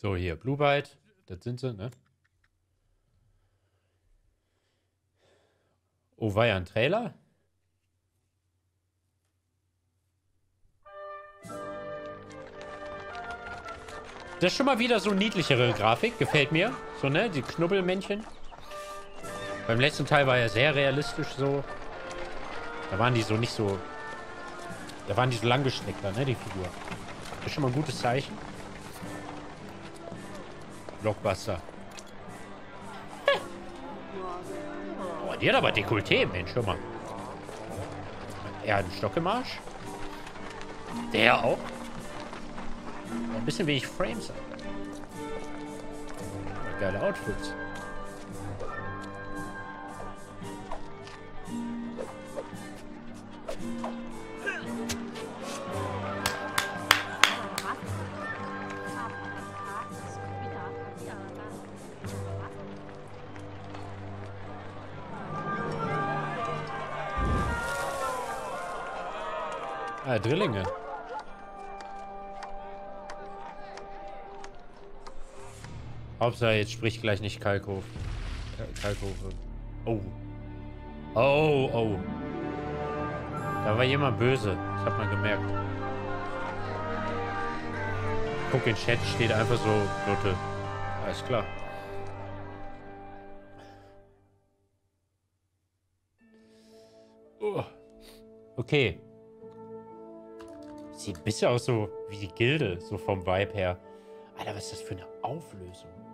So, hier, Blue Byte. Das sind sie, ne? Oh, war ja ein Trailer? Das ist schon mal wieder so niedlichere Grafik. Gefällt mir. So, ne? Die Knubbelmännchen. Beim letzten Teil war er sehr realistisch so. Da waren die so nicht so... Da waren die so langgestreckter, ne? Die Figur. Das ist schon mal ein gutes Zeichen. Blockbuster. oh, die hat aber Dekolleté, Mensch, hör mal. Er hat einen Stock im Arsch. Der auch. Ein bisschen wenig Frames. Geile Outfits. Hauptsache, jetzt spricht gleich nicht Kalkhof. Kalkhofe. Oh. Oh, oh. Da war jemand böse. Das hat man gemerkt. Guck, in Chat steht einfach so, Leute. Alles klar. Oh. Okay. Sieht ein bisschen aus so wie die Gilde, so vom Vibe her. Alter, was ist das für eine Auflösung?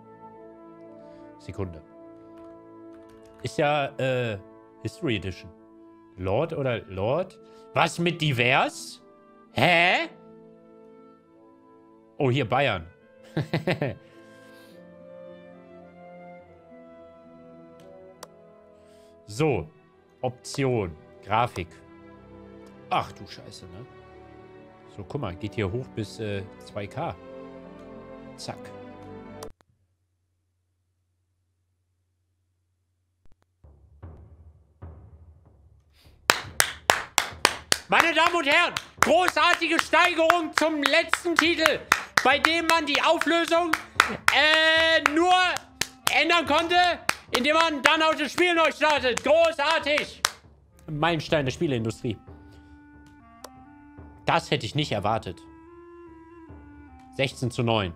Sekunde. Ist ja, äh, History Edition. Lord oder Lord? Was mit divers? Hä? Oh, hier Bayern. so. Option. Grafik. Ach du Scheiße, ne? So, guck mal, geht hier hoch bis äh, 2K. Zack. Meine Damen und Herren, großartige Steigerung zum letzten Titel, bei dem man die Auflösung äh, nur ändern konnte, indem man dann auch das Spiel neu startet. Großartig! Meilenstein der Spieleindustrie. Das hätte ich nicht erwartet. 16 zu 9.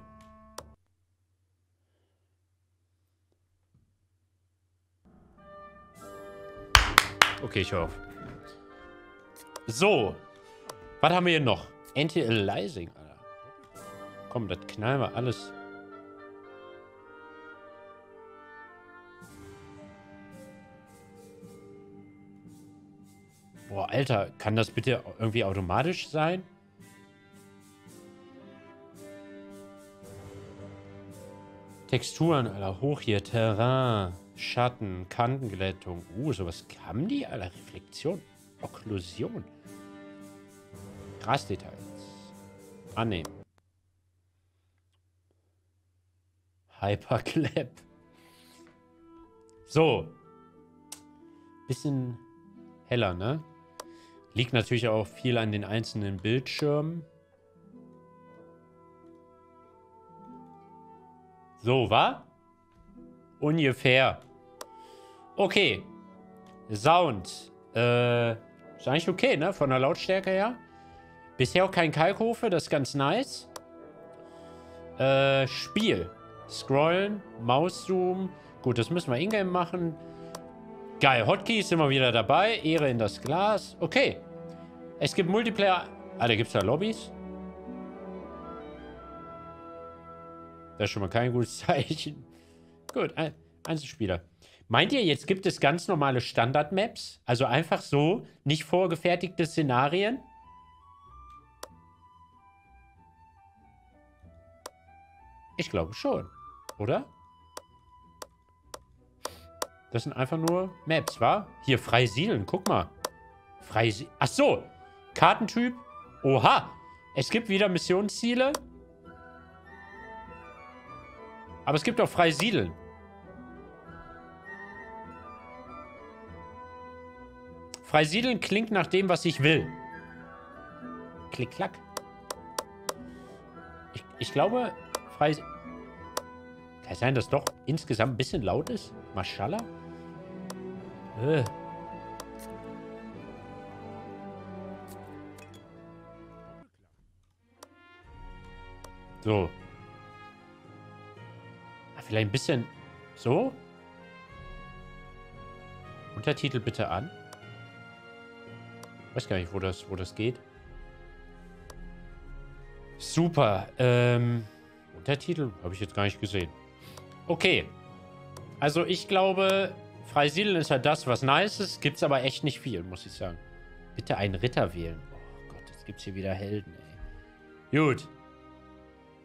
Okay, ich auf. So. Was haben wir hier noch? Anti-Aliasing, Alter. Komm, das knallen wir alles. Boah, Alter, kann das bitte irgendwie automatisch sein? Texturen, Alter, hoch hier, Terrain, Schatten, Kantenglättung. Uh, sowas haben die, Alter, Reflexion, Okklusion. Grasdetails. Annehmen. Hyperclap. So. Bisschen heller, ne? Liegt natürlich auch viel an den einzelnen Bildschirmen. So, wa? Ungefähr. Okay. Sound. Äh, ist eigentlich okay, ne? Von der Lautstärke her. Bisher auch kein Kalkhofe, das ist ganz nice. Äh, Spiel. Scrollen, Mauszoom. Gut, das müssen wir ingame machen. Geil, Hotkeys sind wir wieder dabei. Ehre in das Glas. Okay. Es gibt Multiplayer. Ah, da gibt es da Lobbys. Das ist schon mal kein gutes Zeichen. Gut, ein Einzelspieler. Meint ihr, jetzt gibt es ganz normale Standard-Maps? Also einfach so, nicht vorgefertigte Szenarien? Ich glaube schon, oder? Das sind einfach nur Maps, wa? Hier, frei siedeln, guck mal. Frei Ach so, Kartentyp. Oha, es gibt wieder Missionsziele. Aber es gibt auch frei siedeln. Frei siedeln klingt nach dem, was ich will. Klick, klack. Ich, ich glaube, frei... Kann sein, dass doch insgesamt ein bisschen laut ist? Maschallah? Äh. So. Ah, vielleicht ein bisschen so? Untertitel bitte an. Weiß gar nicht, wo das, wo das geht. Super. Ähm, Untertitel habe ich jetzt gar nicht gesehen. Okay. Also ich glaube, Freisiedeln ist halt das, was nice ist. Gibt es aber echt nicht viel, muss ich sagen. Bitte einen Ritter wählen. Oh Gott, jetzt gibt es hier wieder Helden, ey. Gut.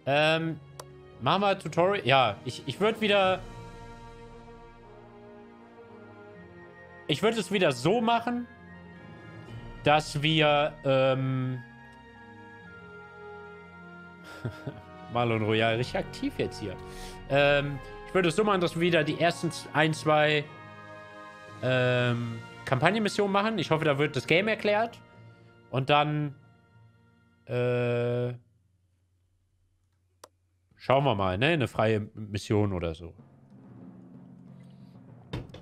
Ähm, machen wir Tutorial. Ja, ich, ich würde wieder... Ich würde es wieder so machen, dass wir, ähm... Marlon Royal richtig aktiv jetzt hier. Ähm, ich würde es so machen, dass wir wieder die ersten ein, zwei ähm, Kampagnenmissionen machen. Ich hoffe, da wird das Game erklärt. Und dann äh, schauen wir mal, ne? Eine freie Mission oder so.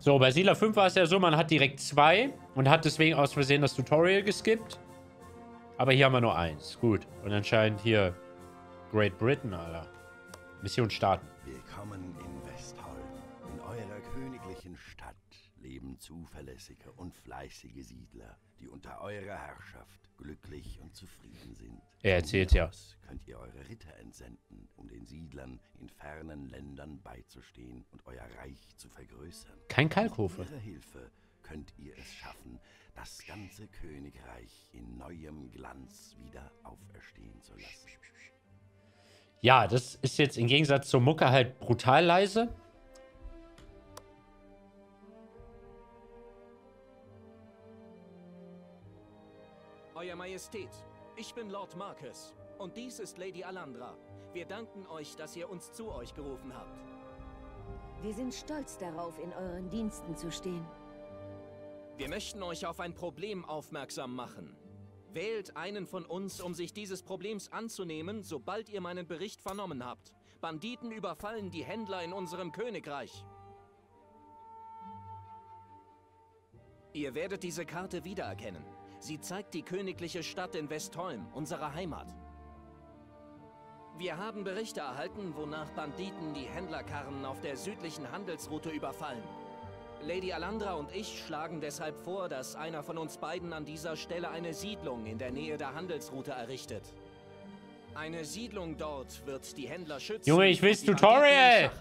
So, bei Sila 5 war es ja so, man hat direkt zwei und hat deswegen aus Versehen das Tutorial geskippt. Aber hier haben wir nur eins. Gut. Und anscheinend hier Great Britain, Alter. Mission starten. Willkommen in Westholm. In eurer königlichen Stadt leben zuverlässige und fleißige Siedler, die unter eurer Herrschaft glücklich und zufrieden sind. Er erzählt ja. könnt ihr eure Ritter entsenden, um den Siedlern in fernen Ländern beizustehen und euer Reich zu vergrößern. Kein Mit Kalkofe. ihrer Hilfe könnt ihr es schaffen, das ganze Königreich in neuem Glanz wieder auferstehen zu lassen. Ja, das ist jetzt im Gegensatz zur Mucke halt brutal leise. Euer Majestät, ich bin Lord Marcus und dies ist Lady Alandra. Wir danken euch, dass ihr uns zu euch gerufen habt. Wir sind stolz darauf, in euren Diensten zu stehen. Wir möchten euch auf ein Problem aufmerksam machen. Wählt einen von uns, um sich dieses Problems anzunehmen, sobald ihr meinen Bericht vernommen habt. Banditen überfallen die Händler in unserem Königreich. Ihr werdet diese Karte wiedererkennen. Sie zeigt die königliche Stadt in Westholm, unsere Heimat. Wir haben Berichte erhalten, wonach Banditen die Händlerkarren auf der südlichen Handelsroute überfallen. Lady Alandra und ich schlagen deshalb vor, dass einer von uns beiden an dieser Stelle eine Siedlung in der Nähe der Handelsroute errichtet. Eine Siedlung dort wird die Händler schützen. Junge, ich will's Tutorial!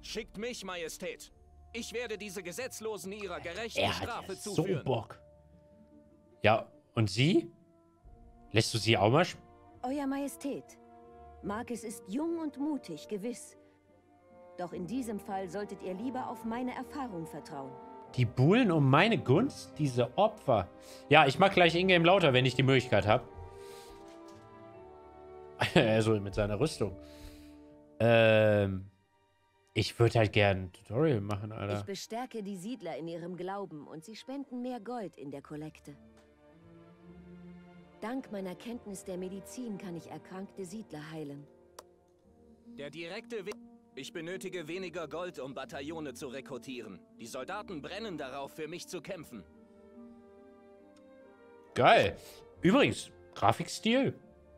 Schickt mich, Majestät. Ich werde diese Gesetzlosen ihrer gerechten Er hat Strafe ja so zuführen. Bock. Ja, und sie? Lässt du sie auch mal Euer Majestät, Marcus ist jung und mutig, gewiss. Doch in diesem Fall solltet ihr lieber auf meine Erfahrung vertrauen. Die buhlen um meine Gunst? Diese Opfer. Ja, ich mach gleich Ingame lauter, wenn ich die Möglichkeit habe. also mit seiner Rüstung. Ähm, ich würde halt gern ein Tutorial machen, Ich Alter. bestärke die Siedler in ihrem Glauben und sie spenden mehr Gold in der Kollekte. Dank meiner Kenntnis der Medizin kann ich erkrankte Siedler heilen. Der direkte Weg. Ich benötige weniger Gold, um Bataillone zu rekrutieren. Die Soldaten brennen darauf, für mich zu kämpfen. Geil. Übrigens, Grafikstil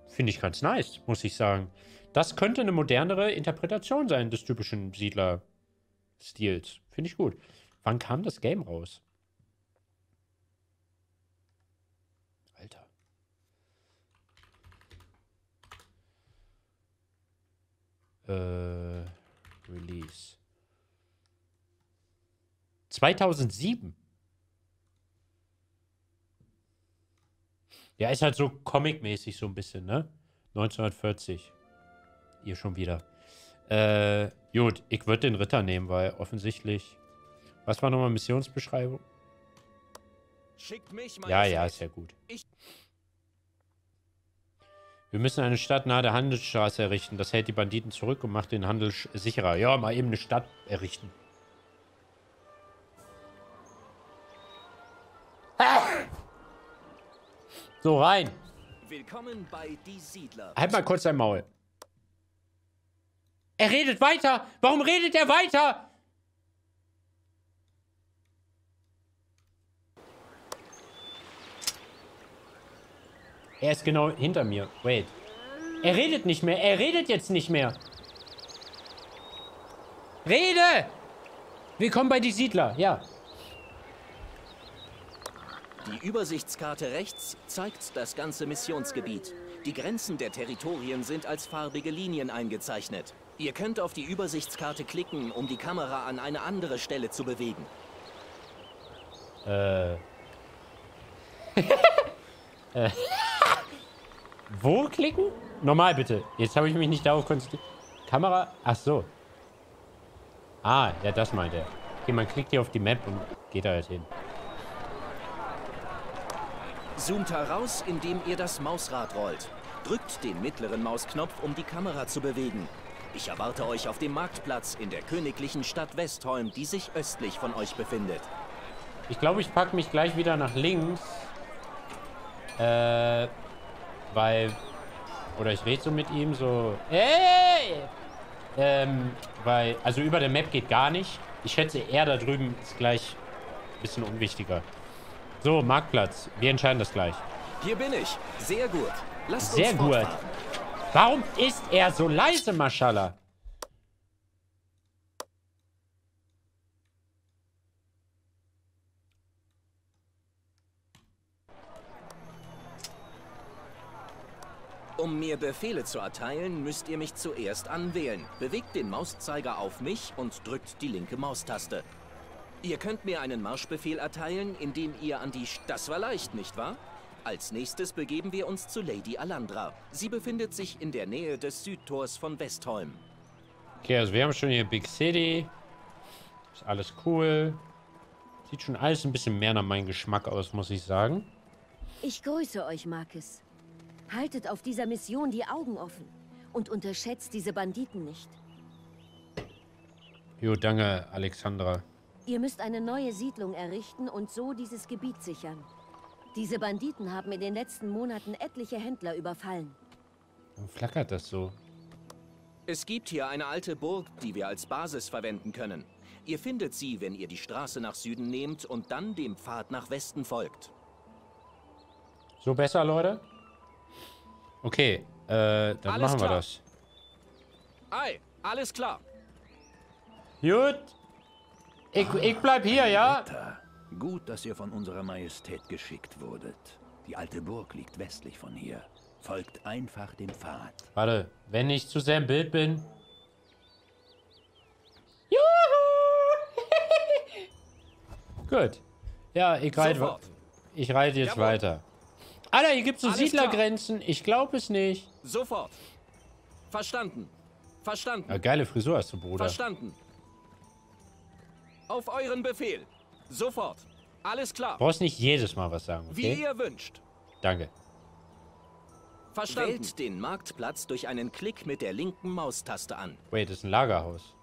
finde ich ganz nice, muss ich sagen. Das könnte eine modernere Interpretation sein des typischen Siedler-Stils. Finde ich gut. Wann kam das Game raus? Alter. Äh, Release. 2007. Ja, ist halt so comic-mäßig so ein bisschen, ne? 1940. Ihr schon wieder. Äh, gut, ich würde den Ritter nehmen, weil offensichtlich. Was war nochmal Missionsbeschreibung? Schickt mich, Ja, ja, ist ja gut. Wir müssen eine Stadt nahe der Handelsstraße errichten. Das hält die Banditen zurück und macht den Handel sicherer. Ja, mal eben eine Stadt errichten. So, rein. Willkommen bei Die Siedler. Halt mal kurz dein Maul. Er redet weiter. Warum redet er weiter? Er ist genau hinter mir. Wait. Er redet nicht mehr. Er redet jetzt nicht mehr. Rede! Willkommen bei die Siedler. Ja. Die Übersichtskarte rechts zeigt das ganze Missionsgebiet. Die Grenzen der Territorien sind als farbige Linien eingezeichnet. Ihr könnt auf die Übersichtskarte klicken, um die Kamera an eine andere Stelle zu bewegen. Äh. äh. Wo klicken? Normal bitte. Jetzt habe ich mich nicht darauf konzentriert. Kamera? Ach so. Ah, ja, das meint er. Okay, man klickt hier auf die Map und geht da halt hin. Zoomt heraus, indem ihr das Mausrad rollt. Drückt den mittleren Mausknopf, um die Kamera zu bewegen. Ich erwarte euch auf dem Marktplatz in der königlichen Stadt Westholm, die sich östlich von euch befindet. Ich glaube, ich packe mich gleich wieder nach links. Äh, weil... Oder ich rede so mit ihm so... Hey! Ähm, weil... Also über der Map geht gar nicht. Ich schätze, er da drüben ist gleich ein bisschen unwichtiger. So, Marktplatz. Wir entscheiden das gleich. Hier bin ich. Sehr gut. Lasst Sehr uns gut. fortfahren. Warum ist er so leise, Maschallah? Um mir Befehle zu erteilen, müsst ihr mich zuerst anwählen. Bewegt den Mauszeiger auf mich und drückt die linke Maustaste. Ihr könnt mir einen Marschbefehl erteilen, indem ihr an die... St das war leicht, nicht wahr? Als nächstes begeben wir uns zu Lady Alandra. Sie befindet sich in der Nähe des Südtors von Westholm. Okay, also wir haben schon hier Big City. Ist alles cool. Sieht schon alles ein bisschen mehr nach meinem Geschmack aus, muss ich sagen. Ich grüße euch, Marcus. Haltet auf dieser Mission die Augen offen und unterschätzt diese Banditen nicht. Jo, danke, Alexandra. Ihr müsst eine neue Siedlung errichten und so dieses Gebiet sichern. Diese Banditen haben in den letzten Monaten etliche Händler überfallen. Warum flackert das so? Es gibt hier eine alte Burg, die wir als Basis verwenden können. Ihr findet sie, wenn ihr die Straße nach Süden nehmt und dann dem Pfad nach Westen folgt. So besser, Leute? Okay, äh, dann Alles machen wir klar. das. Ei, alles klar. Gut. Ich, ich bleib hier, ja? Ritter, gut, dass ihr von unserer Majestät geschickt wurdet. Die alte Burg liegt westlich von hier. Folgt einfach dem Pfad. Warte, wenn ich zu sehr im Bild bin. Juhu! Gut. Ja, ich reite, ich reite jetzt Jawohl. weiter. Alter, hier gibt's so Alles Siedlergrenzen. Ich glaube es nicht. Sofort. Verstanden. Verstanden. Ja, geile Frisur hast du, Bruder. Verstanden. Auf euren Befehl. Sofort. Alles klar. Brauchst nicht jedes Mal was sagen, Wie okay? ihr wünscht. Danke. Verstanden. Wählt den Marktplatz durch einen Klick mit der linken Maustaste an. Wait, das ist ein Lagerhaus.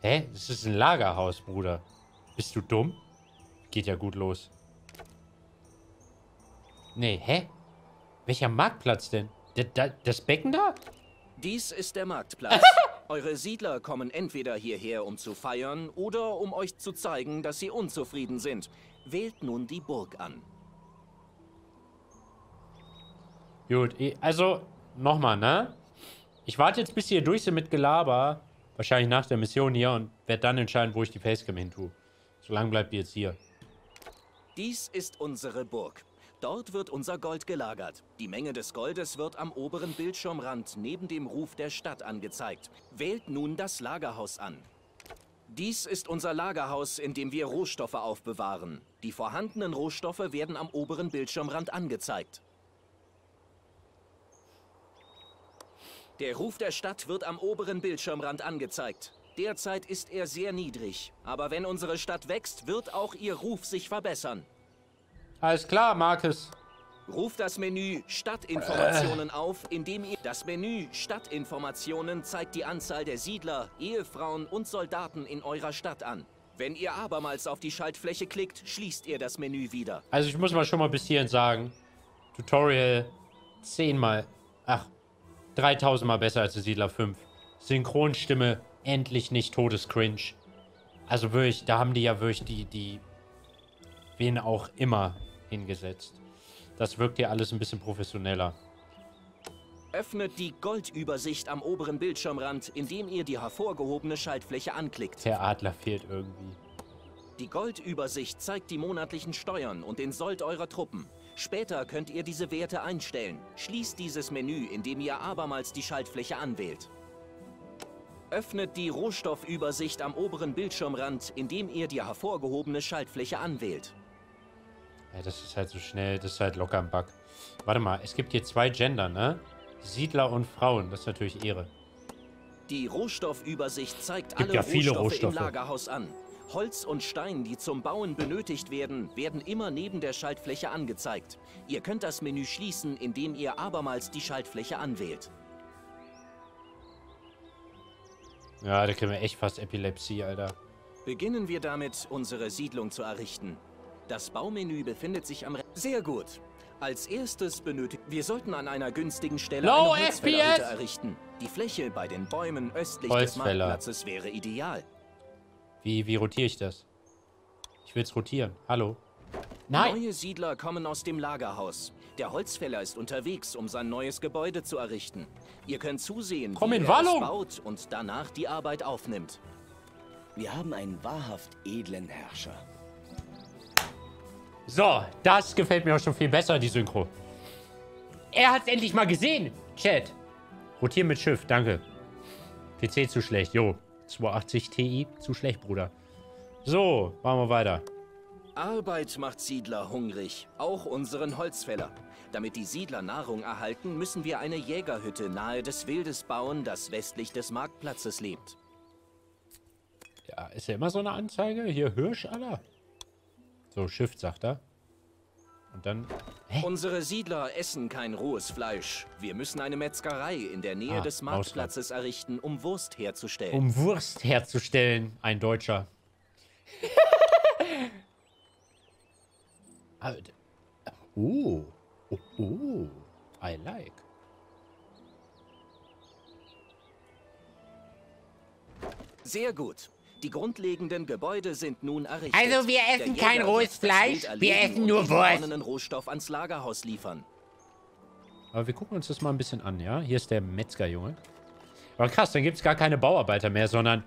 Hä? Das ist ein Lagerhaus, Bruder. Bist du dumm? Geht ja gut los. Nee, hä? Welcher Marktplatz denn? Da, das Becken da? Dies ist der Marktplatz. Eure Siedler kommen entweder hierher, um zu feiern, oder um euch zu zeigen, dass sie unzufrieden sind. Wählt nun die Burg an. Gut, also nochmal, ne? Ich warte jetzt, bis ihr durch sind mit Gelaber. Wahrscheinlich nach der Mission hier und werde dann entscheiden, wo ich die Facecam hin tue. Solange bleibt ihr jetzt hier. Dies ist unsere Burg. Dort wird unser Gold gelagert. Die Menge des Goldes wird am oberen Bildschirmrand neben dem Ruf der Stadt angezeigt. Wählt nun das Lagerhaus an. Dies ist unser Lagerhaus, in dem wir Rohstoffe aufbewahren. Die vorhandenen Rohstoffe werden am oberen Bildschirmrand angezeigt. Der Ruf der Stadt wird am oberen Bildschirmrand angezeigt. Derzeit ist er sehr niedrig, aber wenn unsere Stadt wächst, wird auch ihr Ruf sich verbessern. Alles klar, Markus. Ruft das Menü Stadtinformationen auf, indem ihr das Menü Stadtinformationen zeigt die Anzahl der Siedler, Ehefrauen und Soldaten in eurer Stadt an. Wenn ihr abermals auf die Schaltfläche klickt, schließt ihr das Menü wieder. Also ich muss mal schon mal bis hierhin sagen. Tutorial zehnmal. Ach, 3000 Mal besser als Siedler 5. Synchronstimme, endlich nicht Todescringe. Also wirklich, da haben die ja wirklich die, die, wen auch immer hingesetzt. Das wirkt ja alles ein bisschen professioneller. Öffnet die Goldübersicht am oberen Bildschirmrand, indem ihr die hervorgehobene Schaltfläche anklickt. Der Adler fehlt irgendwie. Die Goldübersicht zeigt die monatlichen Steuern und den Sold eurer Truppen. Später könnt ihr diese Werte einstellen. Schließt dieses Menü, indem ihr abermals die Schaltfläche anwählt. Öffnet die Rohstoffübersicht am oberen Bildschirmrand, indem ihr die hervorgehobene Schaltfläche anwählt. Ja, das ist halt so schnell, das ist halt locker im Bug. Warte mal, es gibt hier zwei Gender, ne? Siedler und Frauen, das ist natürlich Ehre. Die Rohstoffübersicht zeigt alle ja viele Rohstoffe, Rohstoffe. im Lagerhaus an. Holz und Stein, die zum Bauen benötigt werden, werden immer neben der Schaltfläche angezeigt. Ihr könnt das Menü schließen, indem ihr abermals die Schaltfläche anwählt. Ja, da kriegen wir echt fast Epilepsie, Alter. Beginnen wir damit, unsere Siedlung zu errichten. Das Baumenü befindet sich am... Re Sehr gut. Als erstes benötigt... Wir sollten an einer günstigen Stelle Low eine Holzfällerhütte errichten. Die Fläche bei den Bäumen östlich des Holzfäller. Marktplatzes wäre ideal. Wie, wie rotiere ich das? Ich will's rotieren. Hallo? Nein! Neue Siedler kommen aus dem Lagerhaus. Der Holzfäller ist unterwegs, um sein neues Gebäude zu errichten. Ihr könnt zusehen, Komm wie in er Wallung! es baut und danach die Arbeit aufnimmt. Wir haben einen wahrhaft edlen Herrscher. So, das gefällt mir auch schon viel besser, die Synchro. Er hat's endlich mal gesehen. Chat. Rotieren mit Schiff, danke. PC zu schlecht, jo. 280 Ti, zu schlecht, Bruder. So, machen wir weiter. Arbeit macht Siedler hungrig, auch unseren Holzfäller. Damit die Siedler Nahrung erhalten, müssen wir eine Jägerhütte nahe des Wildes bauen, das westlich des Marktplatzes lebt. Ja, ist ja immer so eine Anzeige. Hier Hirsch, Alter. So, Schiff, sagt er. Und dann... Hä? Unsere Siedler essen kein rohes Fleisch. Wir müssen eine Metzgerei in der Nähe Ah, des Marktplatzes errichten, um Wurst herzustellen. Um Wurst herzustellen. Ein Deutscher. Oh. Oh, oh. I like. Sehr gut. Die grundlegenden Gebäude sind nun errichtet. Also wir essen kein rohes Fleisch, wir essen nur den Wurst. Rohstoff ans Lagerhaus liefern. Aber wir gucken uns das mal ein bisschen an, ja? Hier ist der Metzgerjunge. Aber krass, dann gibt es gar keine Bauarbeiter mehr, sondern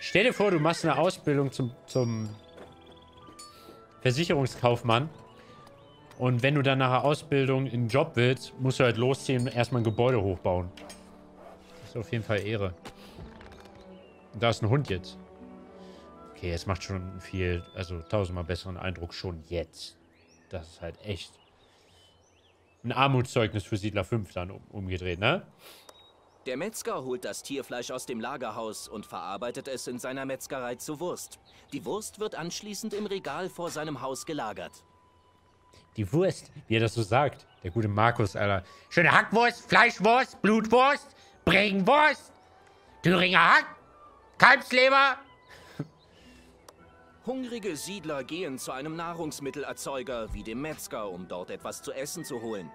stell dir vor, du machst eine Ausbildung zum, zum Versicherungskaufmann. Und wenn du dann nach der Ausbildung in einen Job willst, musst du halt losziehen und erstmal ein Gebäude hochbauen. Das ist auf jeden Fall Ehre. Und da ist ein Hund jetzt. Okay, es macht schon viel, also tausendmal besseren Eindruck schon jetzt. Das ist halt echt ein Armutszeugnis für Siedler 5 dann um, umgedreht, ne? Der Metzger holt das Tierfleisch aus dem Lagerhaus und verarbeitet es in seiner Metzgerei zu Wurst. Die Wurst wird anschließend im Regal vor seinem Haus gelagert. Die Wurst, wie er das so sagt. Der gute Markus, Alter. Schöne Hackwurst, Fleischwurst, Blutwurst, Bregenwurst, Thüringer Hack, Kalbsleber. Hungrige Siedler gehen zu einem Nahrungsmittelerzeuger wie dem Metzger, um dort etwas zu essen zu holen.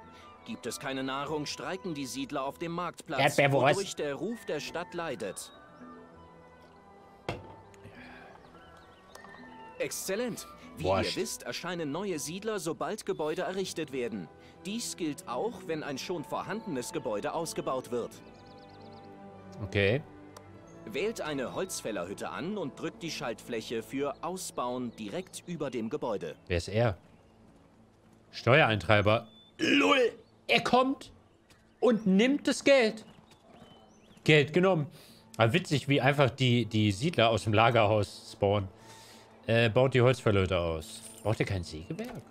Gibt es keine Nahrung, streiken die Siedler auf dem Marktplatz, Erdbeerwurst. wodurch der Ruf der Stadt leidet. Exzellent! Wie Wurscht. ihr wisst, erscheinen neue Siedler, sobald Gebäude errichtet werden. Dies gilt auch, wenn ein schon vorhandenes Gebäude ausgebaut wird. Okay. Wählt eine Holzfällerhütte an und drückt die Schaltfläche für Ausbauen direkt über dem Gebäude. Wer ist er? Steuereintreiber. Lull. Er kommt und nimmt das Geld. Geld genommen. Aber witzig, wie einfach die, die Siedler aus dem Lagerhaus spawnen. Äh, baut die Holzverlöte aus. Braucht ihr kein Sägewerk?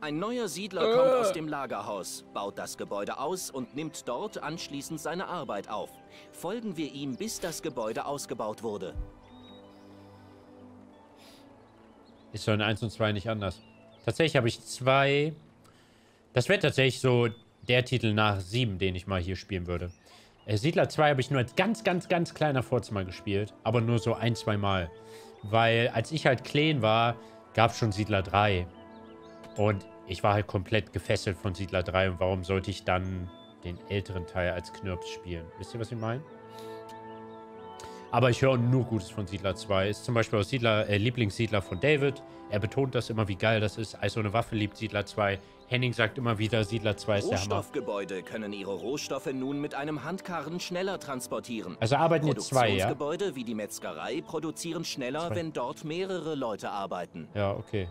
Ein neuer Siedler kommt aus dem Lagerhaus, baut das Gebäude aus und nimmt dort anschließend seine Arbeit auf. Folgen wir ihm, bis das Gebäude ausgebaut wurde. Ist doch in 1 und 2 nicht anders. Tatsächlich habe ich zwei. Das wäre tatsächlich so der Titel nach 7, den ich mal hier spielen würde. Äh, Siedler 2 habe ich nur als ganz, ganz, ganz kleiner mal gespielt. Aber nur so ein, zwei Mal. Weil als ich halt klein war, gab es schon Siedler 3. Und ich war halt komplett gefesselt von Siedler 3. Und warum sollte ich dann den älteren Teil als Knirps spielen. Wisst ihr, was ich meine? Aber ich höre nur Gutes von Siedler 2. Ist zum Beispiel auch Siedler, äh, Lieblingssiedler von David. Er betont das immer, wie geil das ist. Also eine Waffe liebt Siedler 2. Henning sagt immer wieder, Siedler 2 ist der Hammer. Rohstoffgebäude können ihre Rohstoffe nun mit einem Handkarren schneller transportieren. Also arbeiten jetzt zwei, ja? Produktionsgebäude wie die Metzgerei produzieren schneller, Zwei. wenn dort mehrere Leute arbeiten. Ja, okay.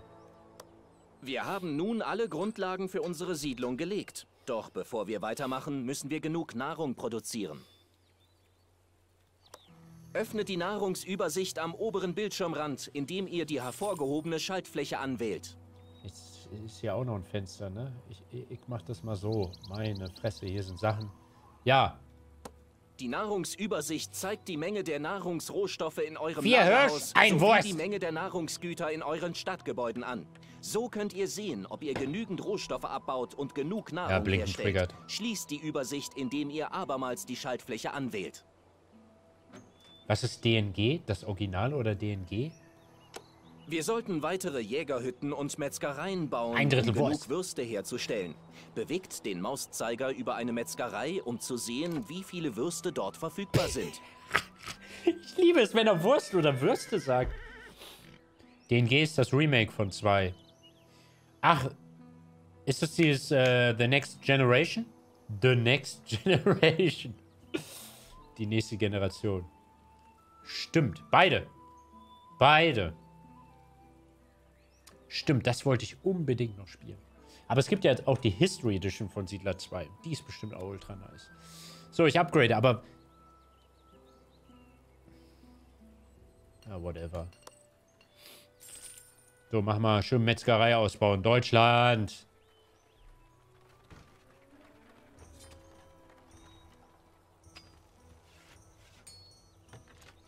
Wir haben nun alle Grundlagen für unsere Siedlung gelegt. Doch bevor wir weitermachen, müssen wir genug Nahrung produzieren. Öffnet die Nahrungsübersicht am oberen Bildschirmrand, indem ihr die hervorgehobene Schaltfläche anwählt. Jetzt ist hier auch noch ein Fenster, ne? Ich, ich, mach das mal so. Meine Fresse, hier sind Sachen. Ja, Die Nahrungsübersicht zeigt die Menge der Nahrungsrohstoffe in eurem Vier Lagerhaus Hirsch, ein sowie Wurst. die Menge der Nahrungsgüter in euren Stadtgebäuden an. So könnt ihr sehen, ob ihr genügend Rohstoffe abbaut und genug Nahrung Blinken herstellt. triggert. Schließt die Übersicht, indem ihr abermals die Schaltfläche anwählt. was ist DNG? Das Original oder DNG? Wir sollten weitere Jägerhütten und Metzgereien bauen, Ein Drittel um genug Wurst. Würste herzustellen. Bewegt den Mauszeiger über eine Metzgerei, um zu sehen, wie viele Würste dort verfügbar sind. Ich liebe es, wenn er Wurst oder Würste sagt. DNG ist das Remake von 2. Ach, ist das dieses äh, The Next Generation? The Next Generation. Die nächste Generation. Stimmt, beide. Beide. Stimmt, das wollte ich unbedingt noch spielen. Aber es gibt ja auch die History Edition von Siedler 2. Die ist bestimmt auch ultra nice. So, ich upgrade, aber Ja, whatever. So, mach mal schön Metzgerei ausbauen. Deutschland.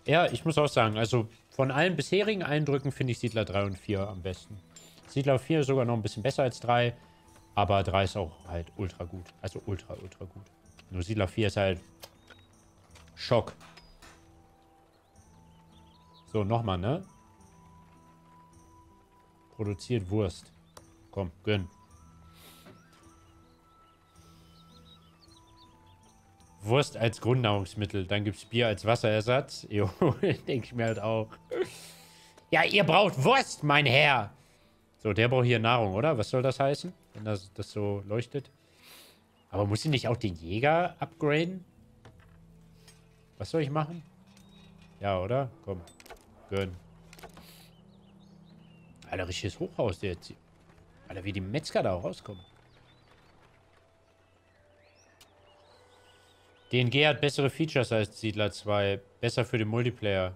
Ja, ich muss auch sagen, also von allen bisherigen Eindrücken finde ich Siedler 3 und 4 am besten. Siedler 4 ist sogar noch ein bisschen besser als 3, aber 3 ist auch halt ultra gut. Also ultra, ultra gut. Nur Siedler 4 ist halt Schock. So, nochmal, ne? Produziert Wurst. Komm, gönn. Wurst als Grundnahrungsmittel. Dann gibt's Bier als Wasserersatz. Jo, denke ich mir halt auch. Ja, ihr braucht Wurst, mein Herr. So, der braucht hier Nahrung, oder? Was soll das heißen? Wenn das, das so leuchtet. Aber muss ich nicht auch den Jäger upgraden? Was soll ich machen? Ja, oder? Komm. Gönn. Alter, richtiges Hochhaus, der jetzt. Alter, wie die Metzger da auch rauskommen. DNG hat bessere Features als Siedler 2. Besser für den Multiplayer.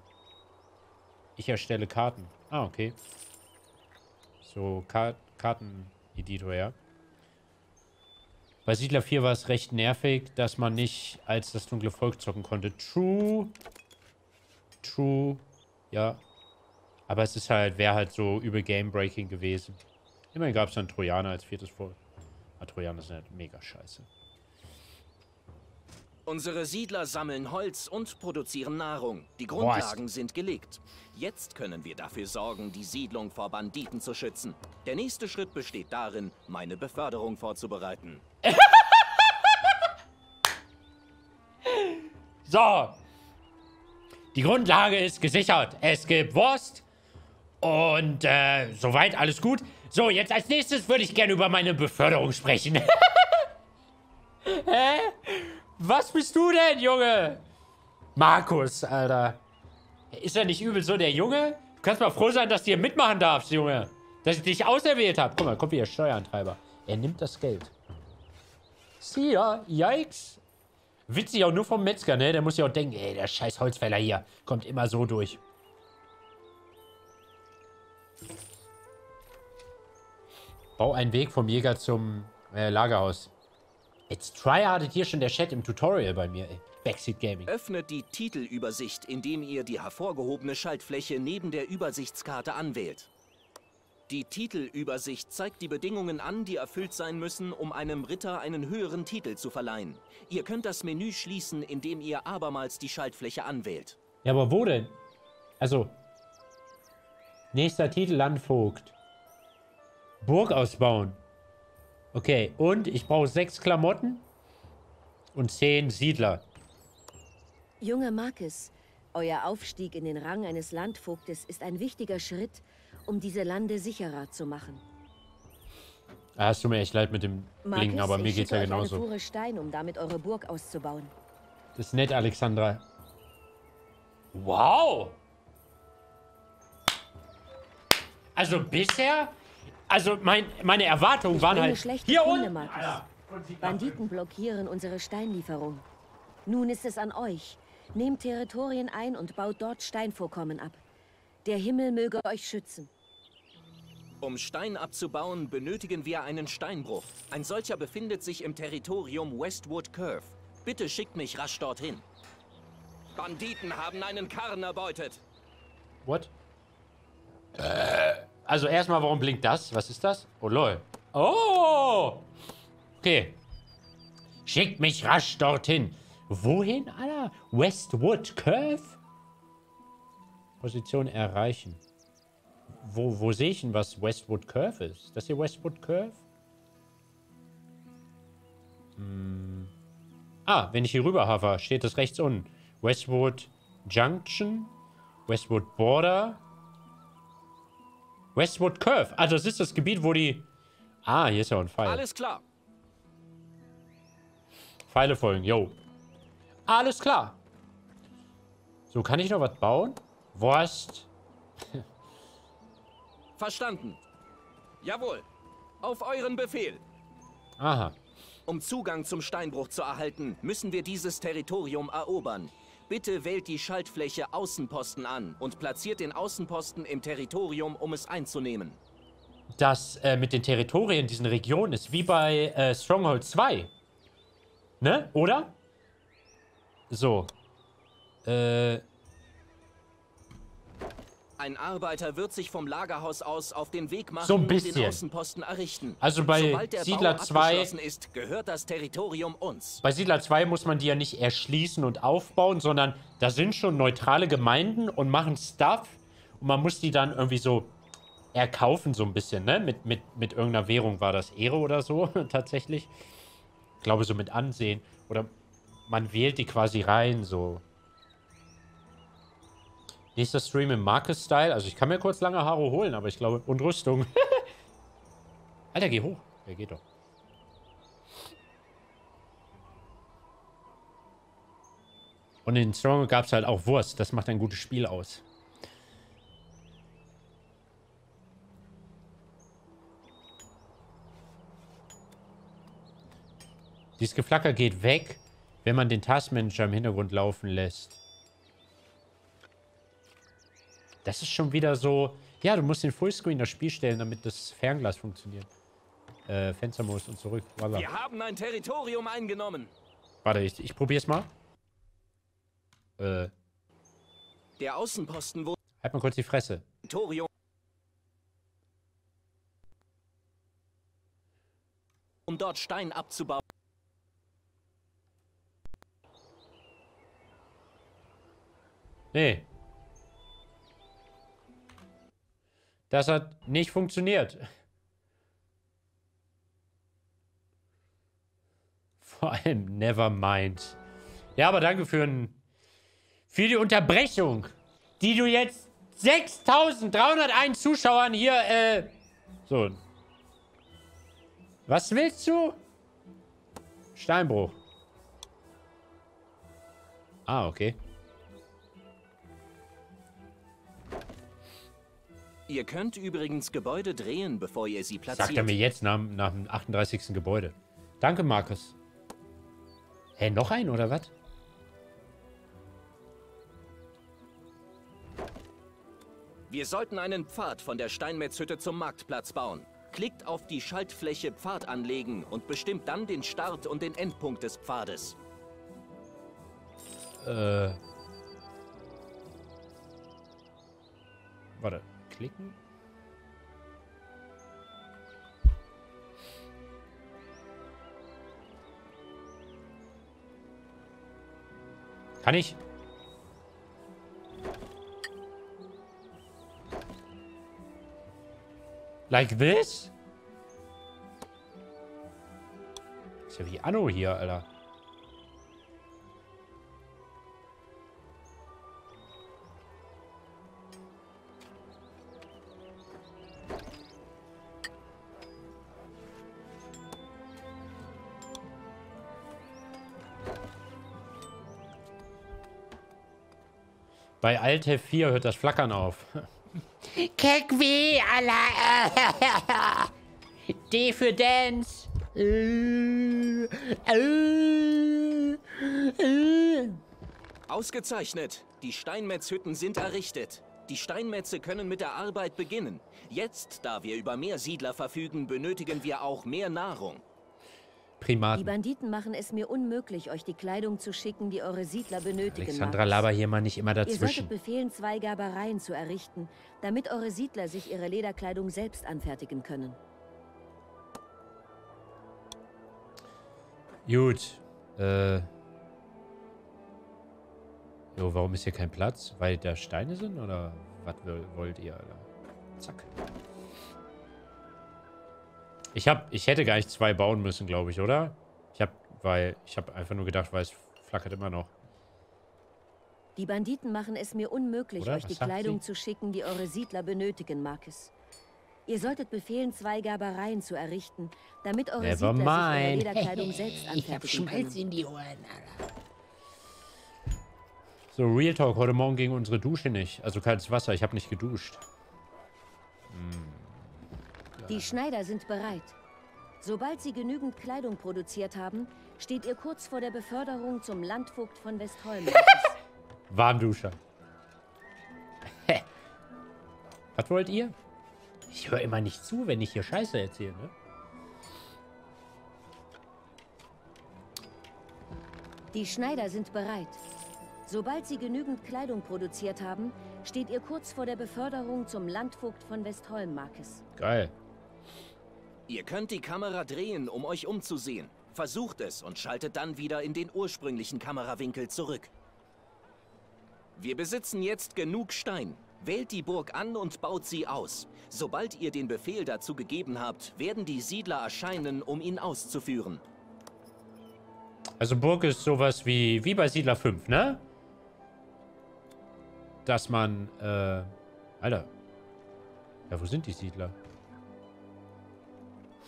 Ich erstelle Karten. Ah, okay. So, Ka Karteneditor, ja. Bei Siedler 4 war es recht nervig, dass man nicht als das dunkle Volk zocken konnte. True. True. Ja. Aber es ist halt, wäre halt so übel Game-Breaking gewesen. Immerhin gab es dann Trojaner als viertes Volk. Aber Trojaner sind halt mega scheiße. Unsere Siedler sammeln Holz und produzieren Nahrung. Die Grundlagen sind gelegt. Jetzt können wir dafür sorgen, die Siedlung vor Banditen zu schützen. Der nächste Schritt besteht darin, meine Beförderung vorzubereiten. So. Die Grundlage ist gesichert. Es gibt Wurst. Und äh, soweit alles gut. So, jetzt als nächstes würde ich gerne über meine Beförderung sprechen. Hä? Was bist du denn, Junge? Markus, Alter. Ist er nicht übel so der Junge? Du kannst mal froh sein, dass du hier mitmachen darfst, Junge. Dass ich dich auserwählt habe. Guck mal, kommt wieder Steuerantreiber. Er nimmt das Geld. See ya, yikes. Witzig auch nur vom Metzger, ne? Der muss ja auch denken, ey, der scheiß Holzfäller hier kommt immer so durch. Bau einen Weg vom Jäger zum äh, Lagerhaus. Jetzt tryhardet hier schon der Chat im Tutorial bei mir, ey. Backseat Gaming. Öffnet die Titelübersicht, indem ihr die hervorgehobene Schaltfläche neben der Übersichtskarte anwählt. Die Titelübersicht zeigt die Bedingungen an, die erfüllt sein müssen, um einem Ritter einen höheren Titel zu verleihen. Ihr könnt das Menü schließen, indem ihr abermals die Schaltfläche anwählt. Ja, aber wo denn? Also, nächster Titel Landvogt. Burg ausbauen. Okay, und ich brauche sechs Klamotten. und zehn Siedler. Junger Marcus, euer Aufstieg in den Rang eines Landvogtes ist ein wichtiger Schritt, um diese Lande sicherer zu machen. Ah, es tut mir echt leid mit dem Blinken, aber mir geht's ja genauso. Eine Fuhre Stein, um damit eure Burg auszubauen. Das ist nett, Alexandra. Wow! Also bisher, also mein, meine Erwartungen waren halt schlechte hier Kunde, unten. Banditen blockieren unsere Steinlieferung. Nun ist es an euch. Nehmt Territorien ein und baut dort Steinvorkommen ab. Der Himmel möge euch schützen. Um Stein abzubauen, benötigen wir einen Steinbruch. Ein solcher befindet sich im Territorium Westwood Curve. Bitte schickt mich rasch dorthin. Banditen haben einen Karren erbeutet. What? Also erstmal, warum blinkt das? Was ist das? Oh lol. Oh! Okay. Schickt mich rasch dorthin. Wohin, Alter? Westwood Curve? Position erreichen. Wo, wo sehe ich denn, was Westwood Curve ist? Ist das hier Westwood Curve? Hm. Ah, wenn ich hier rüber hover, steht das rechts unten. Westwood Junction, Westwood Border, Westwood Curve. Also das ist das Gebiet, wo die... Ah, hier ist ja ein Pfeil. Alles klar. Pfeile folgen, yo. Alles klar. So, kann ich noch was bauen? Wurst. Verstanden. Jawohl. Auf euren Befehl. Aha. Um Zugang zum Steinbruch zu erhalten, müssen wir dieses Territorium erobern. Bitte wählt die Schaltfläche Außenposten an und platziert den Außenposten im Territorium, um es einzunehmen. Das äh, mit den Territorien, diesen Regionen, ist wie bei äh, Stronghold 2. Ne? Oder? So. Äh, Ein Arbeiter wird sich vom Lagerhaus aus auf den Weg machen So ein und bisschen. den Außenposten errichten. Also bei Siedler Bau 2 abgeschlossen ist, gehört das Territorium uns. Bei Siedler 2 muss man die ja nicht erschließen und aufbauen, sondern da sind schon neutrale Gemeinden und machen Stuff und man muss die dann irgendwie so erkaufen, so ein bisschen, ne? Mit, mit, mit irgendeiner Währung war das Ehre oder so, tatsächlich. Ich glaube, so mit Ansehen. Oder man wählt die quasi rein, so. Nächster Stream im Marcus-Style. Also ich kann mir kurz lange Haare holen, aber ich glaube... Und Rüstung. Alter, geh hoch. Ja, geht doch. Und in Strong gab es halt auch Wurst. Das macht ein gutes Spiel aus. Dieses Geflacker geht weg, wenn man den Taskmanager im Hintergrund laufen lässt. Das ist schon wieder so... Ja, du musst den Fullscreen das Spiel stellen, damit das Fernglas funktioniert. Äh, Fenstermodus und zurück. Voila. Wir haben ein Territorium eingenommen. Warte, ich, ich probier's mal. Äh, Der Außenposten wurde halt mal kurz die Fresse. Territorium. Um dort Stein abzubauen. Nee. Das hat nicht funktioniert. Vor allem Nevermind. Ja, aber danke für, für die Unterbrechung, die du jetzt 6301 Zuschauern hier, äh, so. Was willst du? Steinbruch. Ah, okay. Ihr könnt übrigens Gebäude drehen, bevor ihr sie platziert. Sagt er mir jetzt nach, nach dem 38. Gebäude. Danke, Markus. Hä, noch ein oder was? Wir sollten einen Pfad von der Steinmetzhütte zum Marktplatz bauen. Klickt auf die Schaltfläche Pfad anlegen und bestimmt dann den Start und den Endpunkt des Pfades. Äh. Warte. Klicken? Kann ich? Like this? Ist ja wie Anno hier, Alter. Bei Alt F4 hört das Flackern auf. Keck weh, Allah. D für Dance. Äh, äh, äh. Ausgezeichnet. Die Steinmetzhütten sind errichtet. Die Steinmetze können mit der Arbeit beginnen. Jetzt, da wir über mehr Siedler verfügen, benötigen wir auch mehr Nahrung. Die Primaten. Banditen machen es mir unmöglich, euch die Kleidung zu schicken, die eure Siedler benötigen. Alexandra, laber hier mal nicht immer Ihr solltet dazwischen. befehlen, zwei Gerbereien zu errichten, damit eure Siedler sich ihre Lederkleidung selbst anfertigen können. Gut. Äh. Jo, warum ist hier kein Platz? Weil da Steine sind oder was wollt ihr? Alter? Zack. Ich hab, ich hätte gar nicht zwei bauen müssen, glaube ich, oder? Ich hab, weil, ich habe einfach nur gedacht, weil es flackert immer noch. Die Banditen machen es mir unmöglich, Oder? euch Was die Kleidung sie? zu schicken, die eure Siedler benötigen, Marcus. Ihr solltet befehlen, zwei Gerbereien zu errichten, damit eure Never Siedler sich ihre mind. Lederkleidung selbst Ich hab anfertigen Schmalz können. in die Ohren, Alter. So, Real Talk, heute Morgen ging unsere Dusche nicht. Also kaltes Wasser, ich habe nicht geduscht. Die Schneider sind bereit. Sobald sie genügend Kleidung produziert haben, steht ihr kurz vor der Beförderung zum Landvogt von Westholm. Warmduscher. Was wollt ihr? Ich höre immer nicht zu, wenn ich hier Scheiße erzähle, ne? Die Schneider sind bereit. Sobald sie genügend Kleidung produziert haben, steht ihr kurz vor der Beförderung zum Landvogt von Westholm, Marcus. Geil. Ihr könnt die Kamera drehen, um euch umzusehen. Versucht es und schaltet dann wieder in den ursprünglichen Kamerawinkel zurück. Wir besitzen jetzt genug Stein. Wählt die Burg an und baut sie aus. Sobald ihr den Befehl dazu gegeben habt, werden die Siedler erscheinen, um ihn auszuführen. Also Burg ist sowas wie, wie bei Siedler 5, ne? Dass man, äh, Alter. Ja, wo sind die Siedler?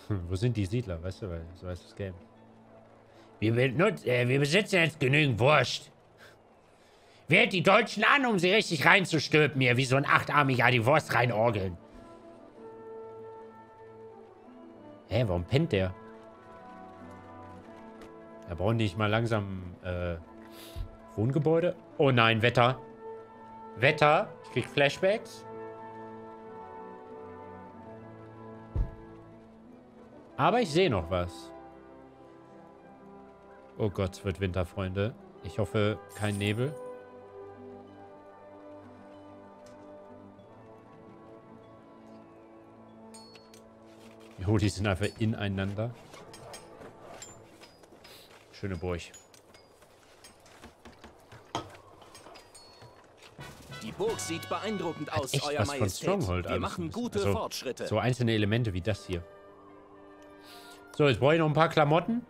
Hm, wo sind die Siedler, weißt du, weil so heißt das Game. Wir, äh, wir besitzen jetzt genügend Wurst. Wählt die Deutschen an, um sie richtig reinzustülpen, mir wie so ein Achtarmiger die Wurst reinorgeln. Hä, warum pennt der? Da bauen die nicht mal langsam, äh, Wohngebäude? Oh nein, Wetter. Wetter. Ich krieg Flashbacks. Aber ich sehe noch was. Oh Gott, es wird Winter, Freunde. Ich hoffe, kein Nebel. Jo, die sind einfach ineinander. Schöne Burg. Die Burg sieht beeindruckend aus, echt Euer was von Majestät. Stronghold Wir alles machen gute Also, Fortschritte. So einzelne Elemente wie das hier. So, jetzt brauche ich noch ein paar Klamotten.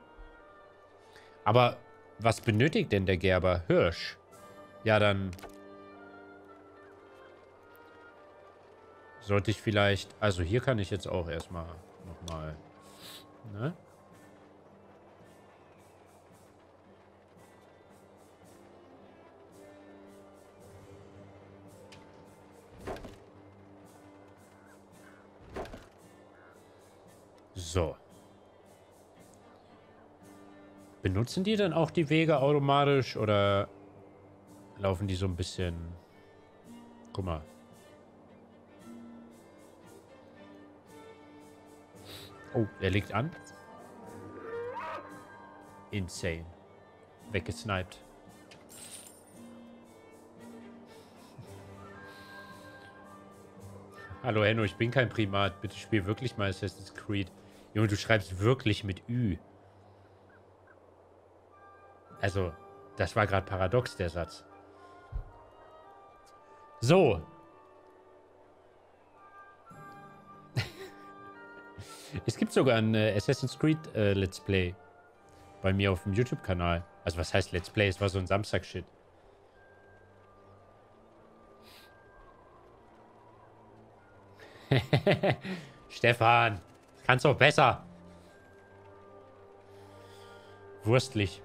Aber was benötigt denn der Gerber? Hirsch. Ja, dann... Sollte ich vielleicht... Also hier kann ich jetzt auch erstmal nochmal... Ne? So. Benutzen die dann auch die Wege automatisch oder laufen die so ein bisschen... Guck mal. Oh, er liegt an. Insane. Weggesniped. Hallo Henno, ich bin kein Primat. Bitte spiel wirklich mal Assassin's Creed. Junge, du schreibst wirklich mit Ü. Also, das war gerade paradox, der Satz. So. es gibt sogar ein äh, Assassin's Creed äh, Let's Play. Bei mir auf dem YouTube-Kanal. Also, was heißt Let's Play? Es war so ein Samstag-Shit. Stefan, kannst doch besser. Wurstlich.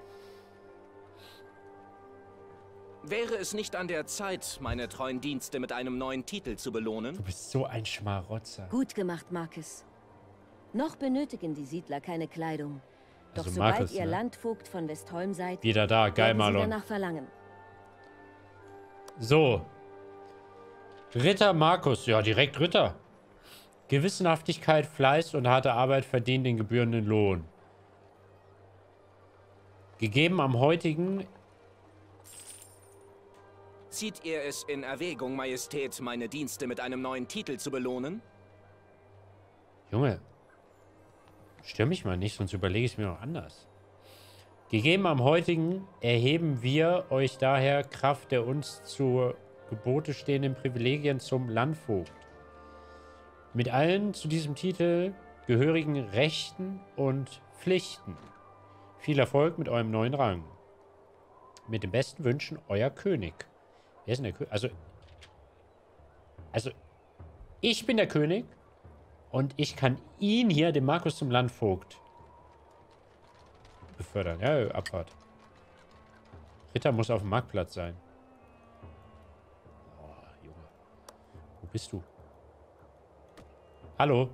Wäre es nicht an der Zeit, meine treuen Dienste mit einem neuen Titel zu belohnen? Du bist so ein Schmarotzer. Gut gemacht, Marcus. Noch benötigen die Siedler keine Kleidung. Doch Also sobald Marcus, ihr ne? Landvogt von Westholm seid, Wieder da, geil, Marlon. danach verlangen. So. Ritter Markus, ja, direkt Ritter. Gewissenhaftigkeit, Fleiß und harte Arbeit verdienen den gebührenden Lohn. Gegeben am heutigen. Zieht ihr es in Erwägung, Majestät, meine Dienste mit einem neuen Titel zu belohnen? Junge. Stör mich mal nicht, sonst überlege ich es mir noch anders. Gegeben am heutigen erheben wir euch daher Kraft der uns zu Gebote stehenden Privilegien zum Landvogt. Mit allen zu diesem Titel gehörigen Rechten und Pflichten. Viel Erfolg mit eurem neuen Rang. Mit den besten Wünschen, euer König. Wer ist denn der König? Also, also, ich bin der König und ich kann ihn hier, den Markus zum Landvogt, befördern. Ja, Abfahrt. Ritter muss auf dem Marktplatz sein. Oh, Junge. Wo bist du? Hallo?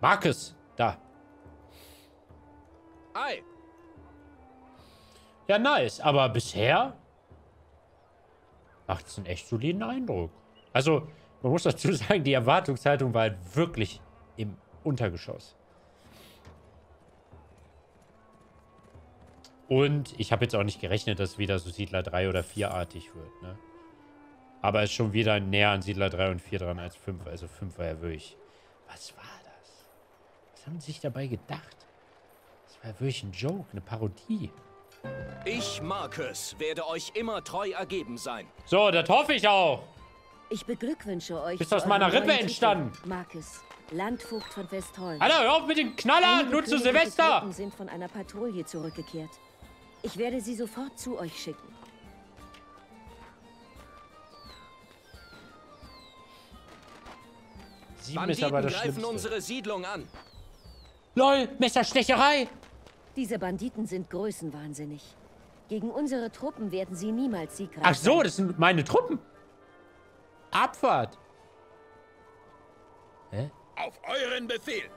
Markus! Da. Ei, Ja, nice. Aber bisher macht es einen echt soliden Eindruck. Also, man muss dazu sagen, die Erwartungshaltung war halt wirklich im Untergeschoss. Und ich habe jetzt auch nicht gerechnet, dass wieder so Siedler 3 oder 4-artig wird, ne? Aber ist schon wieder näher an Siedler 3 und 4 dran als 5. Also 5 war ja wirklich... Was war das? Was haben sie sich dabei gedacht? Das war ja wirklich ein Joke, eine Parodie. Ich, Marcus, werde euch immer treu ergeben sein. So, das hoffe ich auch. Ich beglückwünsche euch. Bist zu aus meiner Rippe entstanden. Marcus, Landvogt von Westholm. Alter, hör auf mit den Knallern, Einige nur zu Silvester. Sind von einer Patrouille zurückgekehrt. Ich werde sie sofort zu euch schicken. Sieben ist Banditen aber das greifen Schlimmste. unsere Siedlung an. LOL, Messerstecherei. Diese Banditen sind größenwahnsinnig. Gegen unsere Truppen werden sie niemals siegreich Ach so, das sind meine Truppen. Abfahrt. Hä? Auf euren Befehl!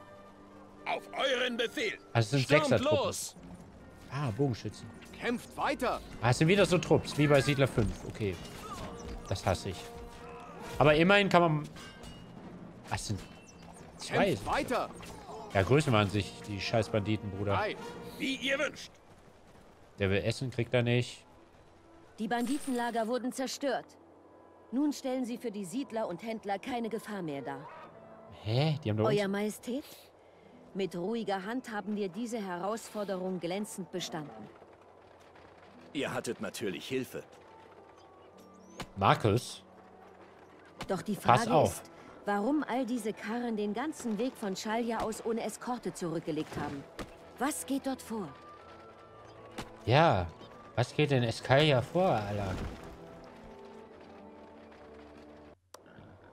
Auf euren Befehl! Also es sind Sechser-Truppen. los! Ah, Bogenschützen. Kämpft weiter! Ah, es sind wieder so Trupps, wie bei Siedler 5. Okay. Das hasse ich. Aber immerhin kann man... Es sind zwei. Kämpft weiter! Ja, Größen waren sich, die scheiß Banditen, Bruder. Ei, wie ihr wünscht! Der will essen, kriegt er nicht. Die Banditenlager wurden zerstört. Nun stellen sie für die Siedler und Händler keine Gefahr mehr dar. Hä? Die haben doch uns... Euer Majestät, mit ruhiger Hand haben wir diese Herausforderung glänzend bestanden. Ihr hattet natürlich Hilfe. Markus? Doch die Pass Frage auf. ist, warum all diese Karren den ganzen Weg von Schalja aus ohne Eskorte zurückgelegt haben. Was geht dort vor? Ja. Was geht denn Eskalia vor, Alter?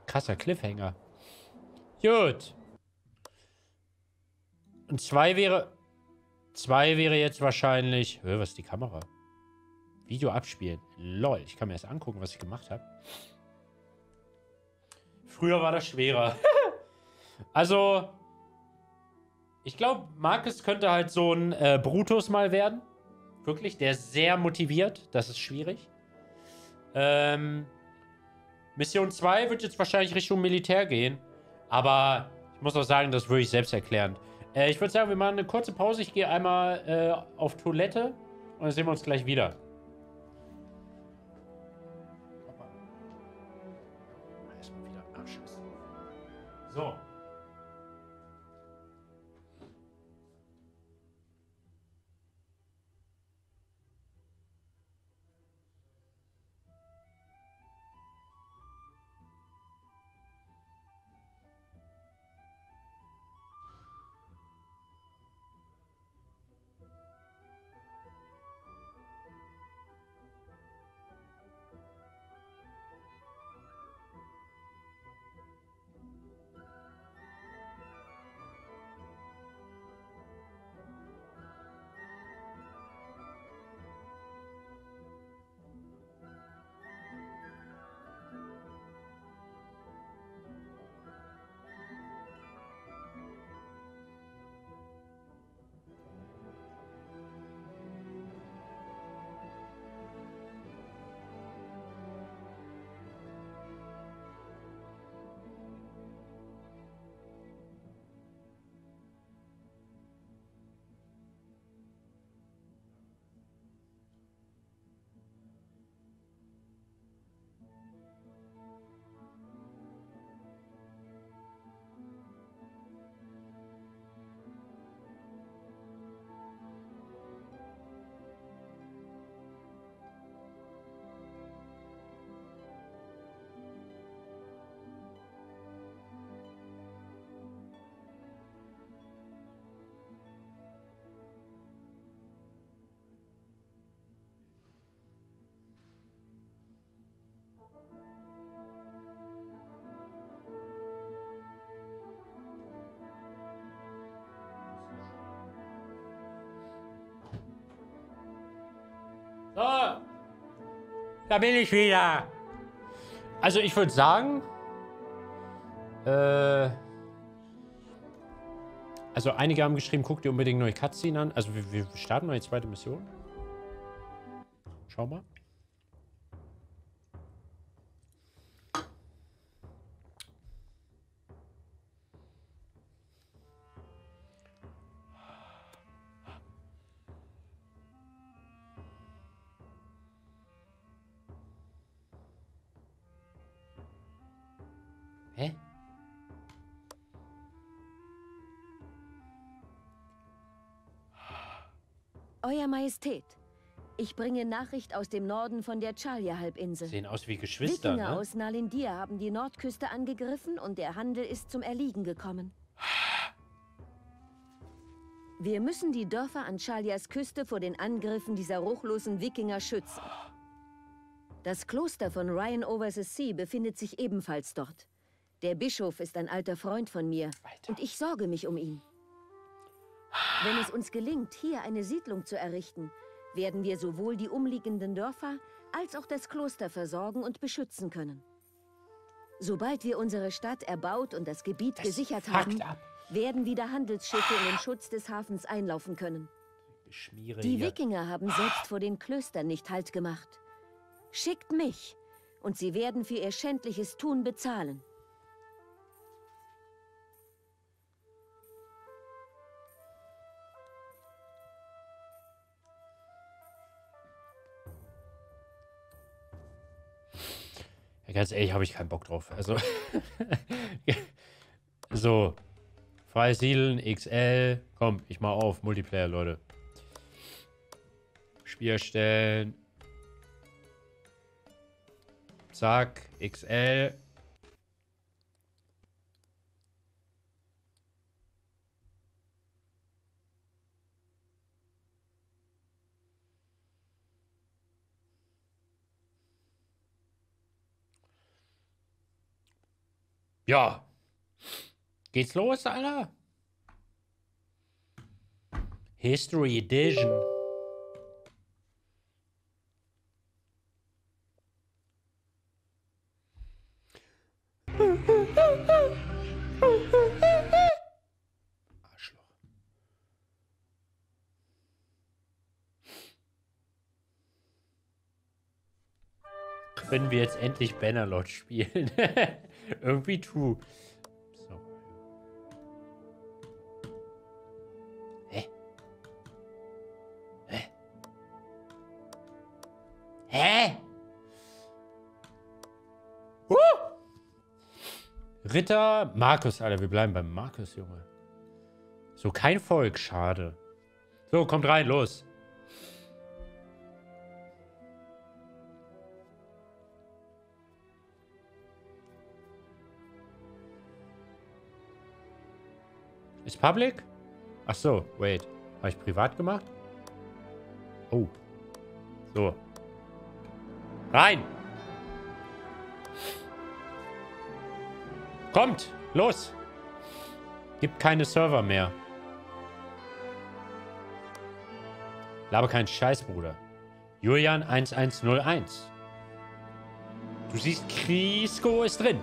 Krasser Cliffhanger. Gut. Und zwei wäre... Zwei wäre jetzt wahrscheinlich... Hör, was ist die Kamera? Video abspielen. Lol, ich kann mir erst angucken, was ich gemacht habe. Früher war das schwerer. also... Ich glaube, Marcus könnte halt so ein äh, Brutus mal werden. Wirklich, der ist sehr motiviert. Das ist schwierig. Ähm, Mission 2 wird jetzt wahrscheinlich Richtung Militär gehen. Aber ich muss auch sagen, das würde ich selbst erklären. Äh, ich würde sagen, wir machen eine kurze Pause. Ich gehe einmal äh, auf Toilette und dann sehen wir uns gleich wieder. So. Da bin ich wieder. Also ich würde sagen, äh, also einige haben geschrieben, guck dir unbedingt neue Cutscene an. Also wir, wir starten die zweite Mission. Schau mal. Euer Majestät, ich bringe Nachricht aus dem Norden von der Chalia-Halbinsel. Sehen aus wie Geschwister, Wikinger ne? aus Nalindir haben die Nordküste angegriffen und der Handel ist zum Erliegen gekommen. Wir müssen die Dörfer an Chalias Küste vor den Angriffen dieser ruchlosen Wikinger schützen. Das Kloster von Ryan over the Sea befindet sich ebenfalls dort. Der Bischof ist ein alter Freund von mir Alter. und ich sorge mich um ihn. Wenn es uns gelingt, hier eine Siedlung zu errichten, werden wir sowohl die umliegenden Dörfer als auch das Kloster versorgen und beschützen können. Sobald wir unsere Stadt erbaut und das Gebiet Das gesichert haben, ab. werden wieder Handelsschiffe in den Schutz des Hafens einlaufen können. Schmiere Die hier. Wikinger haben selbst vor den Klöstern nicht Halt gemacht. Schickt mich, und sie werden für ihr schändliches Tun bezahlen. Ganz ehrlich, habe ich keinen Bock drauf. Also. so. Freies Siedeln, XL. Komm, ich mal auf. Multiplayer, Leute. Spiel erstellen. Zack, XL. Ja. Geht's los, Alter? History Edition. Können wir jetzt endlich Bannerlord spielen? Irgendwie true. So. Hä? Hä? Hä? Uh! Ritter Markus, Alter, wir bleiben beim Markus, Junge. So, kein Volk, schade. So, kommt rein, los. Ist Public? Ach so, wait. Habe ich privat gemacht? Oh. So. Rein! Kommt! Los! Gibt keine Server mehr. Laber keinen Scheiß, Bruder. Julian 1101. Du siehst, Krisko ist drin.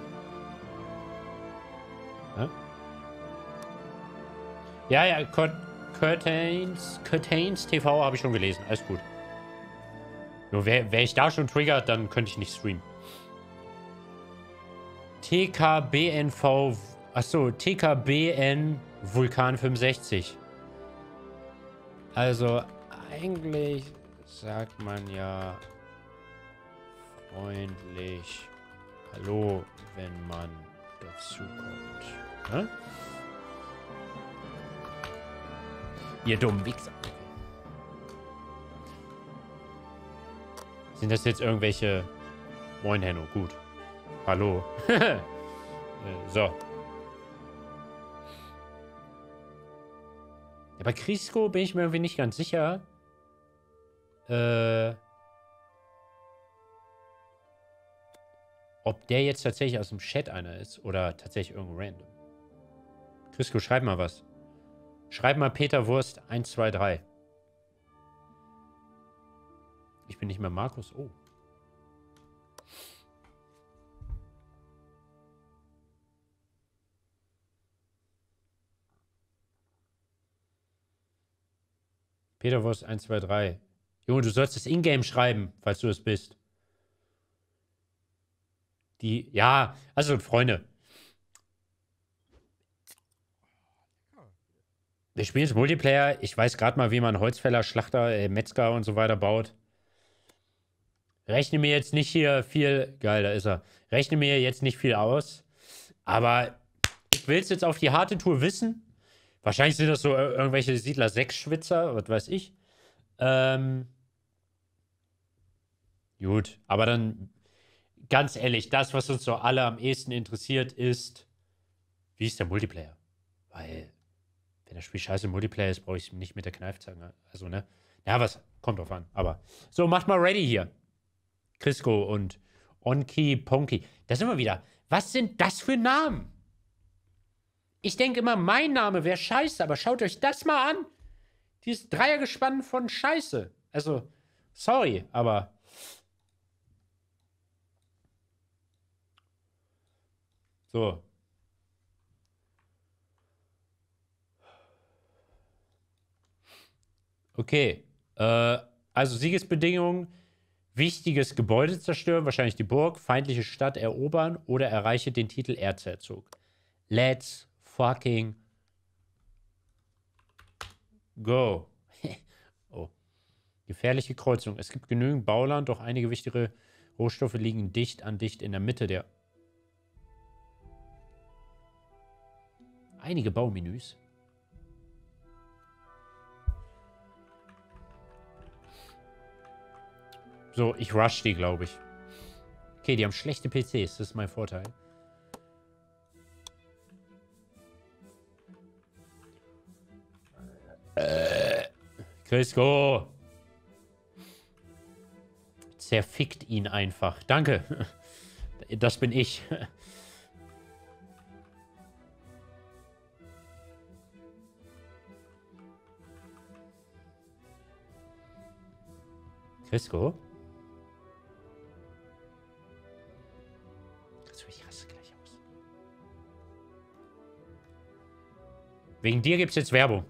Ja, ja, Cur Curtains, Curtains TV habe ich schon gelesen. Alles gut. Nur wäre wär ich da schon triggert, dann könnte ich nicht streamen. TKBNV. Achso, TKBN Vulkan 65. Also, eigentlich sagt man ja freundlich Hallo, wenn man dazu kommt. Ne? Ihr dummen Wichser. Sind das jetzt irgendwelche... Moin, Henno. Gut. Hallo. Äh, so. Ja, bei Crisco bin ich mir irgendwie nicht ganz sicher. Äh... Ob der jetzt tatsächlich aus dem Chat einer ist oder tatsächlich irgendwo random. Crisco, schreib mal was. Schreib mal Peter Wurst 123. Ich bin nicht mehr Markus. Oh. Peter Wurst 123. Junge, du sollst das Ingame schreiben, falls du es bist. Die, ja, also Freunde. Wir spielen jetzt Multiplayer. Ich weiß gerade mal, wie man Holzfäller, Schlachter, äh, Metzger und so weiter baut. Rechne mir jetzt nicht hier viel. Geil, da ist er. Rechne mir jetzt nicht viel aus. Aber ich will es jetzt auf die harte Tour wissen. Wahrscheinlich sind das so irgendwelche Siedler 6 Schwitzer, was weiß ich. Ähm, gut, aber dann ganz ehrlich, das, was uns so alle am ehesten interessiert, ist, wie ist der Multiplayer? Weil, wenn das Spiel scheiße Multiplayer ist, brauche ich nicht mit der Kneifzange. Also, ne? Ja, was? Kommt drauf an. Aber. So, macht mal ready hier. Crisco und Onki Ponki. Da sind wir wieder. Was sind das für Namen? Ich denke immer, mein Name wäre scheiße, aber schaut euch das mal an. Dieses Dreiergespann von Scheiße. Also, sorry, aber. So. Okay. Äh, also Siegesbedingungen. Wichtiges Gebäude zerstören, wahrscheinlich die Burg, feindliche Stadt erobern oder erreiche den Titel Erzherzog. Let's fucking go. oh. Gefährliche Kreuzung. Es gibt genügend Bauland, doch einige wichtige Rohstoffe liegen dicht an dicht in der Mitte der... Einige Baumenüs. So, ich rush die, glaube ich. Okay, die haben schlechte PCs. Das ist mein Vorteil. Äh, Crisco. Zerfickt ihn einfach. Danke. Das bin ich. Crisco? Wegen dir gibt es jetzt Werbung.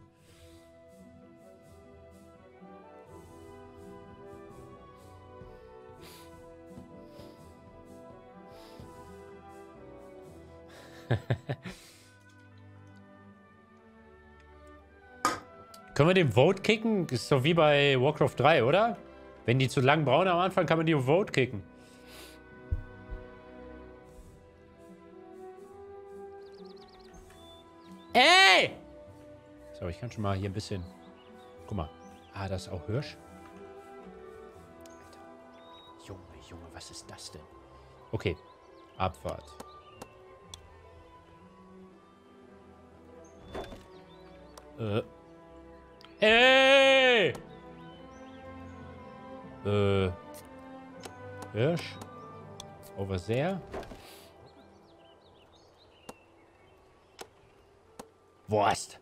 Können wir den Vote kicken? Ist doch wie bei Warcraft 3, oder? Wenn die zu lang brauchen am Anfang, kann man die Vote kicken. So, ich kann schon mal hier ein bisschen... Guck mal. Ah, das ist auch Hirsch. Alter. Junge, Junge, was ist das denn? Okay. Abfahrt. Äh. Ey! Äh. Hirsch. Overseer. Wurst.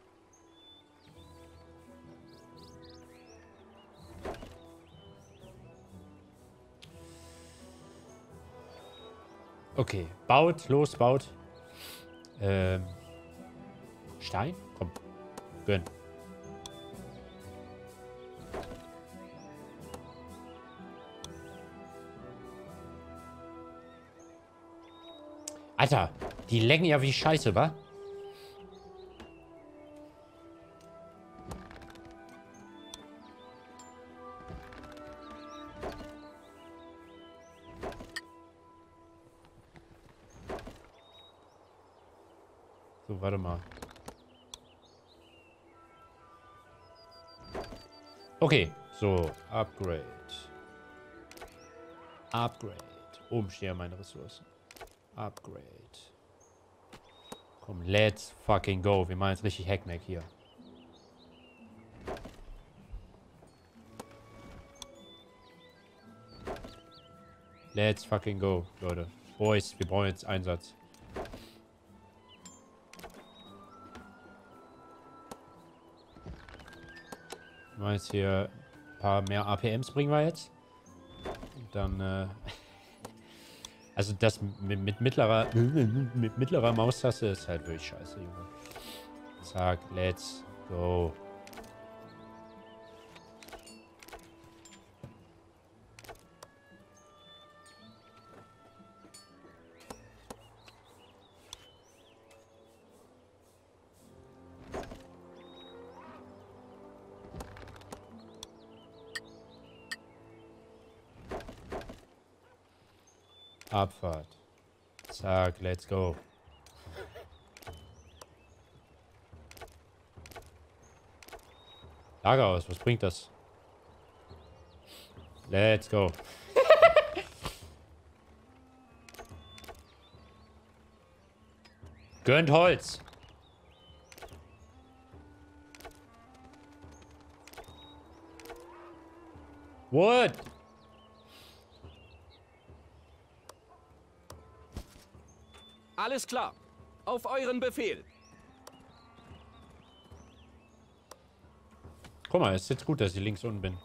Okay, baut, los, baut. Ähm, Stein? Komm, gönn. Alter, die lecken ja wie Scheiße, wa? Okay, so, Upgrade. Upgrade. Oben stehen meine Ressourcen. Upgrade. Komm, let's fucking go. Wir machen jetzt richtig Hackmack hier. Let's fucking go, Leute. Boys, wir brauchen jetzt Einsatz. Machen jetzt hier ein paar mehr APMs bringen wir jetzt. dann, äh, Also das mit, mit mittlerer mit mittlerer Maustaste ist halt wirklich scheiße, Junge. Zack, let's go. Zack, let's go. Lager aus, was bringt das? Let's go. Gönnt Holz. Wood. Alles klar. Auf euren Befehl. Guck mal, es ist jetzt gut, dass ich links unten bin.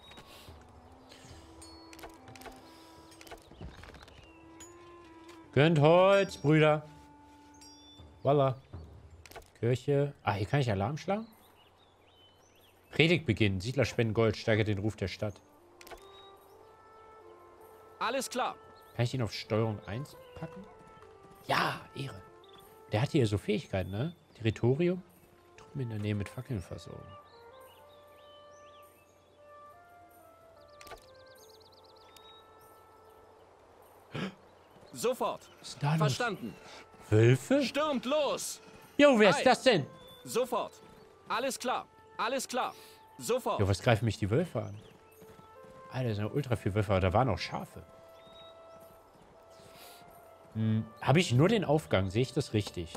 Gönnt Holz, Brüder. Voila. Kirche. Ah, hier kann ich Alarm schlagen? Predigt beginnen. Siedler spenden Gold, steigert den Ruf der Stadt. Alles klar. Kann ich ihn auf Steuerung 1 packen? Ja, Ehre. Der hat hier so Fähigkeiten, ne? Territorium. Truppen in der Nähe mit Fackeln versorgen. Sofort. Ist da? Verstanden. Wölfe? Stürmt los. Jo, wer ist Ei. das denn? Sofort. Alles klar. Alles klar. Sofort. Jo, was greifen mich die Wölfe an? Alter, das sind ja ultra viele Wölfe, aber da waren auch Schafe. Hm, habe ich nur den Aufgang? Sehe ich das richtig?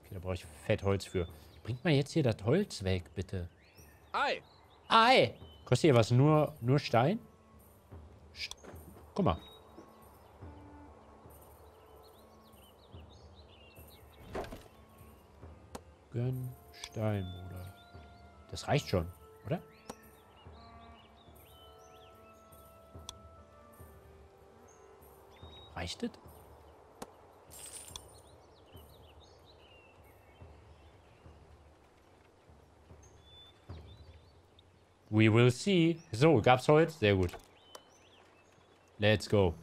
Okay, da brauche ich Fettholz für. Bringt mal jetzt hier das Holz weg, bitte. Ei. Ei! Kostet hier was? Nur, nur Stein? St Guck mal. Gönn Stein, Bruder. Das reicht schon, Reicht es? We will see. So, gab's Holz? Sehr gut. Let's go.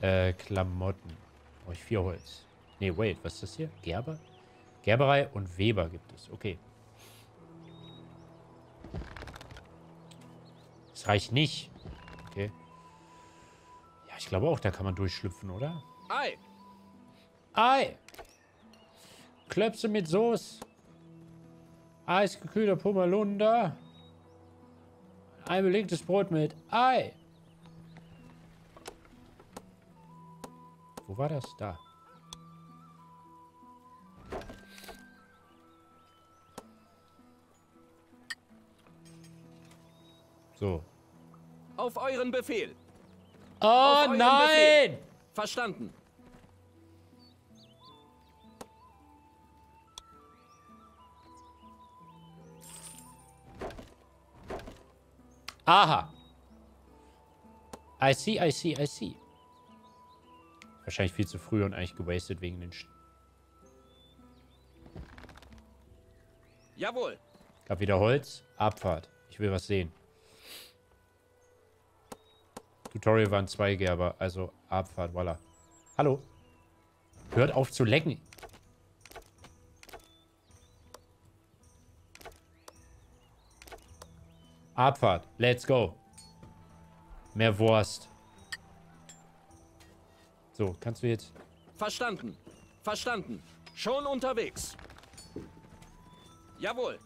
Äh, Klamotten. Brauche ich vier Holz. Nee, wait, was ist das hier? Gerber? Gerberei und Weber gibt es. Okay. Das reicht nicht. Okay. Ja, ich glaube auch, da kann man durchschlüpfen, oder? Ei. Ei. Klöpse mit Soße. Eisgekühlter Pummerlunder. Ein belegtes Brot mit Ei. Wo war das? Da. So. Auf euren Befehl. Oh euren nein! Befehl. Verstanden. Aha. I see, I see, I see. Wahrscheinlich viel zu früh und eigentlich gewastet wegen den... Sch Jawohl. Gab wieder Holz. Abfahrt. Ich will was sehen. Tutorial waren zwei Gerber. Also Abfahrt, voila. Hallo. Hört auf zu lecken. Abfahrt. Let's go. Mehr Wurst. So, kannst du jetzt... Verstanden. Verstanden. Schon unterwegs. Jawohl.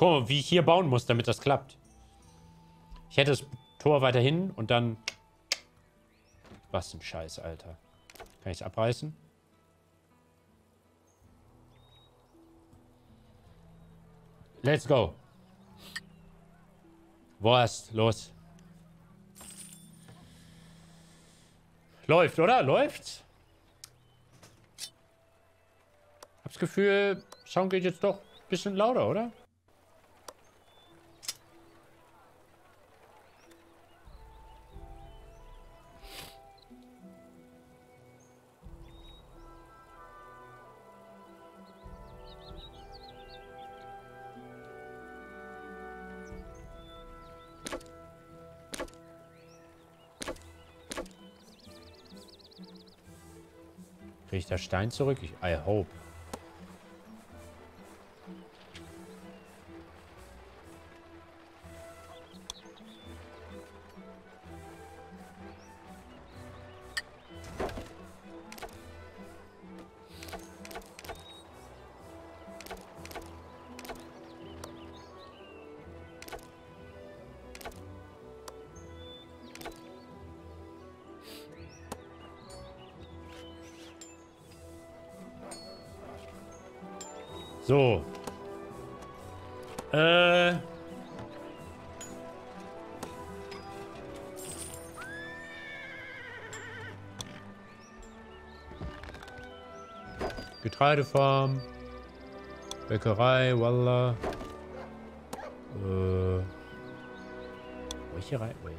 Guck mal, wie ich hier bauen muss, damit das klappt. Ich hätte das Tor weiter hin und dann... Was ein Scheiß, Alter. Kann ich es abreißen? Let's go. Wurst, los. Läuft, oder? Läuft's? Hab's Gefühl, Sound geht jetzt doch ein bisschen lauter, oder? Da Stein zurück? Ich, I hope. Äh. Getreidefarm. Bäckerei, Wallah. Äh. Hier rein? Wait.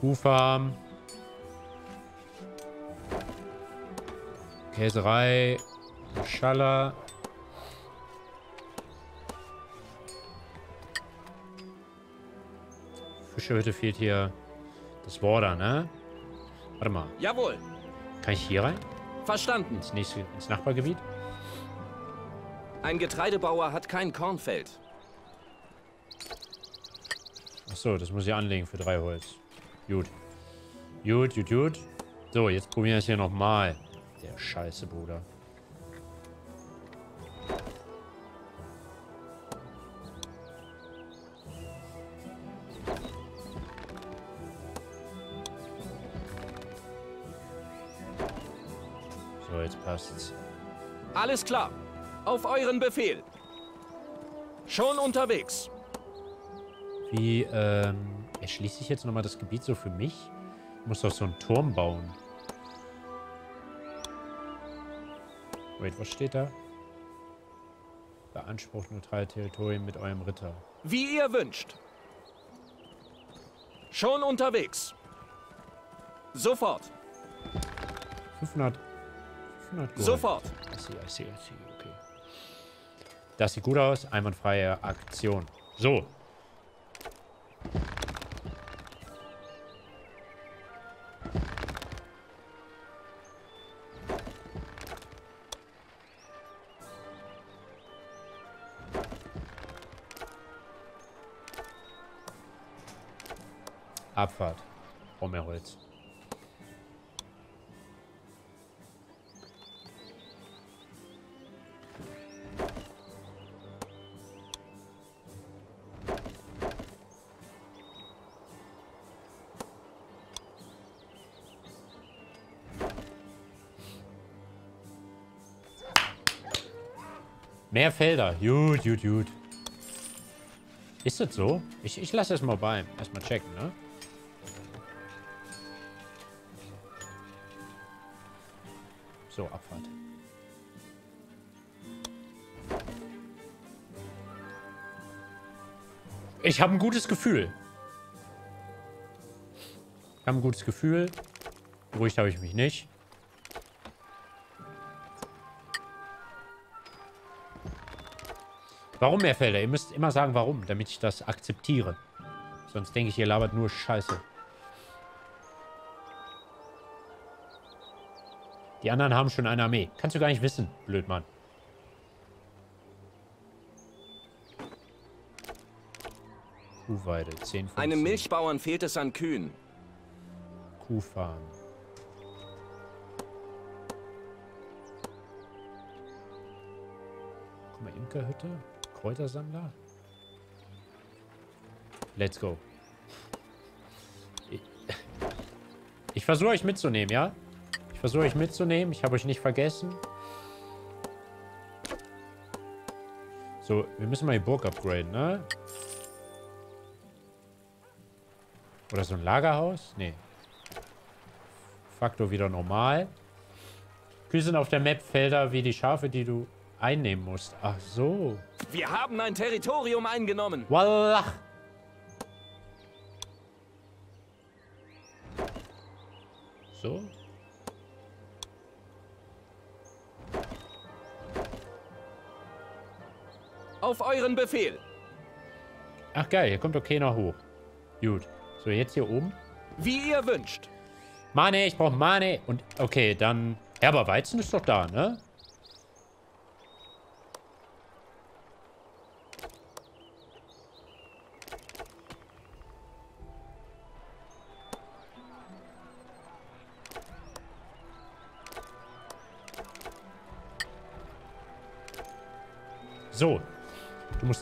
Kuhfarm. Käserei. Schaller. Fischehütte fehlt hier. Das Border, ne? Warte mal. Jawohl. Kann ich hier rein? Verstanden. Ins nächste, ins Nachbargebiet? Ein Getreidebauer hat kein Kornfeld. Achso, das muss ich anlegen für drei Holz. Gut. Gut, gut, gut. So, jetzt probieren wir es hier nochmal. Der Scheiße, Bruder. So, jetzt passt's. Alles klar. Auf euren Befehl. Schon unterwegs. Wie, ähm, erschließe ich jetzt nochmal das Gebiet so für mich? Ich muss doch so einen Turm bauen. Wait, was steht da? Beansprucht neutrale Territorien mit eurem Ritter. Wie ihr wünscht. Schon unterwegs. Sofort. 500. 500 Gold. Sofort. I see, I see, I see. Okay. Das sieht gut aus. Einwandfreie Aktion. So. Mehr Felder. Gut, gut, gut. Ist das so? Ich, ich lasse es mal bei. Erstmal checken, ne? So, Abfahrt. Ich habe ein gutes Gefühl. Ich habe ein gutes Gefühl. Beruhigt habe ich mich nicht. Warum mehr Felder? Ihr müsst immer sagen, warum, damit ich das akzeptiere. Sonst denke ich, ihr labert nur Scheiße. Die anderen haben schon eine Armee. Kannst du gar nicht wissen, Blödmann. Kuhweide, 10 von Einem 10. Milchbauern fehlt es an Kühen. Kuhfarm. Guck mal, Imkerhütte. Kräutersammler. Let's go. Ich, ich versuche euch mitzunehmen, ja? Ich versuche ich mitzunehmen. Ich habe euch nicht vergessen. So, wir müssen mal die Burg upgraden, ne? Oder so ein Lagerhaus? Nee. Faktor wieder normal. Kühe sind auf der Map Felder wie die Schafe, die du einnehmen musst. Ach so. Wir haben ein Territorium eingenommen. Wallach. So. Auf euren Befehl. Ach geil, hier kommt okay noch hoch. Gut. So, jetzt hier oben. Wie ihr wünscht. Mane, ich brauche Mane. Und okay, dann... Ja, aber Weizen ist doch da, ne?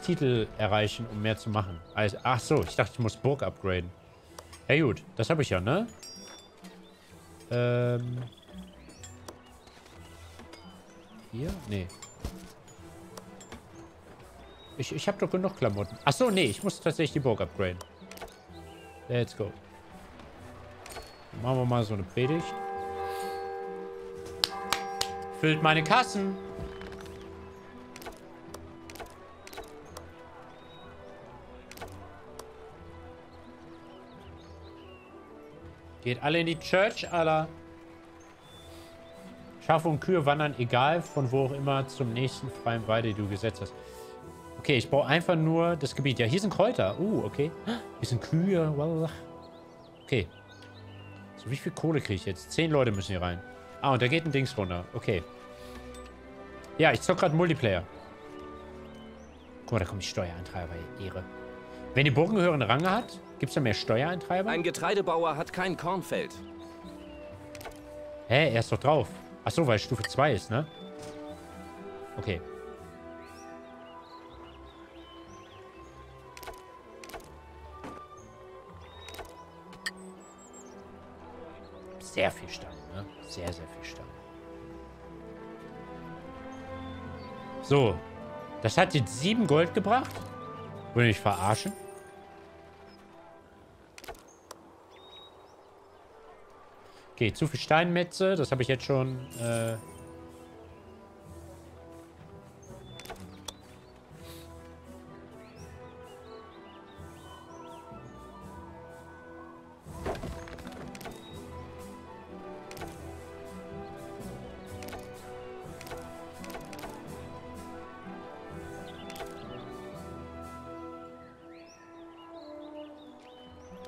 Titel erreichen, um mehr zu machen. Also, ach so, ich dachte, ich muss Burg upgraden. Ja gut, das habe ich ja, ne? Ähm. Hier? Nee. Ich, ich habe doch genug Klamotten. Ach so, nee, ich muss tatsächlich die Burg upgraden. Let's go. Machen wir mal so eine Predigt. Füllt meine Kassen. Geht alle in die Church, Alter. Schafe und Kühe wandern, egal von wo auch immer, zum nächsten freien Weide, die du gesetzt hast. Okay, ich brauche einfach nur das Gebiet. Ja, hier sind Kräuter. Uh, okay. Hier sind Kühe. Okay. So, wie viel Kohle kriege ich jetzt? Zehn Leute müssen hier rein. Ah, und da geht ein Dings runter. Okay. Ja, ich zock gerade Multiplayer. Guck mal, da kommt die Steuereintreiber. Ehre. Wenn die Burg einen höheren Rang hat, gibt es da mehr Steuereintreiber? Ein Getreidebauer hat kein Kornfeld. Hä, er ist doch drauf. Achso, weil Stufe 2 ist, ne? Okay. Sehr viel Stamm, ne? Sehr, sehr viel Stamm. So. Das hat jetzt 7 Gold gebracht. Will ich verarschen? Okay, zu viel Steinmetze. Das habe ich jetzt schon... Äh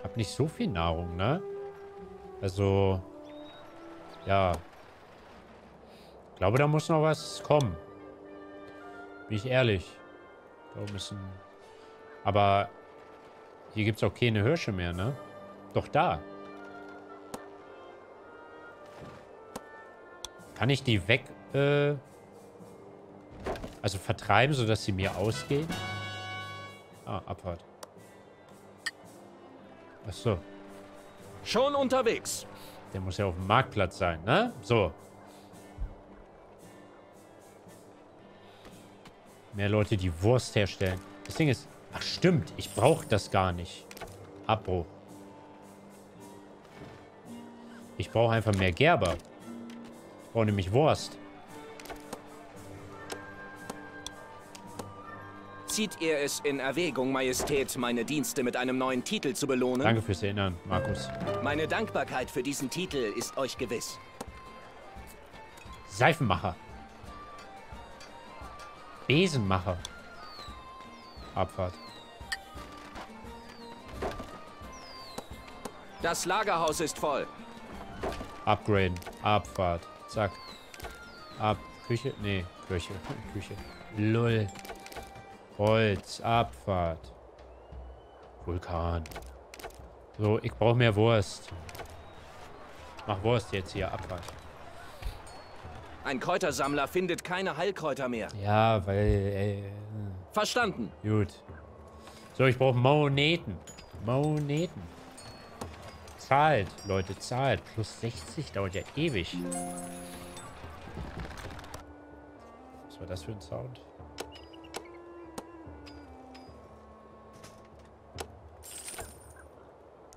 Hab nicht so viel Nahrung, ne? Also... Ja. Ich glaube, da muss noch was kommen. Bin ich ehrlich. Da müssen... Aber hier gibt es auch keine Hirsche mehr, ne? Doch da. Kann ich die weg... Äh, also vertreiben, sodass sie mir ausgehen? Ah, Abfahrt. Achso. Schon unterwegs. Der muss ja auf dem Marktplatz sein, ne? So. Mehr Leute, die Wurst herstellen. Das Ding ist... Ach, stimmt. Ich brauche das gar nicht. Abbruch. Ich brauche einfach mehr Gerber. Ich brauche nämlich Wurst. Zieht ihr es in Erwägung, Majestät, meine Dienste mit einem neuen Titel zu belohnen? Danke fürs Erinnern, Markus. Meine Dankbarkeit für diesen Titel ist euch gewiss. Seifenmacher. Besenmacher. Abfahrt. Das Lagerhaus ist voll. Upgraden. Abfahrt. Zack. Ab. Küche? Nee, Küche. Küche. Lull. Holz. Abfahrt. Vulkan. So, ich brauche mehr Wurst. Mach Wurst jetzt hier. Abfahrt. Ein Kräutersammler findet keine Heilkräuter mehr. Ja, weil... Äh, Verstanden. gut. So, ich brauche Moneten. Moneten. Zahlt, Leute, zahlt. Plus 60 dauert ja ewig. Was war das für ein Sound?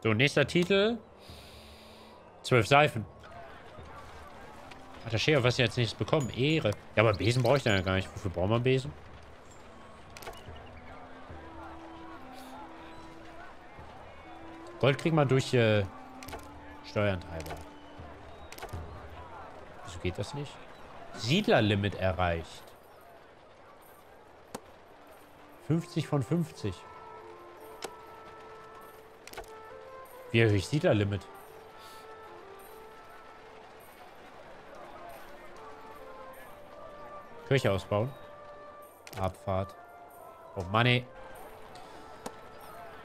So, nächster Titel. Zwölf Seifen. Shea was jetzt nichts bekommen? Ehre. Ja, aber Besen brauche ich dann ja gar nicht. Wofür braucht man Besen? Gold kriegt man durch äh, Steuerntreiber. Wieso geht das nicht? Siedlerlimit erreicht. 50 von 50. Wie erhöhe ich Siedlerlimit? Kirche ausbauen. Abfahrt. Oh, Money.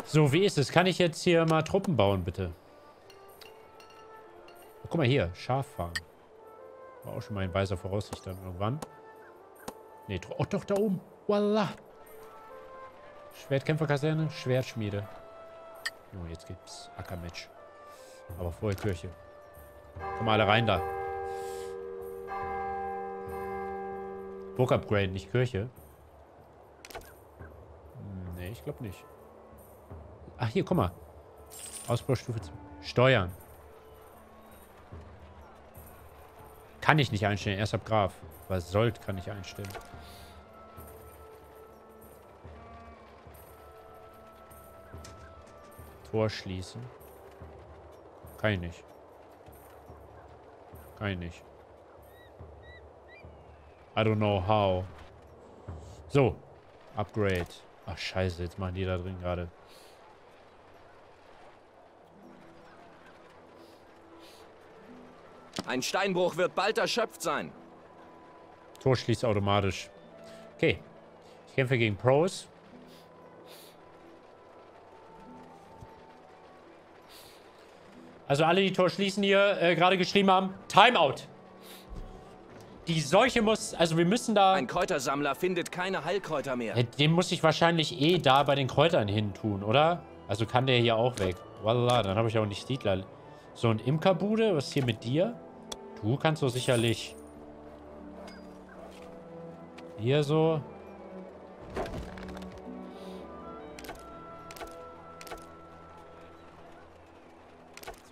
So, wie ist es? Kann ich jetzt hier mal Truppen bauen, bitte? Oh, guck mal hier. Schaffarm. War auch schon mal in weiser Voraussicht dann irgendwann. Nee, oh doch, da oben. Voila. Schwertkämpferkaserne, Schwertschmiede. Oh, jetzt gibt's Ackermatch. Aber vorher Kirche. Kommen alle rein da. Burg-Upgrade, nicht Kirche. Nee, ich glaube nicht. Ach, hier, guck mal. Ausbaustufe 2. Steuern. Kann ich nicht einstellen, erst ab Graf. Was sollt kann ich einstellen. Tor schließen. Kann ich nicht. Kann ich nicht. I don't know how. So. Upgrade. Ach, scheiße. Jetzt machen die da drin gerade. Ein Steinbruch wird bald erschöpft sein. Tor schließt automatisch. Okay. Ich kämpfe gegen Pros. Also alle, die Tor schließen hier äh, gerade geschrieben haben, Timeout. Die Seuche muss, also wir müssen da... Ein Kräutersammler findet keine Heilkräuter mehr. Ja, den muss ich wahrscheinlich eh da bei den Kräutern hin tun, oder? Also kann der hier auch weg. Voila, dann habe ich auch nicht Siedler. So, ein Imkerbude, was ist hier mit dir? Du kannst doch sicherlich... Hier so...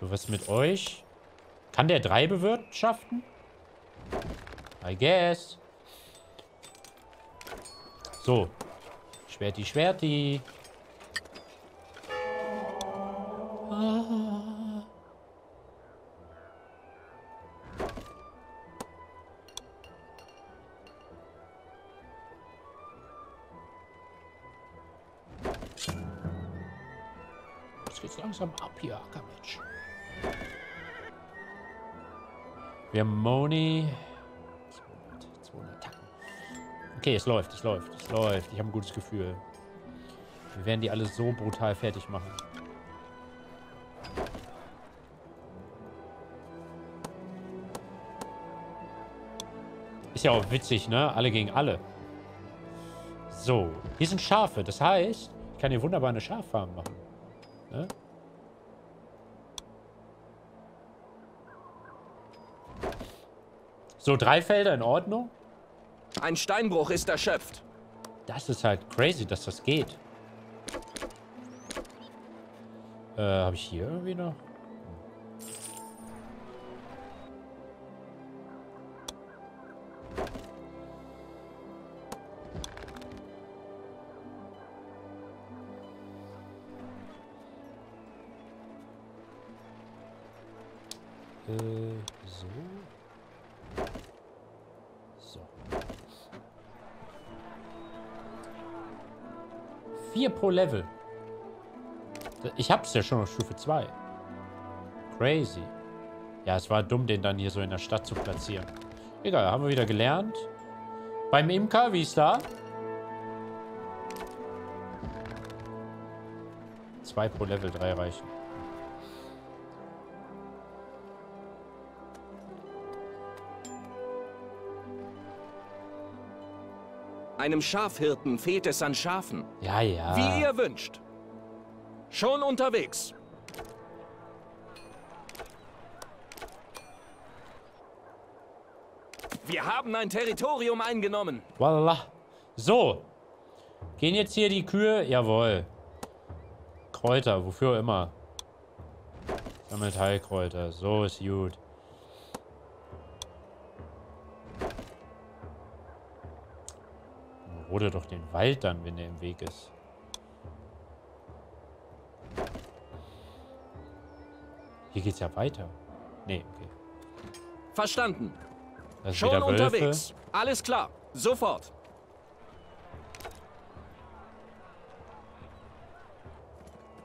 So, was mit euch? Kann der drei bewirtschaften? I guess. So. Schwerti, Schwerti. Ah. Jetzt geht's langsam ab hier, Ackermensch. Wir haben Moni. 200, 200 Tacken. Okay, es läuft, es läuft, es läuft. Ich habe ein gutes Gefühl. Wir werden die alle so brutal fertig machen. Ist ja auch witzig, ne? Alle gegen alle. So, hier sind Schafe. Das heißt, ich kann hier wunderbar eine Schaffarm machen. Ne? So, drei Felder in Ordnung. Ein Steinbruch ist erschöpft. Das ist halt crazy, dass das geht. Äh, habe ich hier irgendwie noch? Pro Level. Ich hab's ja schon auf Stufe 2. Crazy. Ja, es war dumm, den dann hier so in der Stadt zu platzieren. Egal, haben wir wieder gelernt. Beim Imker, wie ist da? Zwei pro Level, drei reichen. Einem Schafhirten fehlt es an Schafen. Ja, ja. Wie ihr wünscht. Schon unterwegs. Wir haben ein Territorium eingenommen. Voila. So. Gehen jetzt hier die Kühe? Jawohl. Kräuter, wofür immer. Damit Heilkräuter. So ist gut. Rode doch den Wald dann, wenn der im Weg ist. Hier geht's ja weiter. Nee, okay. Verstanden. Schon unterwegs. Alles klar. Sofort.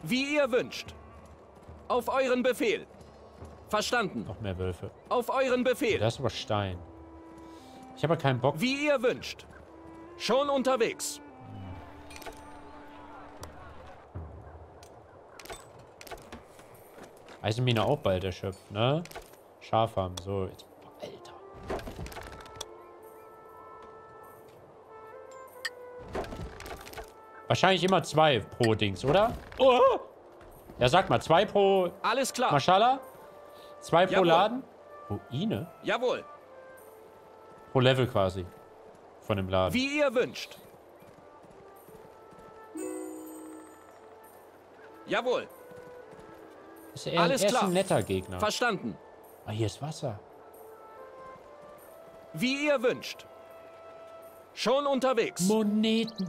Wie ihr wünscht. Auf euren Befehl. Verstanden. Noch mehr Wölfe. Auf euren Befehl. Das ist aber Stein. Ich habe keinen Bock. Wie ihr wünscht. Schon unterwegs. Eisenmine auch bald erschöpft, ne? Schaf haben. So, jetzt. Alter. Wahrscheinlich immer zwei pro Dings, oder? Oh! Ja, sag mal, zwei pro Alles klar. Maschallah? Zwei pro Jawohl. Laden? Ruine? Jawohl. Pro Level quasi. Von dem Laden. Wie ihr wünscht. Jawohl. Ist er, Alles er ist klar. ein netter Gegner. Verstanden. Ah, hier ist Wasser. Wie ihr wünscht. Schon unterwegs. Moneten.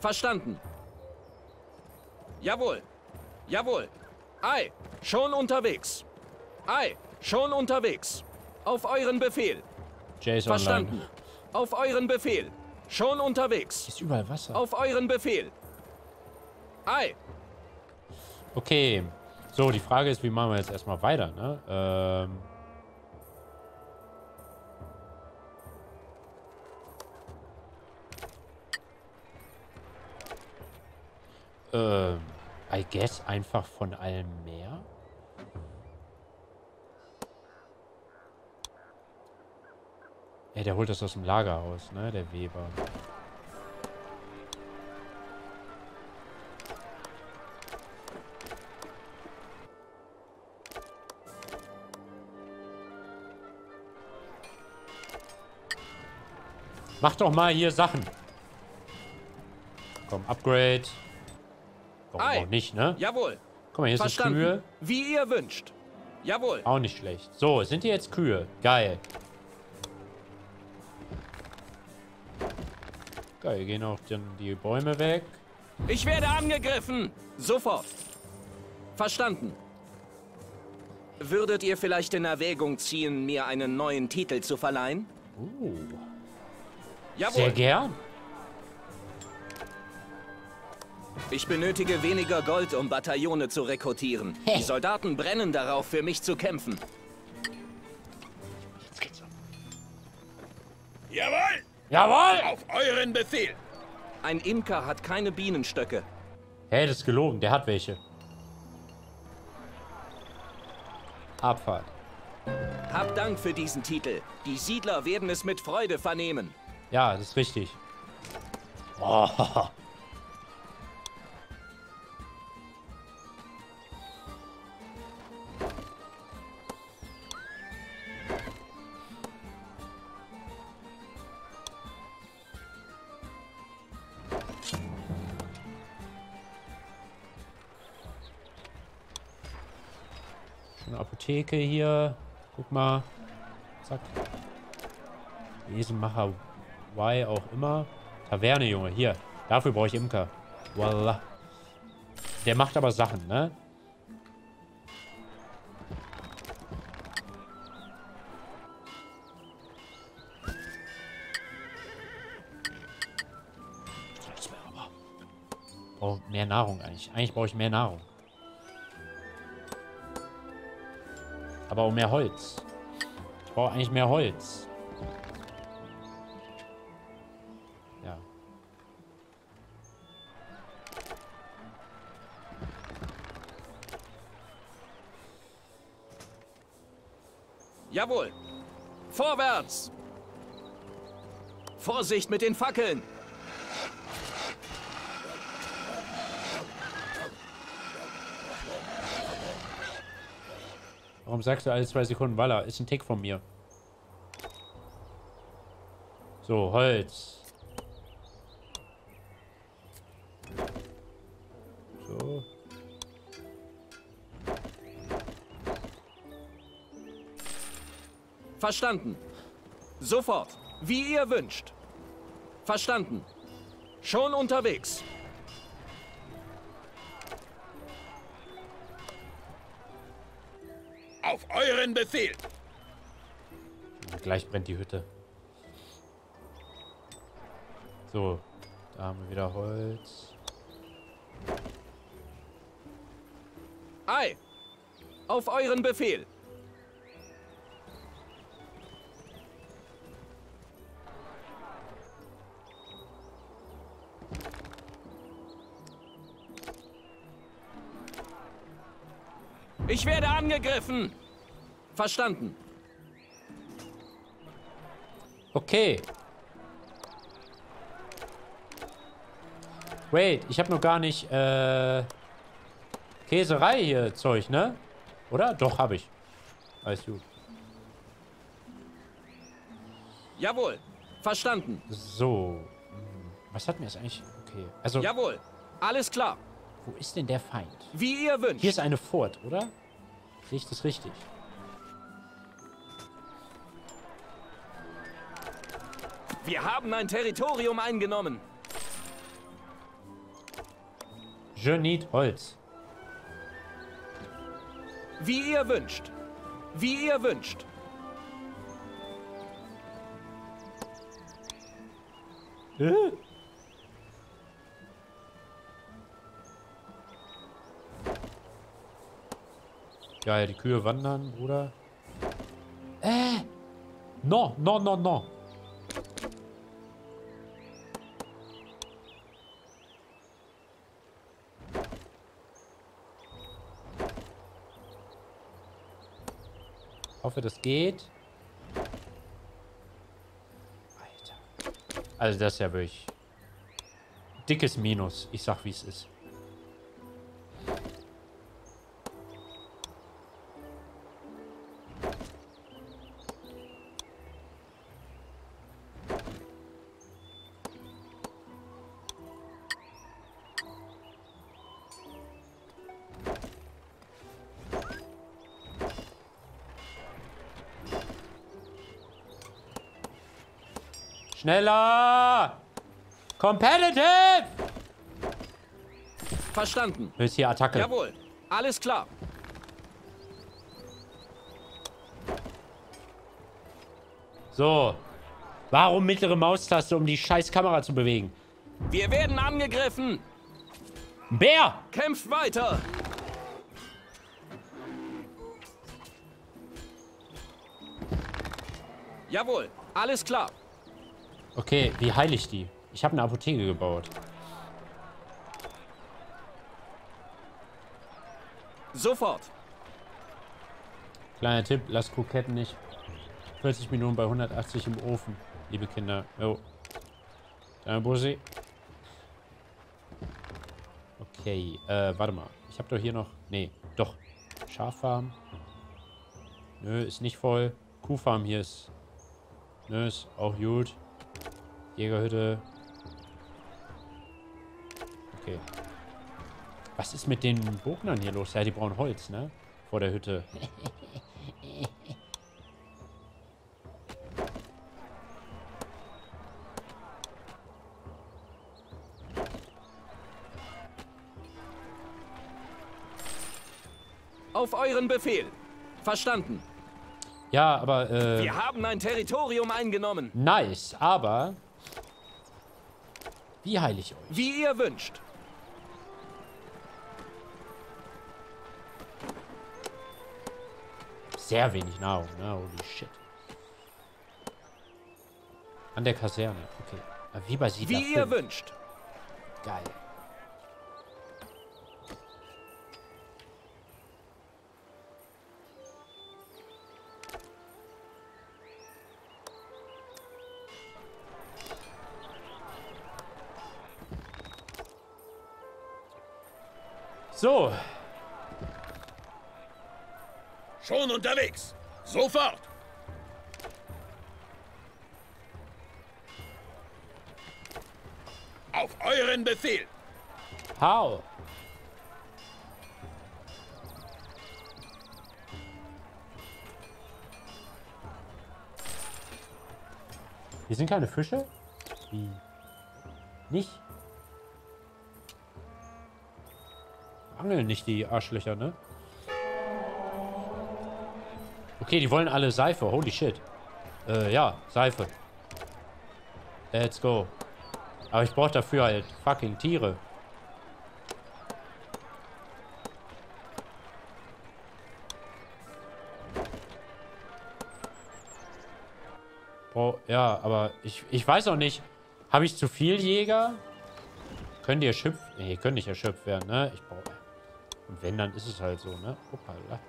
Verstanden. Jawohl. Jawohl. Ei, schon unterwegs. Ei, schon unterwegs. Auf euren Befehl. Ist Verstanden. online. Auf euren Befehl. Schon unterwegs. Ist überall Wasser. Auf euren Befehl. Ei, Okay. So, die Frage ist, wie machen wir jetzt erstmal weiter, ne? Ähm. Ähm, I guess einfach von allem mehr. Ja, der holt das aus dem Lagerhaus, ne? Der Weber. Mach doch mal hier Sachen. Komm, Upgrade. Warum Ei. auch nicht, ne? jawohl. Guck mal, hier sind Verstanden. Kühe. Wie ihr wünscht. Jawohl. Auch nicht schlecht. So, sind hier jetzt Kühe? Geil. Geil, gehen auch dann die Bäume weg. Ich werde angegriffen. Sofort. Verstanden. Würdet ihr vielleicht in Erwägung ziehen, mir einen neuen Titel zu verleihen? Uh, Jawohl. sehr gern. Ich benötige weniger Gold, um Bataillone zu rekrutieren. Die Soldaten brennen darauf, für mich zu kämpfen. Jawohl! Auf euren Befehl! Ein Imker hat keine Bienenstöcke. Hey, das ist gelogen. Der hat welche. Abfahrt. Hab Dank für diesen Titel. Die Siedler werden es mit Freude vernehmen. Ja, das ist richtig. Oh. Apotheke hier. Guck mal. Zack. Besenmacher Y auch immer. Taverne, Junge. Hier. Dafür brauche ich Imker. Voila. Der macht aber Sachen, ne? Brauche mehr Nahrung eigentlich. Eigentlich brauche ich mehr Nahrung. Aber auch mehr Holz. Ich brauche eigentlich mehr Holz. Ja. Jawohl. Vorwärts! Vorsicht mit den Fackeln! Warum sagst du alle zwei Sekunden Walla? Ist ein Tick von mir. So, Holz. So. Verstanden. Sofort. Wie ihr wünscht. Verstanden. Schon unterwegs. Euren Befehl. Gleich brennt die Hütte. So, da haben wir wieder Holz. Ei. Auf euren Befehl. Ich werde angegriffen. Verstanden. Okay. Wait, ich habe noch gar nicht äh, Käserei hier Zeug, ne? Oder? Doch, habe ich. Alles gut. Jawohl. Verstanden. So. Hm, Was hat mir das eigentlich... Okay. Also, Jawohl. Alles klar. wo ist denn der Feind? Wie ihr wünscht. Hier ist eine Fort, oder? Sehe ich das richtig? Wir haben ein Territorium eingenommen. Je need Holz. Wie ihr wünscht. Wie ihr wünscht. Äh? Geil, die Kühe wandern, Bruder. Äh. No, no, no, no. Hoffe, das geht. Alter. Also das ist ja wirklich dickes Minus. Ich sag, wie es ist. Schneller! Competitive! Verstanden. Ist hier Attacke. Jawohl. Alles klar. So. Warum mittlere Maustaste, um die scheiß Kamera zu bewegen? Wir werden angegriffen. Bär! Kämpft weiter. Jawohl. Alles klar. Okay, wie heile ich die? Ich habe eine Apotheke gebaut. Sofort. Kleiner Tipp, lasst Kroketten nicht 40 Minuten bei 180 im Ofen, liebe Kinder. Jo. Kleiner Bussi. Okay, äh, warte mal. Ich habe doch hier noch... Nee, doch. Schaffarm. Nö, ist nicht voll. Kuhfarm hier ist... Nö, ist auch gut. Jägerhütte. Okay. Was ist mit den Bognern hier los? Ja, die brauchen Holz, ne? Vor der Hütte. Auf euren Befehl. Verstanden. Ja, aber, äh, Wir haben ein Territorium eingenommen. nice. Aber, wie heile ich euch? Wie ihr wünscht. Sehr wenig Nahrung, ne? Holy shit. An der Kaserne, okay. Wie bei Siedler Wie ihr 5. wünscht. Geil. So, Schon unterwegs. Sofort. Auf euren Befehl. Hau. Hier sind keine Fische? Wie? Nicht? Angeln nicht die Arschlöcher, ne? Okay, die wollen alle Seife. Holy shit. Äh, ja, Seife. Let's go. Aber ich brauche dafür halt fucking Tiere. Oh, ja, aber ich, ich weiß auch nicht. Habe ich zu viel Jäger? Können die erschöpft? Nee, können nicht erschöpft werden, ne? Ich brauche. Und wenn, dann ist es halt so, ne? Hoppala.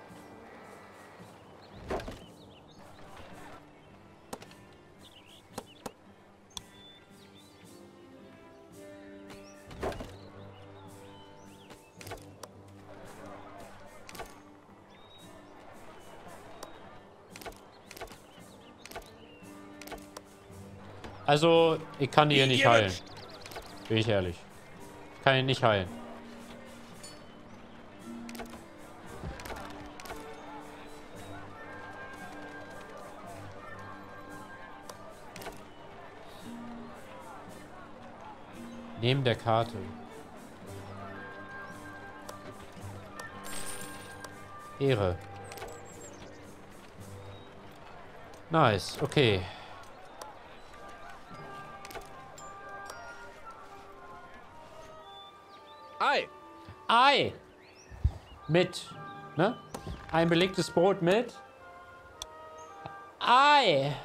Also, ich kann die hier nicht heilen. Bin ich ehrlich. Ich kann ihn nicht heilen. Neben der Karte. Ehre. Nice, okay. Ei, Ei. Mit. Ne? Ein belegtes Brot mit. Ei.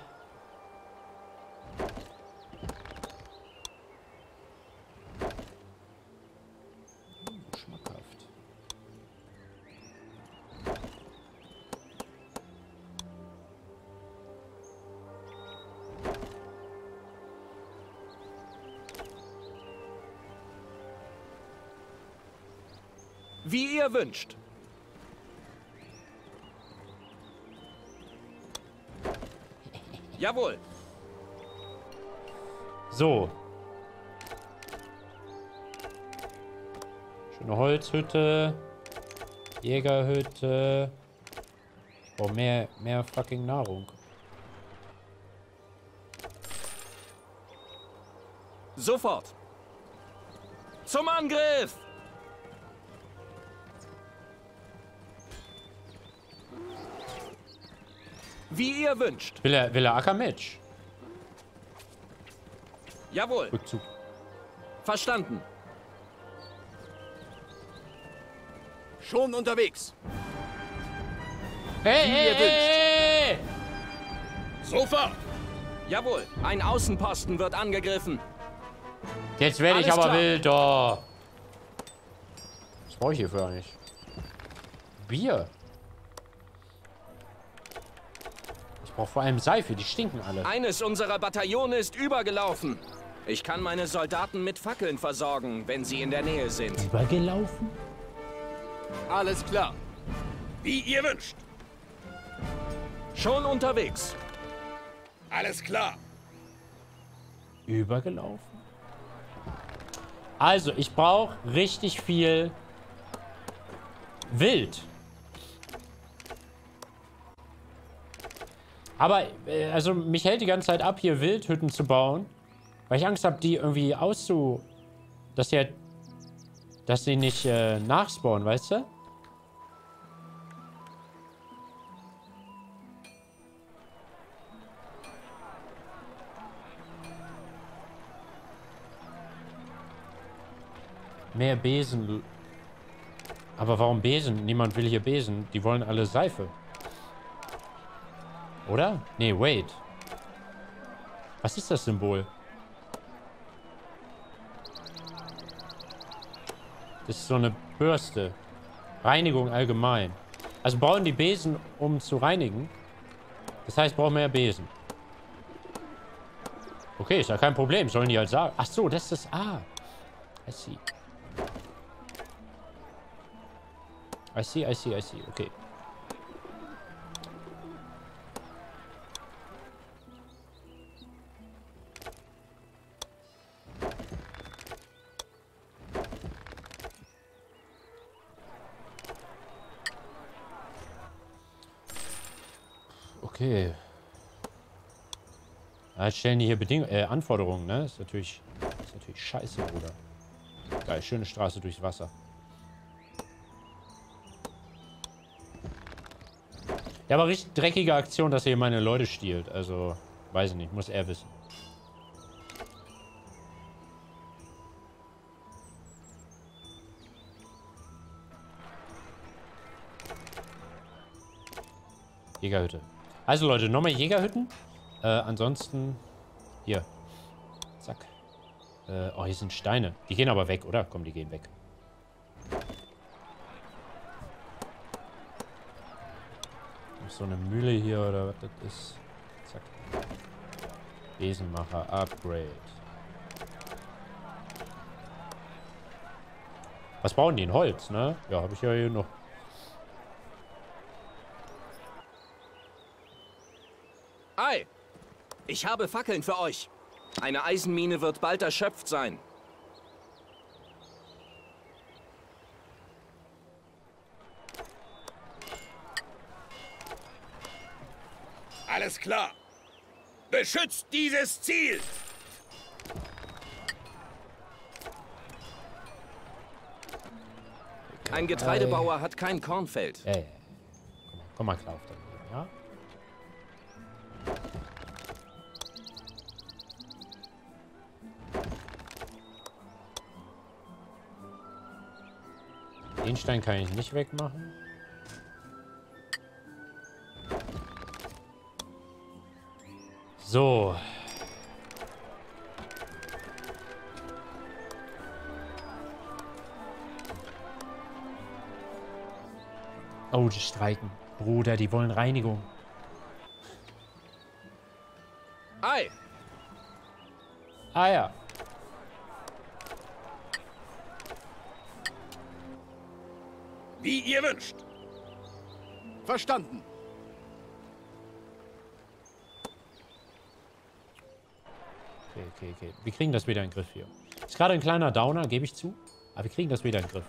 Wie ihr wünscht. Jawohl. So. Schöne Holzhütte. Jägerhütte. Ich brauche mehr, mehr fucking Nahrung. Sofort. Zum Angriff! Wie ihr wünscht. Will er, will er Ackermatch? Jawohl. Rückzug. Verstanden. Schon unterwegs. Hey, Wie hey, ihr hey, hey! Sofort. Jawohl. Ein Außenposten wird angegriffen. Jetzt werde ich aber klar. wild, oh. Was brauche ich hierfür eigentlich? Bier. Ich brauche vor allem Seife, die stinken alle. Eines unserer Bataillone ist übergelaufen. Ich kann meine Soldaten mit Fackeln versorgen, wenn sie in der Nähe sind. Übergelaufen? Alles klar. Wie ihr wünscht. Schon unterwegs. Alles klar. Übergelaufen? Also, ich brauche richtig viel Wild. Aber, äh, also, mich hält die ganze Zeit ab, hier Wildhütten zu bauen. Weil ich Angst habe, die irgendwie auszu... Dass die halt... Dass sie nicht äh, nachspawnen, weißt du? Mehr Besen. Aber warum Besen? Niemand will hier Besen. Die wollen alle Seife. Oder? Nee, wait. Was ist das Symbol? Das ist so eine Bürste. Reinigung allgemein. Also brauchen die Besen, um zu reinigen. Das heißt, brauchen mehr Besen. Okay, ist ja kein Problem. Sollen die halt sagen. Ach so, das ist das... Ah. I see. I see, I see, I see. Okay. Okay. Ja, stellen die hier Beding äh, Anforderungen, ne? Ist natürlich, ist natürlich scheiße, Bruder. Geil, schöne Straße durchs Wasser. Ja, aber richtig dreckige Aktion, dass er hier meine Leute stiehlt. Also, weiß ich nicht, muss er wissen. Jägerhütte. Also Leute, nochmal Jägerhütten. Äh, ansonsten... Hier. Zack. Äh, oh, hier sind Steine. Die gehen aber weg, oder? Komm, die gehen weg. So eine Mühle hier, oder was das ist. Zack. Besenmacher, Upgrade. Was bauen die? In Holz, ne? Ja, habe ich ja hier noch. Ei! Ich habe Fackeln für euch. Eine Eisenmine wird bald erschöpft sein. Alles klar. Beschützt dieses Ziel! Ein Getreidebauer hat kein Kornfeld. Ja, ja. Komm mal, komm mal klar auf den Den Stein kann ich nicht wegmachen. So. Oh, die streiken. Bruder, die wollen Reinigung. Ei! Ah ja. Wie ihr wünscht. Verstanden. Okay, okay, okay. Wir kriegen das wieder in den Griff hier. Ist gerade ein kleiner Downer, gebe ich zu. Aber wir kriegen das wieder in den Griff.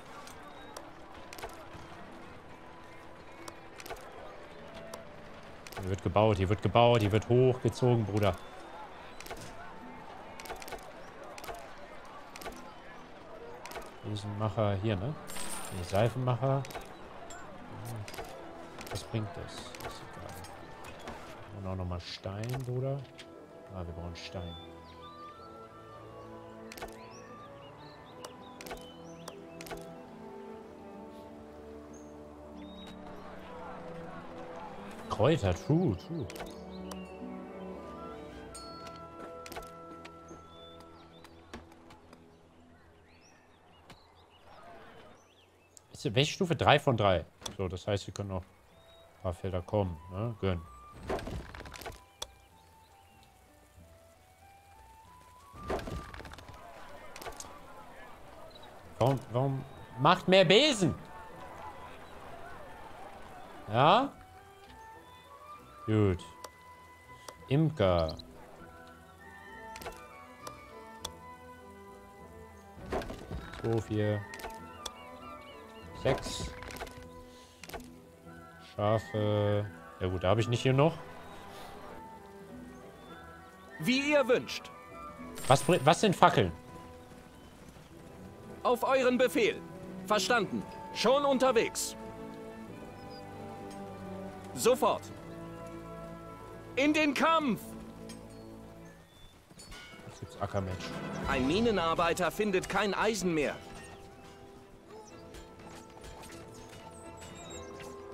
Hier wird gebaut, hier wird gebaut, hier wird hochgezogen, Bruder. Riesenmacher hier, ne? Die Seifenmacher. Was bringt das? das ist egal. Brauchen auch nochmal Stein, Bruder. Ah, wir brauchen Stein. Kräuter, true, true. Ist, welche Stufe? 3 von 3. So, das heißt, wir können noch ein paar Felder kommen. Ne? Gönn. Warum, warum macht mehr Besen? Ja? Gut. Imker. So, vier. Sechs. Schafe. Ja gut, da habe ich nicht hier noch. Wie ihr wünscht. Was, was sind Fackeln? Auf euren Befehl. Verstanden. Schon unterwegs. Sofort. In den Kampf! Jetzt gibt's Ackermensch. Ein Minenarbeiter findet kein Eisen mehr.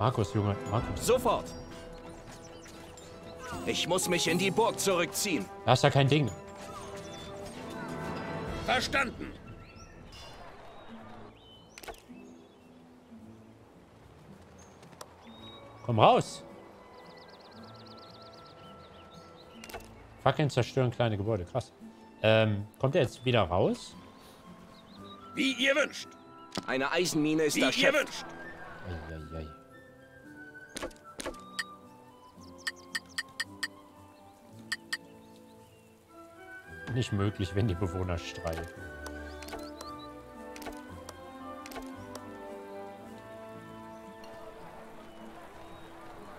Markus, Junge. Markus. Sofort. Ich muss mich in die Burg zurückziehen. Da ist ja kein Ding. Verstanden. Komm raus. Fackeln zerstören kleine Gebäude. Krass. Ähm, kommt er jetzt wieder raus? Wie ihr wünscht. Eine Eisenmine ist Wie ihr erschöpft. wünscht. Nicht möglich, wenn die Bewohner streiken.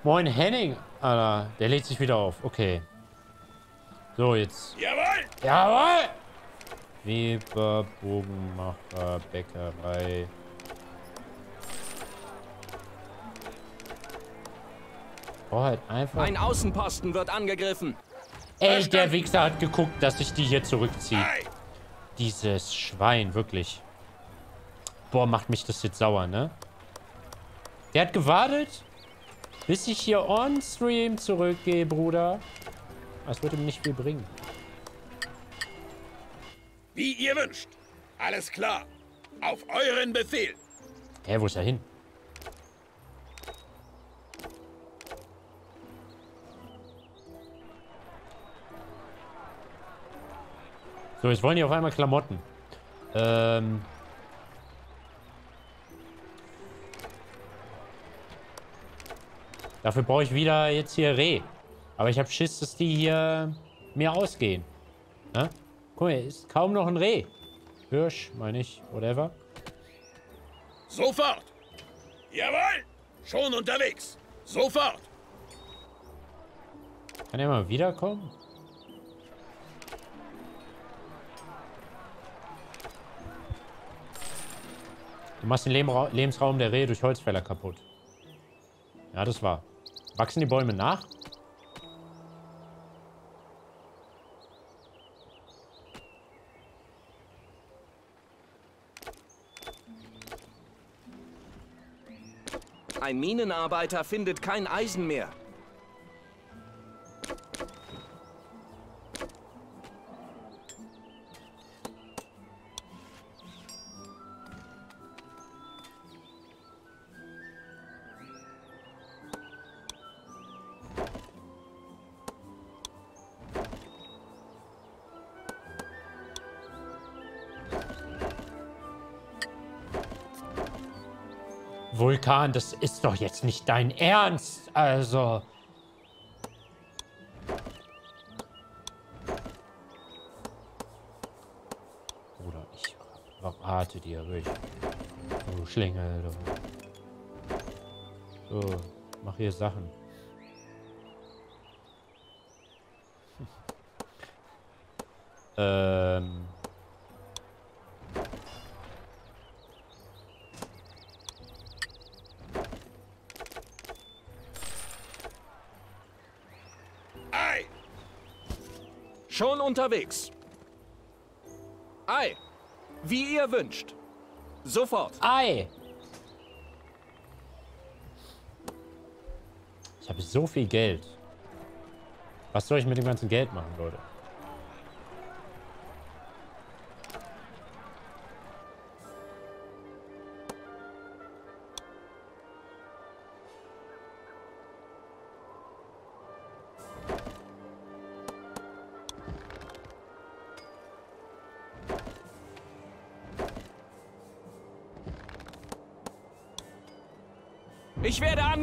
Moin Henning. Alter, der lädt sich wieder auf. Okay. So, jetzt. Jawohl! Jawohl! Weber, Bogenmacher, Bäckerei. Oh, halt einfach. Ein Außenposten wird angegriffen. Ey, der Wichser hat geguckt, dass ich die hier zurückziehe. Dieses Schwein, wirklich. Boah, macht mich das jetzt sauer, ne? Der hat gewartet, bis ich hier on-stream zurückgehe, Bruder. Das wird ihm nicht viel bringen. Wie ihr wünscht. Alles klar. Auf euren Befehl. Hä, wo ist er hin? So, jetzt wollen die auf einmal Klamotten. Ähm. Dafür brauche ich wieder jetzt hier Reh. Aber ich habe Schiss, dass die hier mir ausgehen. Ne? Guck mal, ist kaum noch ein Reh. Hirsch, meine ich, whatever. Sofort. Jawohl! Schon unterwegs. Sofort. Kann er mal wiederkommen? Du machst den Leben Lebensraum der Rehe durch Holzfäller kaputt. Ja, das war. Wachsen die Bäume nach? Ein Minenarbeiter findet kein Eisen mehr. Vulkan, das ist doch jetzt nicht dein Ernst. Also. Bruder, ich rate dir ruhig. Du Schlingel, du. So, mach hier Sachen. ähm. Schon unterwegs. Ei, wie ihr wünscht. Sofort. Ei! Ich habe so viel Geld. Was soll ich mit dem ganzen Geld machen, Leute?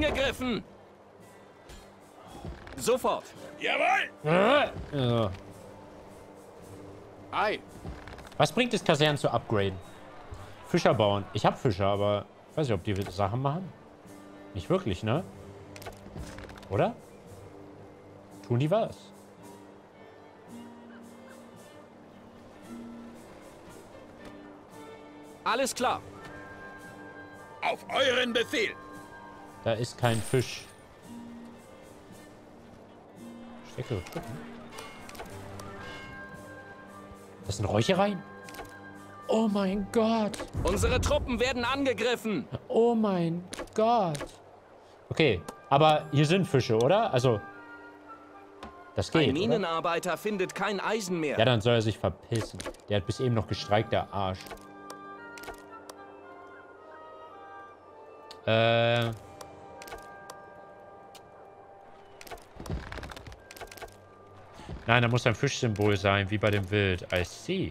Angegriffen. Sofort. Jawohl! Ja. Ei. Was bringt es, Kasernen zu upgraden? Fischer bauen. Ich habe Fischer, aber ich weiß nicht, ob die Sachen machen. Nicht wirklich, ne? Oder? Tun die was? Alles klar. Auf euren Befehl. Da ist kein Fisch. Stecke. Das sind Räuchereien? Oh mein Gott. Unsere Truppen werden angegriffen. Oh mein Gott. Okay, aber hier sind Fische, oder? Also, das Ein geht, oder? Minenarbeiter findet kein Eisen mehr. Ja, dann soll er sich verpissen. Der hat bis eben noch gestreikt, der Arsch. Äh. Nein, da muss ein Fischsymbol sein, wie bei dem Wild. I see.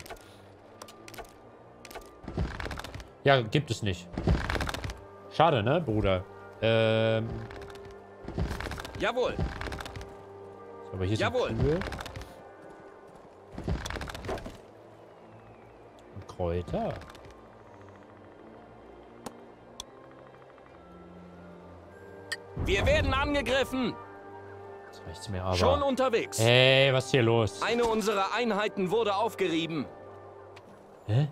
Ja, gibt es nicht. Schade, ne, Bruder? Ähm. Jawohl. Aber hier Jawohl. sind Kühe. Und Kräuter. Wir werden angegriffen. Reicht's mir aber. Schon unterwegs. Hey, was ist hier los? Eine unserer Einheiten wurde aufgerieben. Hä?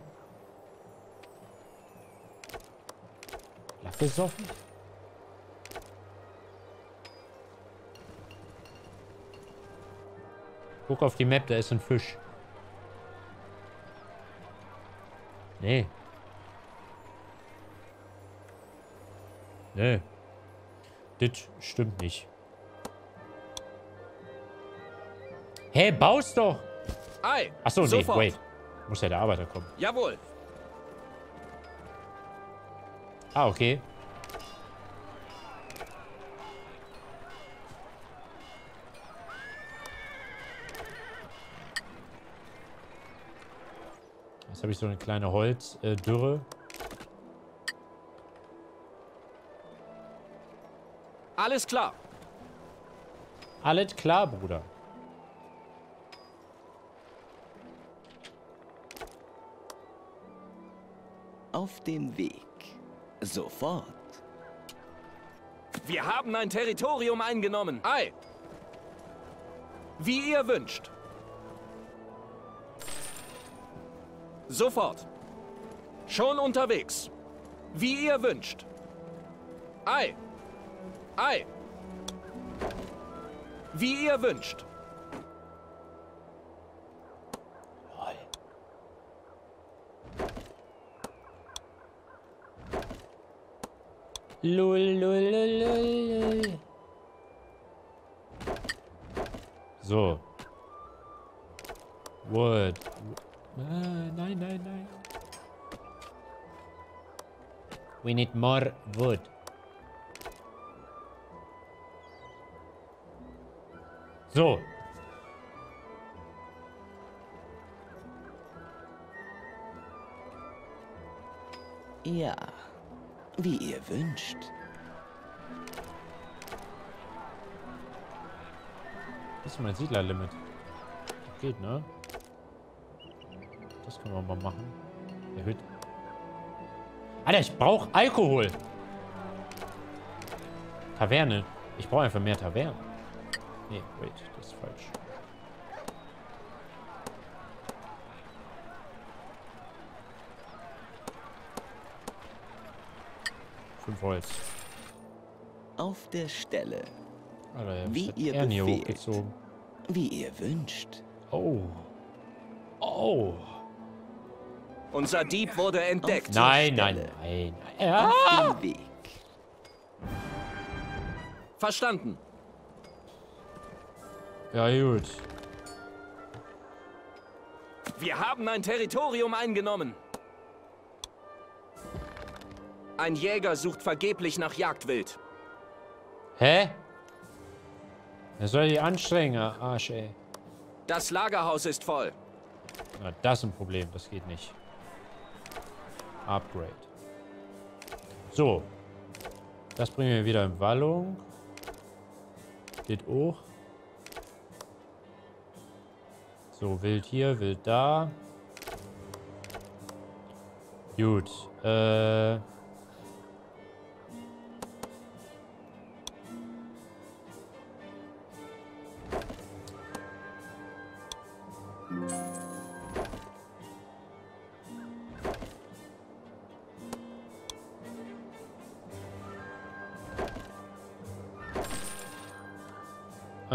Lachgesoffen? Guck auf die Map, da ist ein Fisch. Nee. Nee. Das stimmt nicht. Hey, baust doch! Ei. Achso, nee, sofort. wait. Muss ja der Arbeiter kommen. Jawohl. Ah, okay. Jetzt habe ich so eine kleine Holzdürre. Dürre. Alles klar. Alles klar, Bruder. Auf dem Weg. Sofort. Wir haben ein Territorium eingenommen. Ei. Wie ihr wünscht. Sofort. Schon unterwegs. Wie ihr wünscht. Ei. Ei. Wie ihr wünscht. Lul, lul, lul, lul. So. Wood. Ah, nein, nein, nein. We need more wood. So. Ja. Wie ihr wünscht. Das ist mein Siedlerlimit. Geht, ne? Das können wir mal machen. Erhöht. Alter, ich brauche Alkohol. Taverne. Ich brauche einfach mehr Tavernen. Nee, wait, das ist falsch. Fünf Holz. Auf der Stelle. Alter, er Wie ihr befehlt. Wie ihr wünscht. Oh. Oh. Unser Dieb wurde entdeckt. Nein, Stelle. nein, nein. Ja. Auf dem Weg. Verstanden. ja, gut. Wir haben ein Territorium eingenommen. Ein Jäger sucht vergeblich nach Jagdwild. Hä? Er soll die anstrengen, Arsch, ey. Das Lagerhaus ist voll. Na, das ist ein Problem. Das geht nicht. Upgrade. So. Das bringen wir wieder in Wallung. Geht auch. So, wild hier, wild da. Gut. Äh...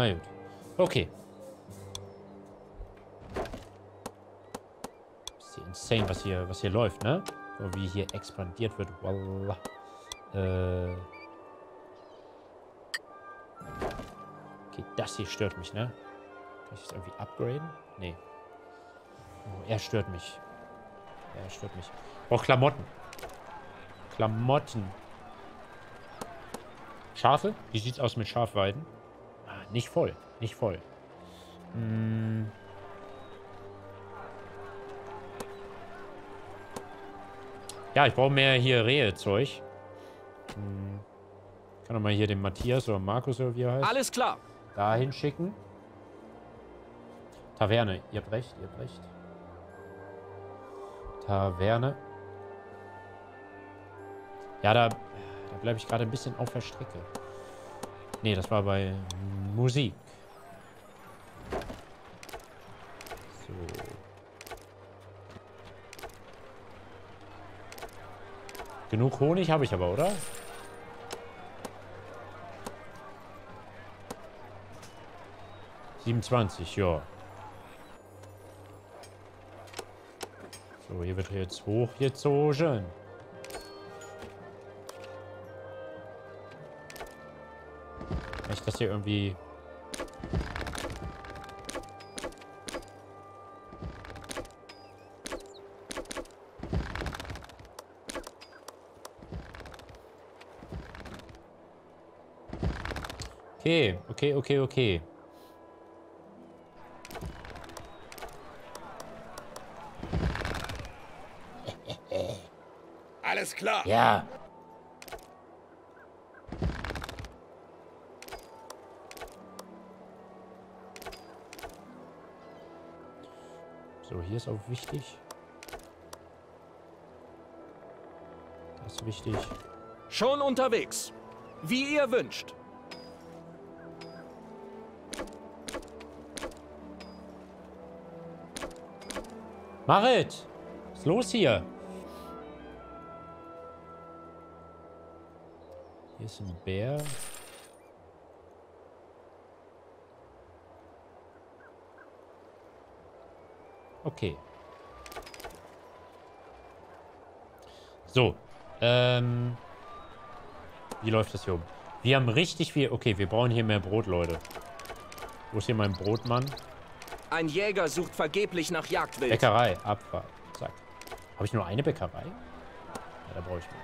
Ah, gut. Okay. Ist hier insane, was hier, was hier läuft, ne? So wie hier expandiert wird. Wallah. Äh. Okay, das hier stört mich, ne? Kann ich das irgendwie upgraden? Nee. Oh, er stört mich. Er stört mich. Ich brauche Klamotten. Klamotten. Schafe? Wie sieht's aus mit Schafweiden? Nicht voll. Nicht voll. Hm. Ja, ich brauche mehr hier Rehe-Zeug. Hm. Kann doch mal hier den Matthias oder Markus oder wie er heißt. Alles klar. dahin schicken. Taverne. Ihr habt recht, ihr habt recht. Taverne. Ja, da, da bleibe ich gerade ein bisschen auf der Strecke. Nee, das war bei Musik. So. Genug Honig habe ich aber, oder? Siebenundzwanzig, ja. So, hier wird jetzt hoch gezogen. Ich das hier irgendwie... Okay, okay, okay, okay. Alles klar. Ja. Hier ist auch wichtig. Das ist wichtig. Schon unterwegs. Wie ihr wünscht. Marit! Was ist los hier? Hier ist ein Bär. Okay. So. Ähm. Wie läuft das hier um? Wir haben richtig viel... Okay, wir brauchen hier mehr Brot, Leute. Wo ist hier mein Brotmann? Ein Jäger sucht vergeblich nach Jagdwild. Bäckerei, Abfahrt. Zack. Habe ich nur eine Bäckerei? Ja, da brauche ich mehr.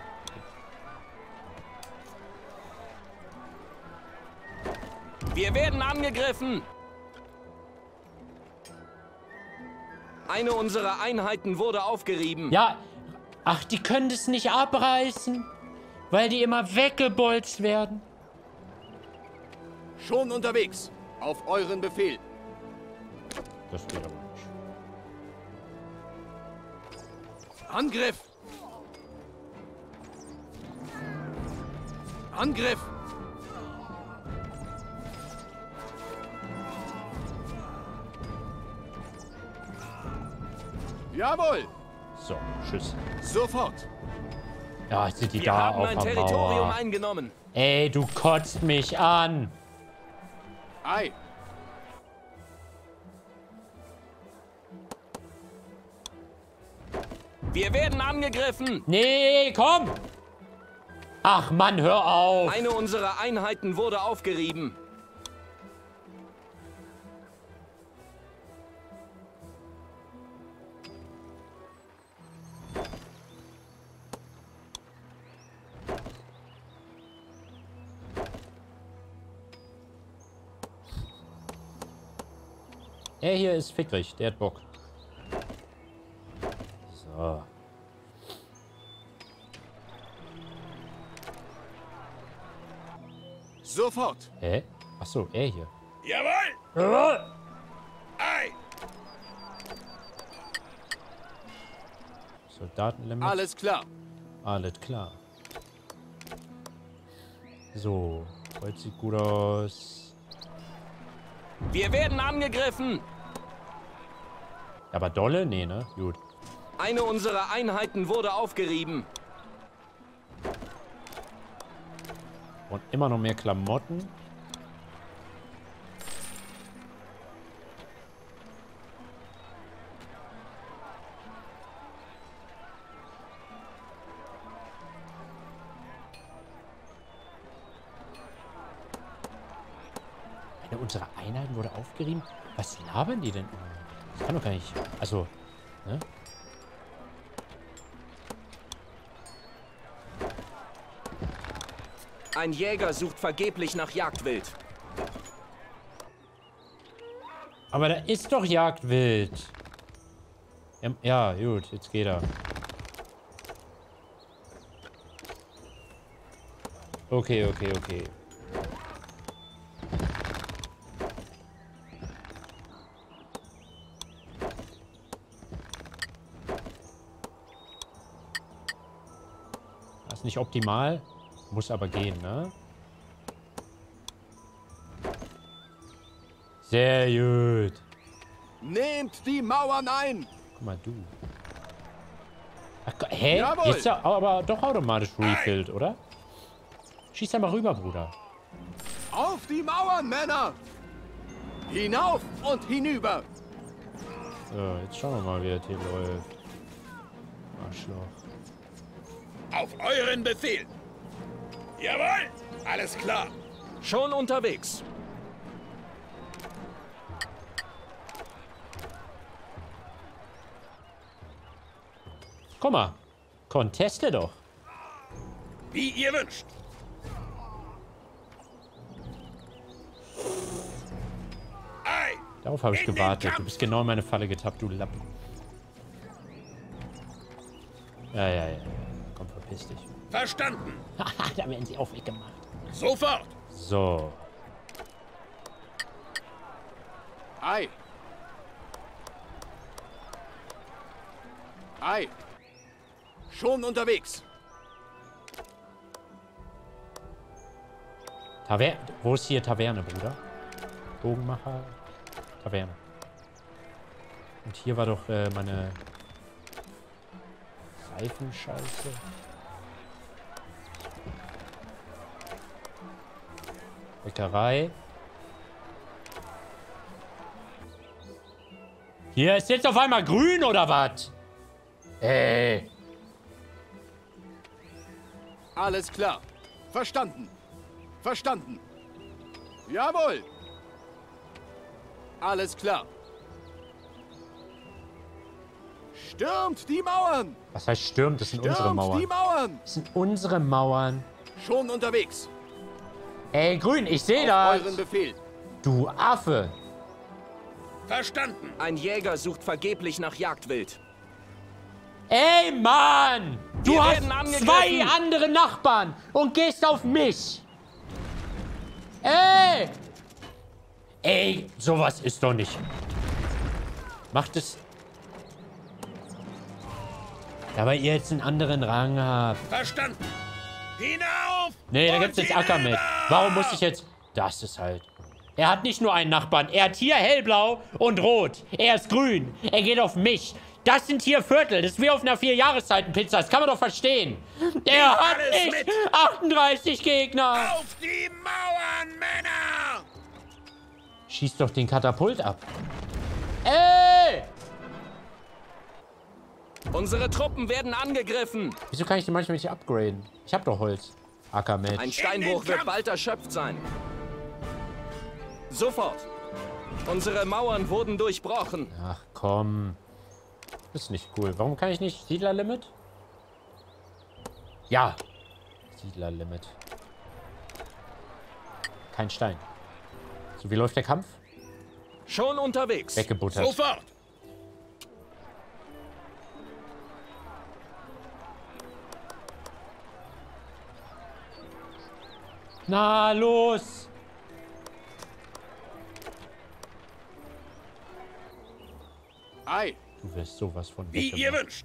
Wir werden angegriffen. Eine unserer Einheiten wurde aufgerieben. Ja, ach, die können das nicht abreißen, weil die immer weggebolzt werden. Schon unterwegs. Auf euren Befehl. Das geht aber nicht. Angriff! Angriff! Jawohl! So, tschüss. Sofort! Ja, jetzt sind die Wir da haben auf ein der Territorium Mauer. eingenommen. Ey, du kotzt mich an. Ei! Wir werden angegriffen. Nee, komm. Ach Mann, hör auf. Eine unserer Einheiten wurde aufgerieben. Er hier ist fickrig, der hat Bock. So. Sofort! Hä? Achso, er hier. Jawohl! Ei! Soldatenlimit. Alles klar. Alles klar. So, heute sieht gut aus. Wir werden angegriffen. Aber dolle? Nee, ne? Gut. Eine unserer Einheiten wurde aufgerieben. Und immer noch mehr Klamotten. Eine unserer Einheiten wurde aufgerieben? Was labern die denn? Kann doch gar nicht. Also, ne? Ein Jäger sucht vergeblich nach Jagdwild. Aber da ist doch Jagdwild. Ja, ja, gut, jetzt geht er. Okay, okay, okay. Nicht optimal, muss aber gehen, ne? Sehr gut. Nehmt die Mauern ein! Guck mal, du. Ach, hä? Jawohl. Jetzt ja aber doch automatisch refilled, oder? Schieß da mal rüber, Bruder. Auf die Mauern, Männer! Hinauf und hinüber! So, jetzt schauen wir mal, wie das hier läuft. Arschloch. Auf euren Befehl. Jawohl! Alles klar. Schon unterwegs. Guck mal. Conteste doch. Wie ihr wünscht. Ei! Darauf habe ich gewartet. Du bist genau in meine Falle getappt, du Lappen. Ja, ja, ja. Verpiss dich. Verstanden. Haha, da werden sie auch weggemacht. Sofort. So. Ei! Ei! Schon unterwegs! Taver Wo ist hier Taverne, Bruder? Bogenmacher. Taverne. Und hier war doch äh, meine Reifenscheiße. Bäckerei. Hier ist jetzt auf einmal grün oder was? Ey. Alles klar. Verstanden. Verstanden. Jawohl. Alles klar. Stürmt die Mauern! Was heißt stürmt? Das sind unsere Stürmt Mauern. die Mauern! Das sind unsere Mauern. Schon unterwegs. Ey, grün, ich sehe das. euren Befehl. Du Affe. Verstanden. Ein Jäger sucht vergeblich nach Jagdwild. Ey, Mann! Du Wir hast zwei andere Nachbarn und gehst auf mich. Ey! Ey, sowas ist doch nicht. Macht es... Ja, weil ihr jetzt einen anderen Rang habt. Verstanden. Hinauf! Nee, da gibt's jetzt Acker mit. Warum muss ich jetzt... Das ist halt... Er hat nicht nur einen Nachbarn. Er hat hier hellblau und rot. Er ist grün. Er geht auf mich. Das sind hier Viertel. Das ist wie auf einer Vier-Jahreszeiten-Pizza. Das kann man doch verstehen. Er hat nicht mit. 38 Gegner. Auf die Mauern, Männer! Schieß doch den Katapult ab. Ey! Unsere Truppen werden angegriffen. Wieso kann ich die manchmal nicht upgraden? Ich hab doch Holz. Ein Ackermatch. Steinbruch wird bald erschöpft sein. Sofort. Unsere Mauern wurden durchbrochen. Ach komm. Das ist nicht cool. Warum kann ich nicht Siedlerlimit? Ja. Siedlerlimit. Kein Stein. So, wie läuft der Kampf? Schon unterwegs. Weggebuttert. Sofort! Na, los! Ei! Du wirst sowas von Wie ihr wünscht.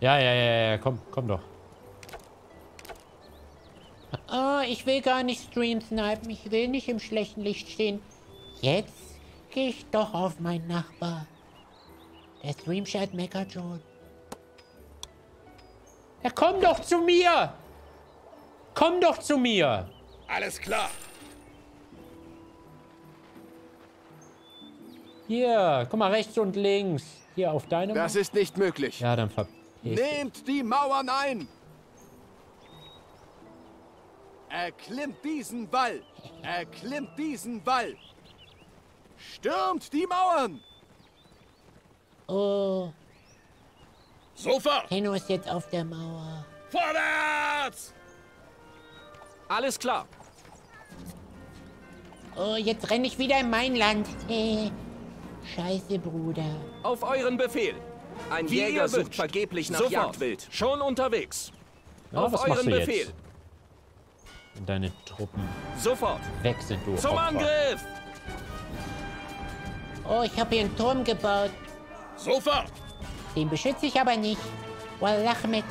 Ja, ja, ja, ja, komm, komm doch. Oh, ich will gar nicht Stream snipen. Ich will nicht im schlechten Licht stehen. Jetzt gehe ich doch auf meinen Nachbar. Der Streamchat meckert schon. Ja, komm doch zu mir! Komm doch zu mir! Alles klar. Hier, guck mal, rechts und links. Hier auf deinem. Das ist nicht möglich. ja, dann dich. Nehmt die Mauern ein! Erklimmt diesen Wall! Erklimmt diesen Wall! Stürmt die Mauern! Oh, Sofort! Henno ist jetzt auf der Mauer. Vorwärts! Alles klar. Oh, jetzt renne ich wieder in mein Land. Äh, scheiße, Bruder. Auf euren Befehl. Ein Wie Jäger sucht wünscht. vergeblich nach Sofort. Jagdwild. Schon unterwegs. Ja, Auf euren du Befehl. jetzt? Wenn deine Truppen Sofort. weg sind, du Zum Opfer. Angriff. Oh, ich habe hier einen Turm gebaut. Sofort! Den beschütze ich aber nicht. Wallah mit.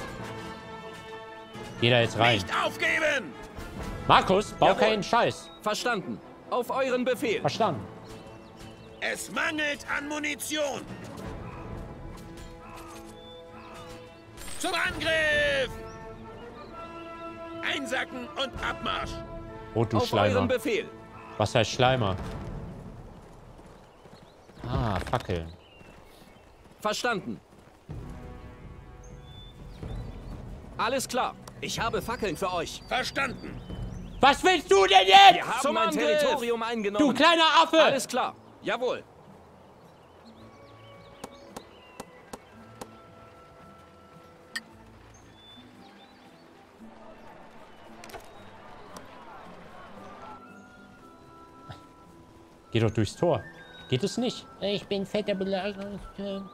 Geh da jetzt rein. Nicht aufgeben! Markus, bau Jawohl. keinen Scheiß. Verstanden. Auf euren Befehl. Verstanden. Es mangelt an Munition. Zum Angriff! Einsacken und Abmarsch! Oh, du Auf Schleimer. euren Befehl. Was heißt Schleimer? Ah, Fackeln. Verstanden. Alles klar. Ich habe Fackeln für euch. Verstanden! Was willst du denn jetzt? Wir haben Zum ein Angriff! Territorium eingenommen. Du kleiner Affe! Alles klar. Jawohl. Geh doch durchs Tor. Geht es nicht? Ich bin fetter Belagerungsturm.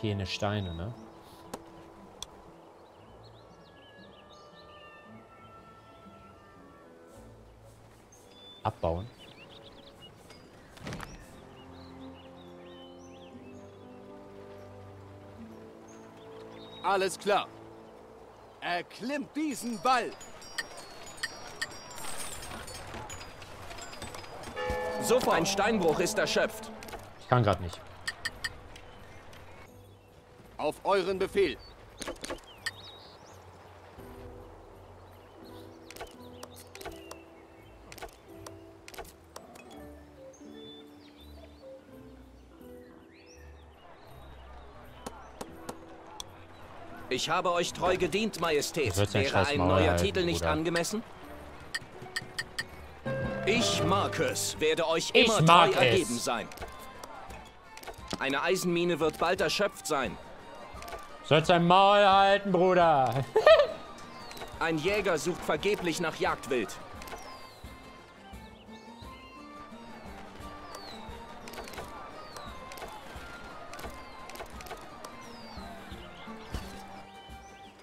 Keine Steine, ne? Abbauen. Alles klar. Erklimmt diesen Wall. Sofort. Ein Steinbruch ist erschöpft. Ich kann gerade nicht. Auf euren Befehl. Ich habe euch treu gedient, Majestät. Wäre ein neuer halten, Titel nicht Bruder. angemessen? Ich, Marcus, werde euch Ich, immer treu ergeben sein. Eine Eisenmine wird bald erschöpft sein. Sollst dein Maul halten, Bruder. Ein Jäger sucht vergeblich nach Jagdwild.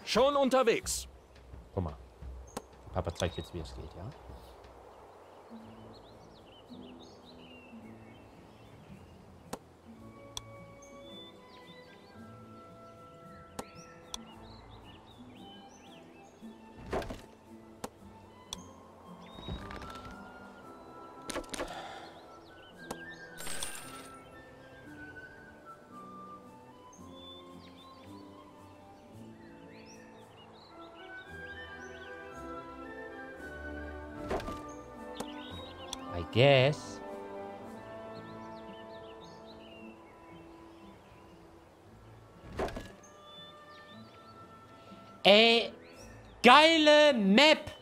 Schon unterwegs. Guck mal. Papa zeigt jetzt, wie es geht, ja? Guess. Ey, geile Map.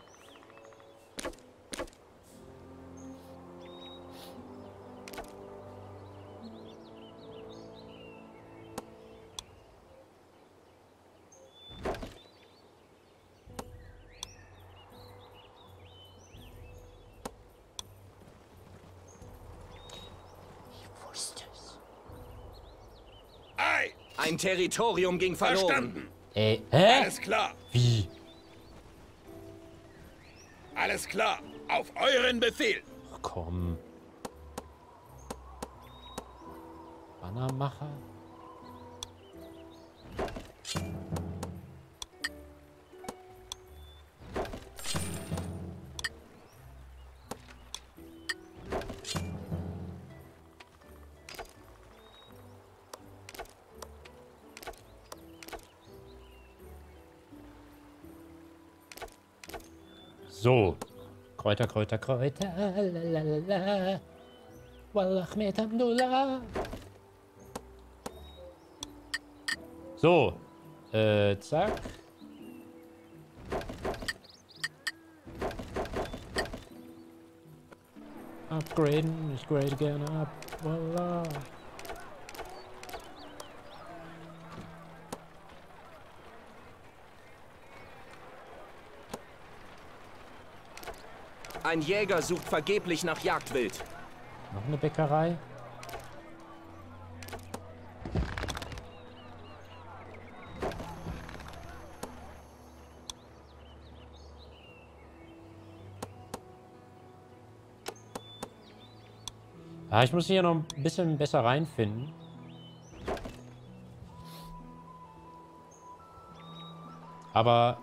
Territorium ging verloren. Verstanden! Ey, hä? Alles klar! Wie? Alles klar! Auf euren Befehl! Ach, komm. Bannermacher? So. Kräuter, Kräuter, Kräuter. Lalalala. Wallah mit Abdullah. So. Äh, zack. Upgraden ist great gerne ab. Voila. Ein Jäger sucht vergeblich nach Jagdwild. Noch eine Bäckerei. Ah, ich muss hier noch ein bisschen besser reinfinden. Aber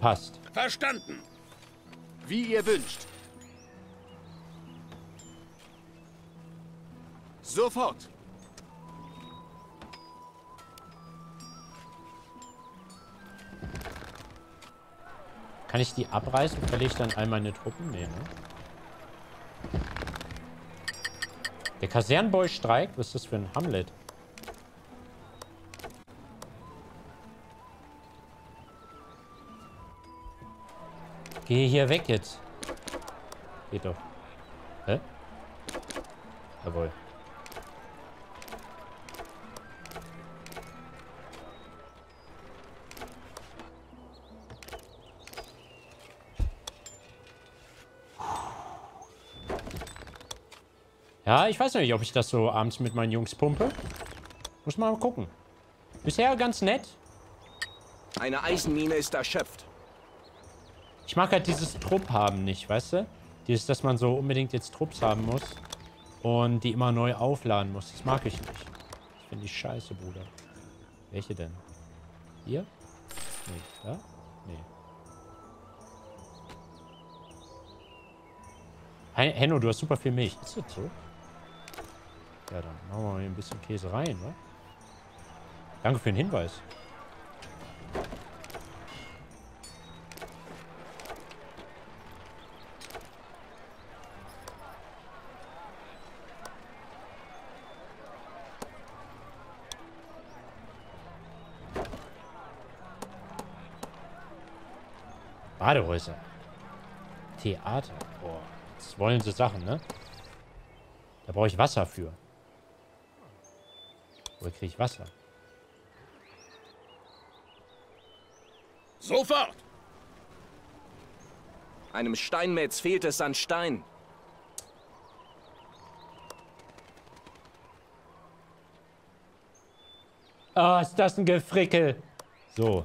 passt. Verstanden. Wie ihr wünscht. Sofort. Kann ich die abreißen? Verliere ich dann all meine Truppen? Nee, ne? Der Kasernenboy streikt? Was ist das für ein Hamlet? Geh hier weg jetzt. Geht doch. Hä? Jawohl. Ja, ich weiß nicht, ob ich das so abends mit meinen Jungs pumpe. Muss mal gucken. Bisher ganz nett. Eine Eisenmine ist erschöpft. Ich mag halt dieses Trupp haben nicht, weißt du? Dieses, dass man so unbedingt jetzt Trupps haben muss. Und die immer neu aufladen muss. Das mag ich nicht. Das finde ich scheiße, Bruder. Welche denn? Hier? Nee, da? Nee. Hen- Henno, du hast super viel Milch. Ist das so? Ja, dann machen wir mal hier ein bisschen Käse rein, ne? Danke für den Hinweis. Badehäuser. Theater. Boah, das wollen sie Sachen, ne? Da brauche ich Wasser für. Woher kriege ich Wasser? Sofort. Einem Steinmetz fehlt es an Stein. Ah, ist das ein Gefrickel. So.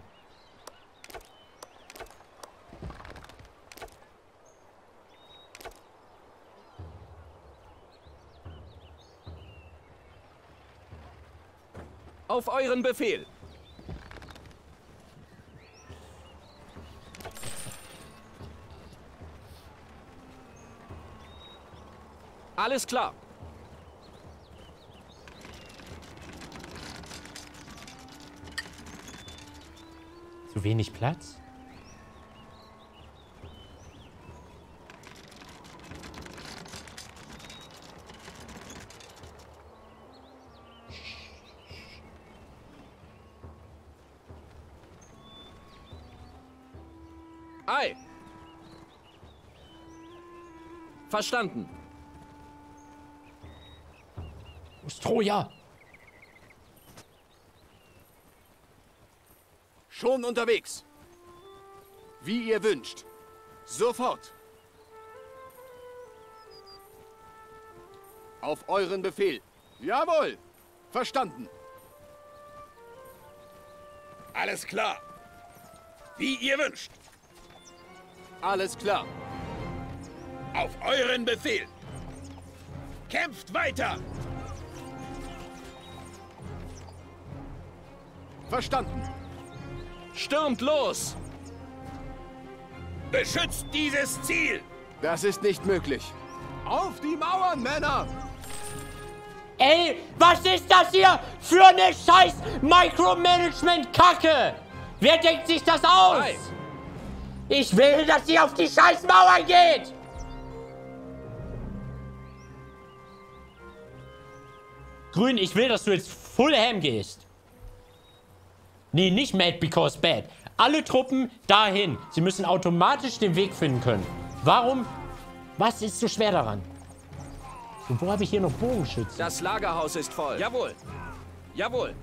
Auf euren Befehl. Alles klar. Zu wenig Platz? Ei. Verstanden. Wo ist Troja? Schon unterwegs. Wie ihr wünscht. Sofort. Auf euren Befehl. Jawohl. Verstanden. Alles klar. Wie ihr wünscht. Alles klar. Auf euren Befehl. Kämpft weiter. Verstanden. Stürmt los. Beschützt dieses Ziel. Das ist nicht möglich. Auf die Mauern, Männer! Ey, was ist das hier für eine scheiß Micromanagement-Kacke? Wer denkt sich das aus? Ei. Ich will, dass sie auf die scheiß Mauer geht! Grün, ich will, dass du jetzt full ham gehst. Nee, nicht mad because bad. Alle Truppen dahin. Sie müssen automatisch den Weg finden können. Warum? Was ist so schwer daran? Und wo habe ich hier noch Bogenschützen? Das Lagerhaus ist voll. Jawohl. Jawohl.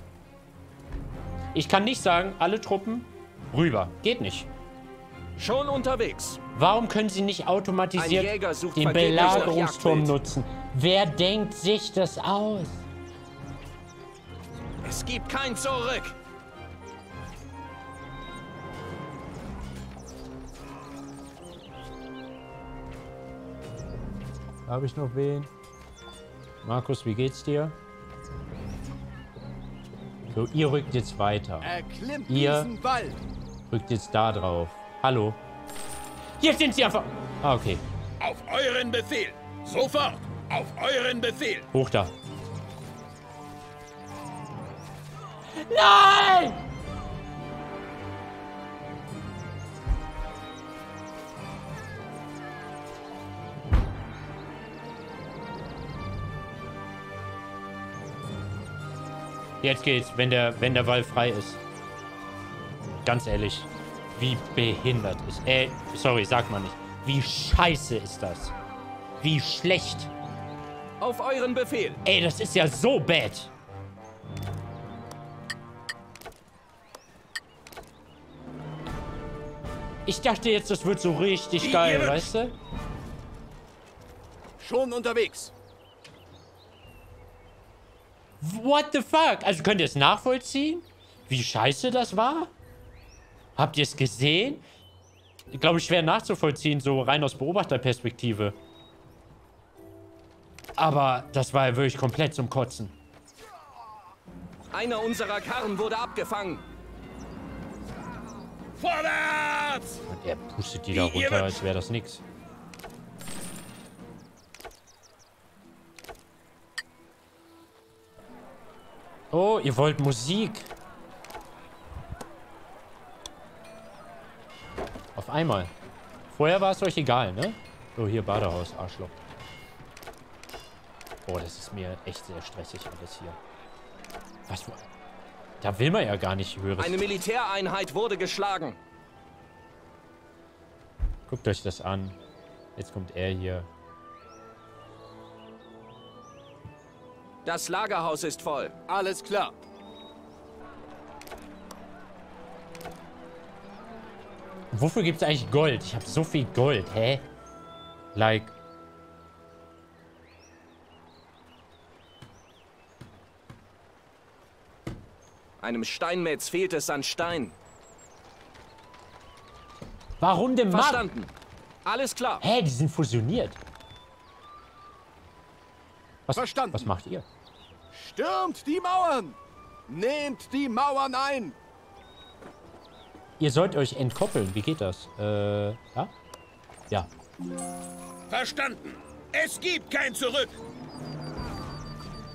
Ich kann nicht sagen, alle Truppen rüber. Geht nicht. Schon unterwegs. Warum können sie nicht automatisiert den Belagerungsturm nutzen? Wer denkt sich das aus? Es gibt kein Zurück. Habe ich noch wen? Markus, wie geht's dir? So, ihr rückt jetzt weiter. Erklimmt Ihr-. Rückt jetzt da drauf. Hallo. Jetzt sind sie einfach... Ah, okay. Auf euren Befehl. Sofort. Auf euren Befehl. Hoch da. Nein! Jetzt geht's, wenn der, wenn der Wall frei ist. Ganz ehrlich, wie behindert ist. Äh, sorry, sag mal nicht. Wie scheiße ist das? Wie schlecht. Auf euren Befehl. Ey, das ist ja so bad. Ich dachte jetzt, das wird so richtig geil, weißt du? Schon unterwegs. What the fuck? Also könnt ihr es nachvollziehen? Wie scheiße das war? Habt ihr es gesehen? Ich glaube, schwer nachzuvollziehen, so rein aus Beobachterperspektive. Aber das war ja wirklich komplett zum Kotzen. Einer unserer Karren wurde abgefangen. Vorwärts! Und er pustet die da runter, als wäre das nix. Oh, ihr wollt Musik. Auf einmal. Vorher war es euch egal, ne? So, hier Badehaus, Arschloch. Oh, das ist mir echt sehr stressig alles hier. Was? Da will man ja gar nicht hören. Eine Militäreinheit wurde geschlagen. Guckt euch das an. Jetzt kommt er hier. Das Lagerhaus ist voll. Alles klar. Wofür gibt es eigentlich Gold? Ich habe so viel Gold. Hä? Like. Einem Steinmetz fehlt es an Stein. Warum denn Mann? Verstanden. Alles klar. Hä, die sind fusioniert. Was, Verstanden. Was macht ihr? Stürmt die Mauern! Nehmt die Mauern ein! Ihr sollt euch entkoppeln. Wie geht das? Äh, ja? Ja. Verstanden. Es gibt kein Zurück.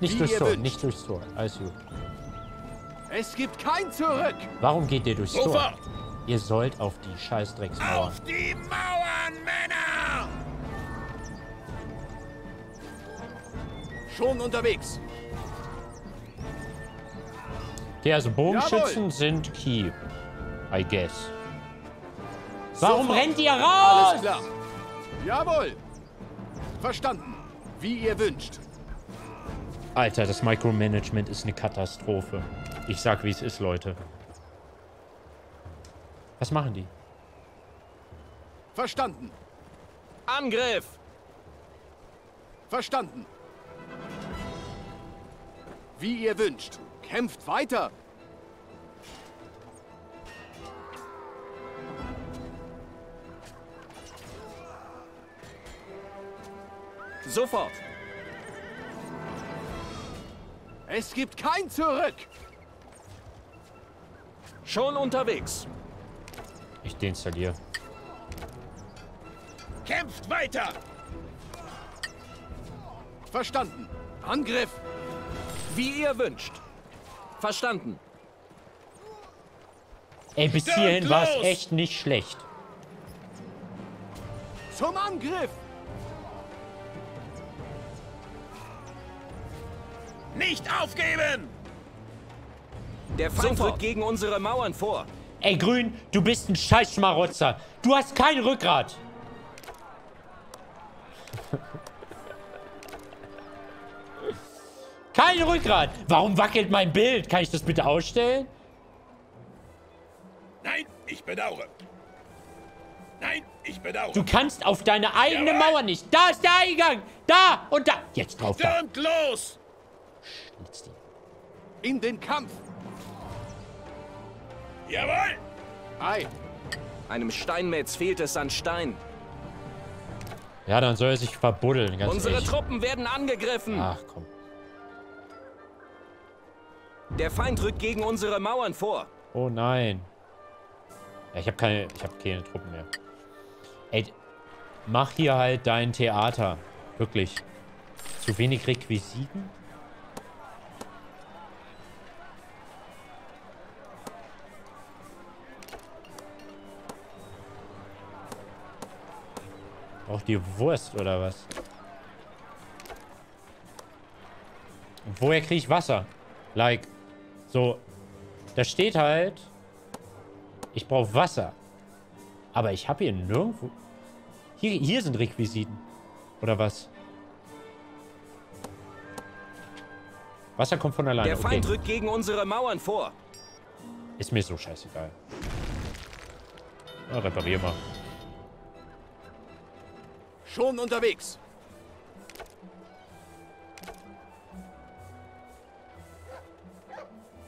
Nicht Wie durchs Tor, wünscht. nicht durchs Tor. Alles gut. Es gibt kein Zurück! Warum geht ihr durchs Tor? Sofort. Ihr sollt auf die scheiß Drecksmauer. Auf die Mauern, Männer! Schon unterwegs. Okay, also Bogenschützen Jawohl. sind Key. I guess. Warum Sofort. rennt ihr raus? Alles klar. Jawohl. Verstanden. Wie ihr wünscht. Alter, das Micromanagement ist eine Katastrophe. Ich sag, wie es ist, Leute. Was machen die? Verstanden. Angriff! Verstanden. Wie ihr wünscht. Kämpft weiter. Sofort. Es gibt kein Zurück. Schon unterwegs. Ich deinstalliere. Kämpft weiter! Verstanden. Angriff. Wie ihr wünscht. Verstanden. Ey, bis Stürmt hierhin war es echt nicht schlecht. Zum Angriff. Nicht aufgeben! Der Feind Sofort. rückt gegen unsere Mauern vor. Ey, Grün, du bist ein scheiß Schmarotzer. Du hast kein Rückgrat. kein Rückgrat. Warum wackelt mein Bild? Kann ich das bitte ausstellen? Nein, ich bedauere. Nein, ich bedauere. Du kannst auf deine eigene Jawohl. Mauer nicht. Da ist der Eingang. Da und da. Jetzt drauf da. Stürmt los! Schlitz die. In den Kampf. Jawohl! Ei. Einem Steinmetz fehlt es an Stein. Ja, dann soll er sich verbuddeln, ganz Unsere ehrlich. Truppen werden angegriffen. Ach, komm. Der Feind rückt gegen unsere Mauern vor. Oh nein. Ja, ich habe keine, ich habe keine Truppen mehr. Ey, mach hier halt dein Theater. Wirklich. Zu wenig Requisiten? Braucht die Wurst oder was? Und woher kriege ich Wasser? Like, so, da steht halt, ich brauche Wasser. Aber ich habe hier nirgendwo... Hier, hier sind Requisiten. Oder was? Wasser kommt von alleine. Der Feind okay. rückt gegen unsere Mauern vor. Ist mir so scheißegal. Ja, reparier mal. Schon unterwegs.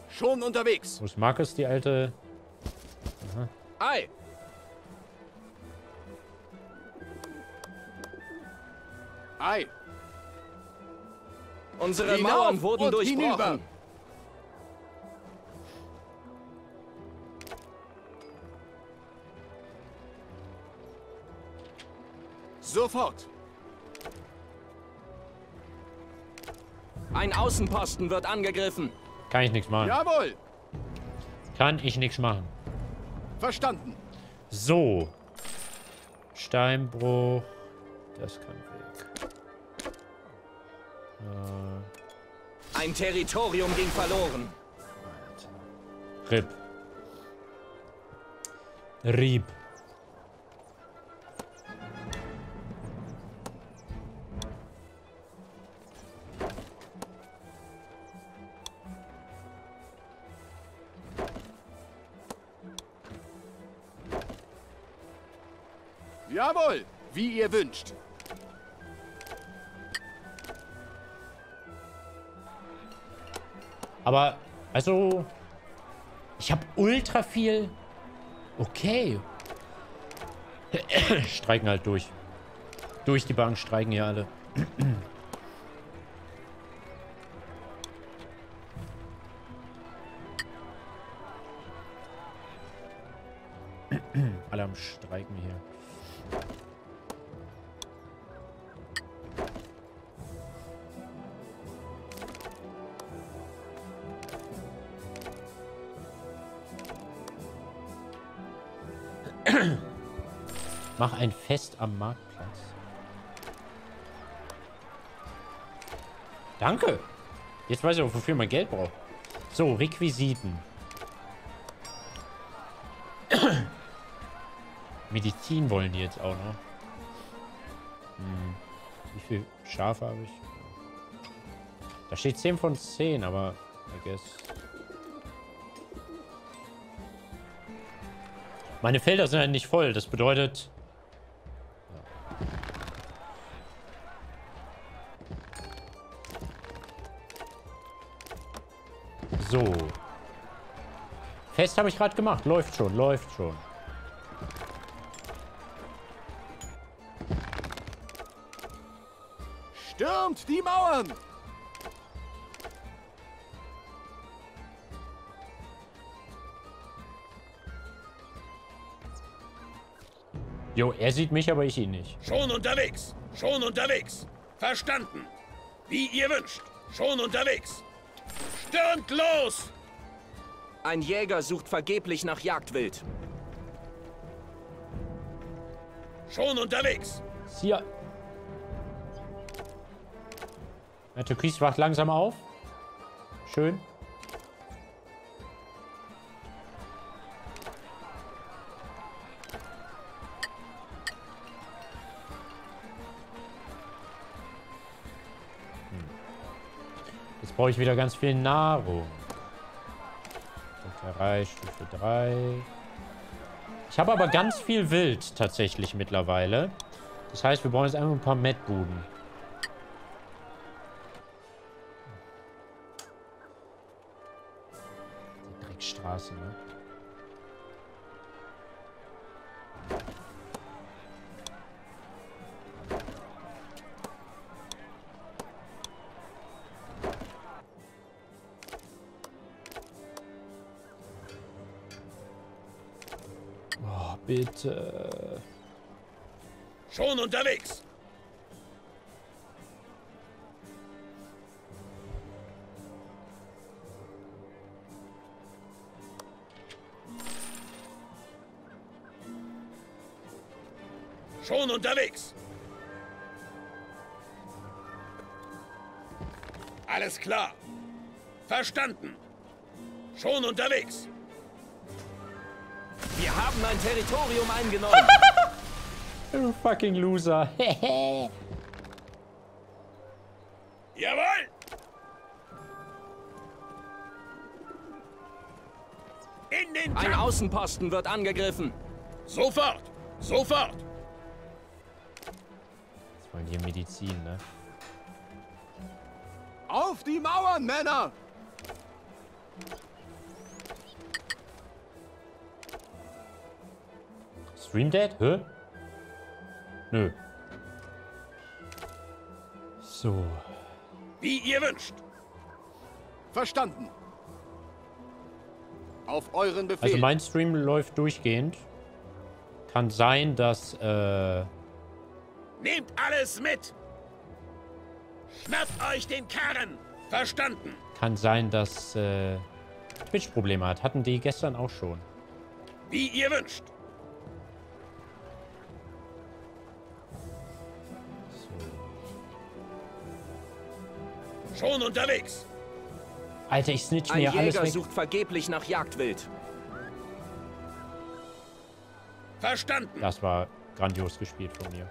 Schon unterwegs. Wo ist Markus, die alte... Ei! Ei. Unsere Hinauf Mauern wurden durchbrochen. hinüber. Sofort. Ein Außenposten wird angegriffen. Kann ich nichts machen. Jawohl. Kann ich nichts machen. Verstanden. So. Steinbruch. Das kann weg. Äh, Ein Territorium ging verloren. Rip. Rieb. Jawohl. Wie ihr wünscht. Aber, also... Ich habe ultra viel... Okay. streiken halt durch. Durch die Bank streiken hier alle. alle am Streiken hier. Mach ein Fest am Marktplatz. Danke. Jetzt weiß ich auch, wofür man Geld braucht. So, Requisiten. Medizin wollen die jetzt auch noch. Hm. Wie viel Schafe habe ich? Da steht 10 von 10, aber I guess. Meine Felder sind halt nicht voll. Das bedeutet... habe ich gerade gemacht. Läuft schon, läuft schon. Stürmt die Mauern. Jo, er sieht mich, aber ich ihn nicht. Schon unterwegs. Schon unterwegs. Verstanden. Wie ihr wünscht. Schon unterwegs. Stürmt los! Ein Jäger sucht vergeblich nach Jagdwild. Schon unterwegs. Hier. Der Türkis wacht langsam auf. Schön. Hm. Jetzt brauche ich wieder ganz viel Nahrung. 3, Stufe 3. Ich habe aber ganz viel Wild tatsächlich mittlerweile. Das heißt, wir brauchen jetzt einfach ein paar Mettbuden. Die Dreckstraße, ne? Bitte. Schon unterwegs. Schon unterwegs. Alles klar. Verstanden. Schon unterwegs. Wir haben ein Territorium eingenommen. Du fucking Loser. Jawohl! In den Ein! Außenposten wird angegriffen. Sofort! Sofort! Jetzt wollen die hier Medizin, ne? Auf die Mauern, Männer! Stream Dead? Hä? Nö. So. Wie ihr wünscht. Verstanden. Auf euren Befehl. Also mein Stream läuft durchgehend. Kann sein, dass, äh... Nehmt alles mit! Schnappt euch den Karren! Verstanden! Kann sein, dass, äh... Twitch Probleme hat. Hatten die gestern auch schon. Wie ihr wünscht. Schon unterwegs. Alter, ich snitch Ein mir alles Jäger weg. sucht vergeblich nach Jagdwild. Verstanden. Das war grandios gespielt von mir.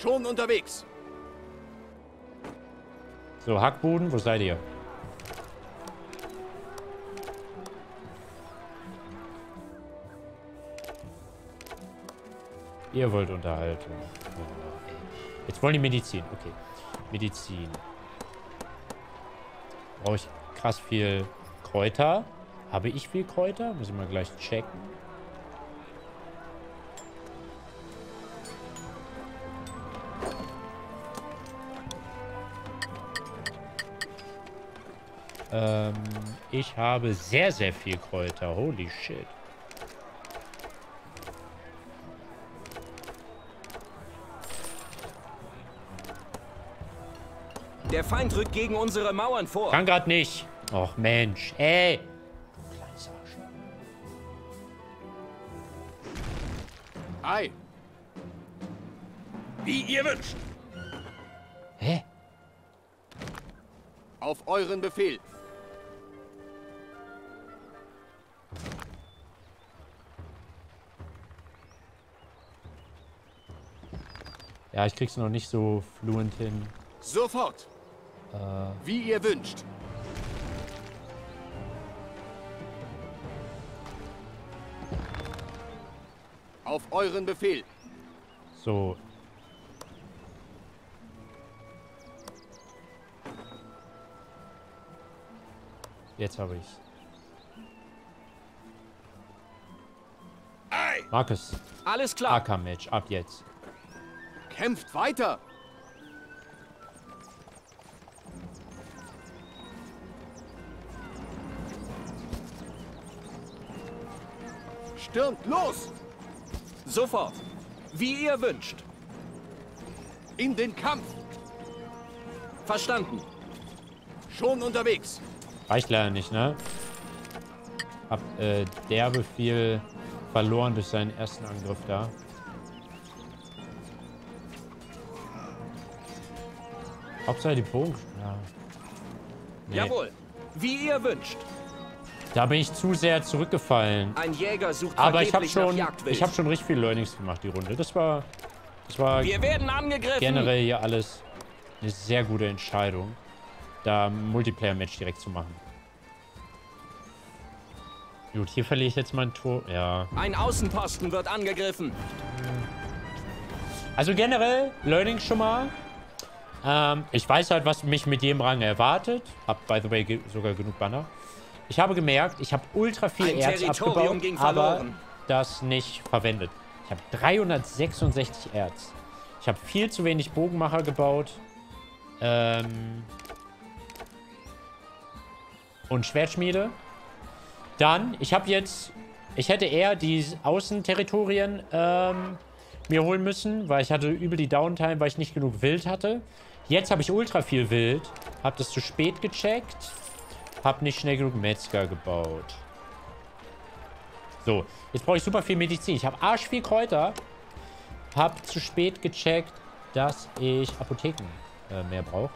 Schon unterwegs. So, Hackboden, wo seid ihr? Ihr wollt Unterhaltung. Oh, ey. Jetzt wollen die Medizin. Okay. Medizin. Brauche ich krass viel Kräuter? Habe ich viel Kräuter? Muss ich mal gleich checken. Ähm, ich habe sehr, sehr viel Kräuter. Holy shit. Der Feind rückt gegen unsere Mauern vor. Kann grad nicht. Och, Mensch. Ey. Ei. Wie ihr wünscht. Hä? Auf euren Befehl. Ja, ich krieg's noch nicht so fluent hin. Sofort. Wie ihr wünscht. Auf euren Befehl. So. Jetzt habe ich's. Ei! Markus, Alles klar. AK-Match, ab jetzt. Kämpft weiter. Stürmt los. Sofort. Wie ihr wünscht. In den Kampf. Verstanden. Schon unterwegs. Reicht leider nicht, ne? Hab äh, derbe viel verloren durch seinen ersten Angriff da. Hauptsache die Bogen. Ja. Nee. Jawohl. Wie ihr wünscht. Da bin ich zu sehr zurückgefallen. Ein Jäger sucht Aber ich habe schon, ich habe schon richtig viel Learnings gemacht die Runde. Das war, das war generell hier alles eine sehr gute Entscheidung, da ein Multiplayer-Match direkt zu machen. Gut, hier verliere ich jetzt mein Tor. Ja. Ein Außenposten wird angegriffen. Also generell, Learning schon mal. Ähm, ich weiß halt, was mich mit jedem Rang erwartet. Hab, by the way, sogar genug Banner. Ich habe gemerkt, ich habe ultra viel Ein Erz Territorium abgebaut, aber verloren. das nicht verwendet. Ich habe 366 Erz. Ich habe viel zu wenig Bogenmacher gebaut. Ähm und Schwertschmiede. Dann, ich habe jetzt... Ich hätte eher die Außenterritorien ähm, mir holen müssen, weil ich hatte übel die Downtime, weil ich nicht genug Wild hatte. Jetzt habe ich ultra viel Wild. Habe das zu spät gecheckt. Habe nicht schnell genug Metzger gebaut. So, jetzt brauche ich super viel Medizin. Ich habe arsch viel Kräuter. Habe zu spät gecheckt, dass ich Apotheken äh, mehr brauche.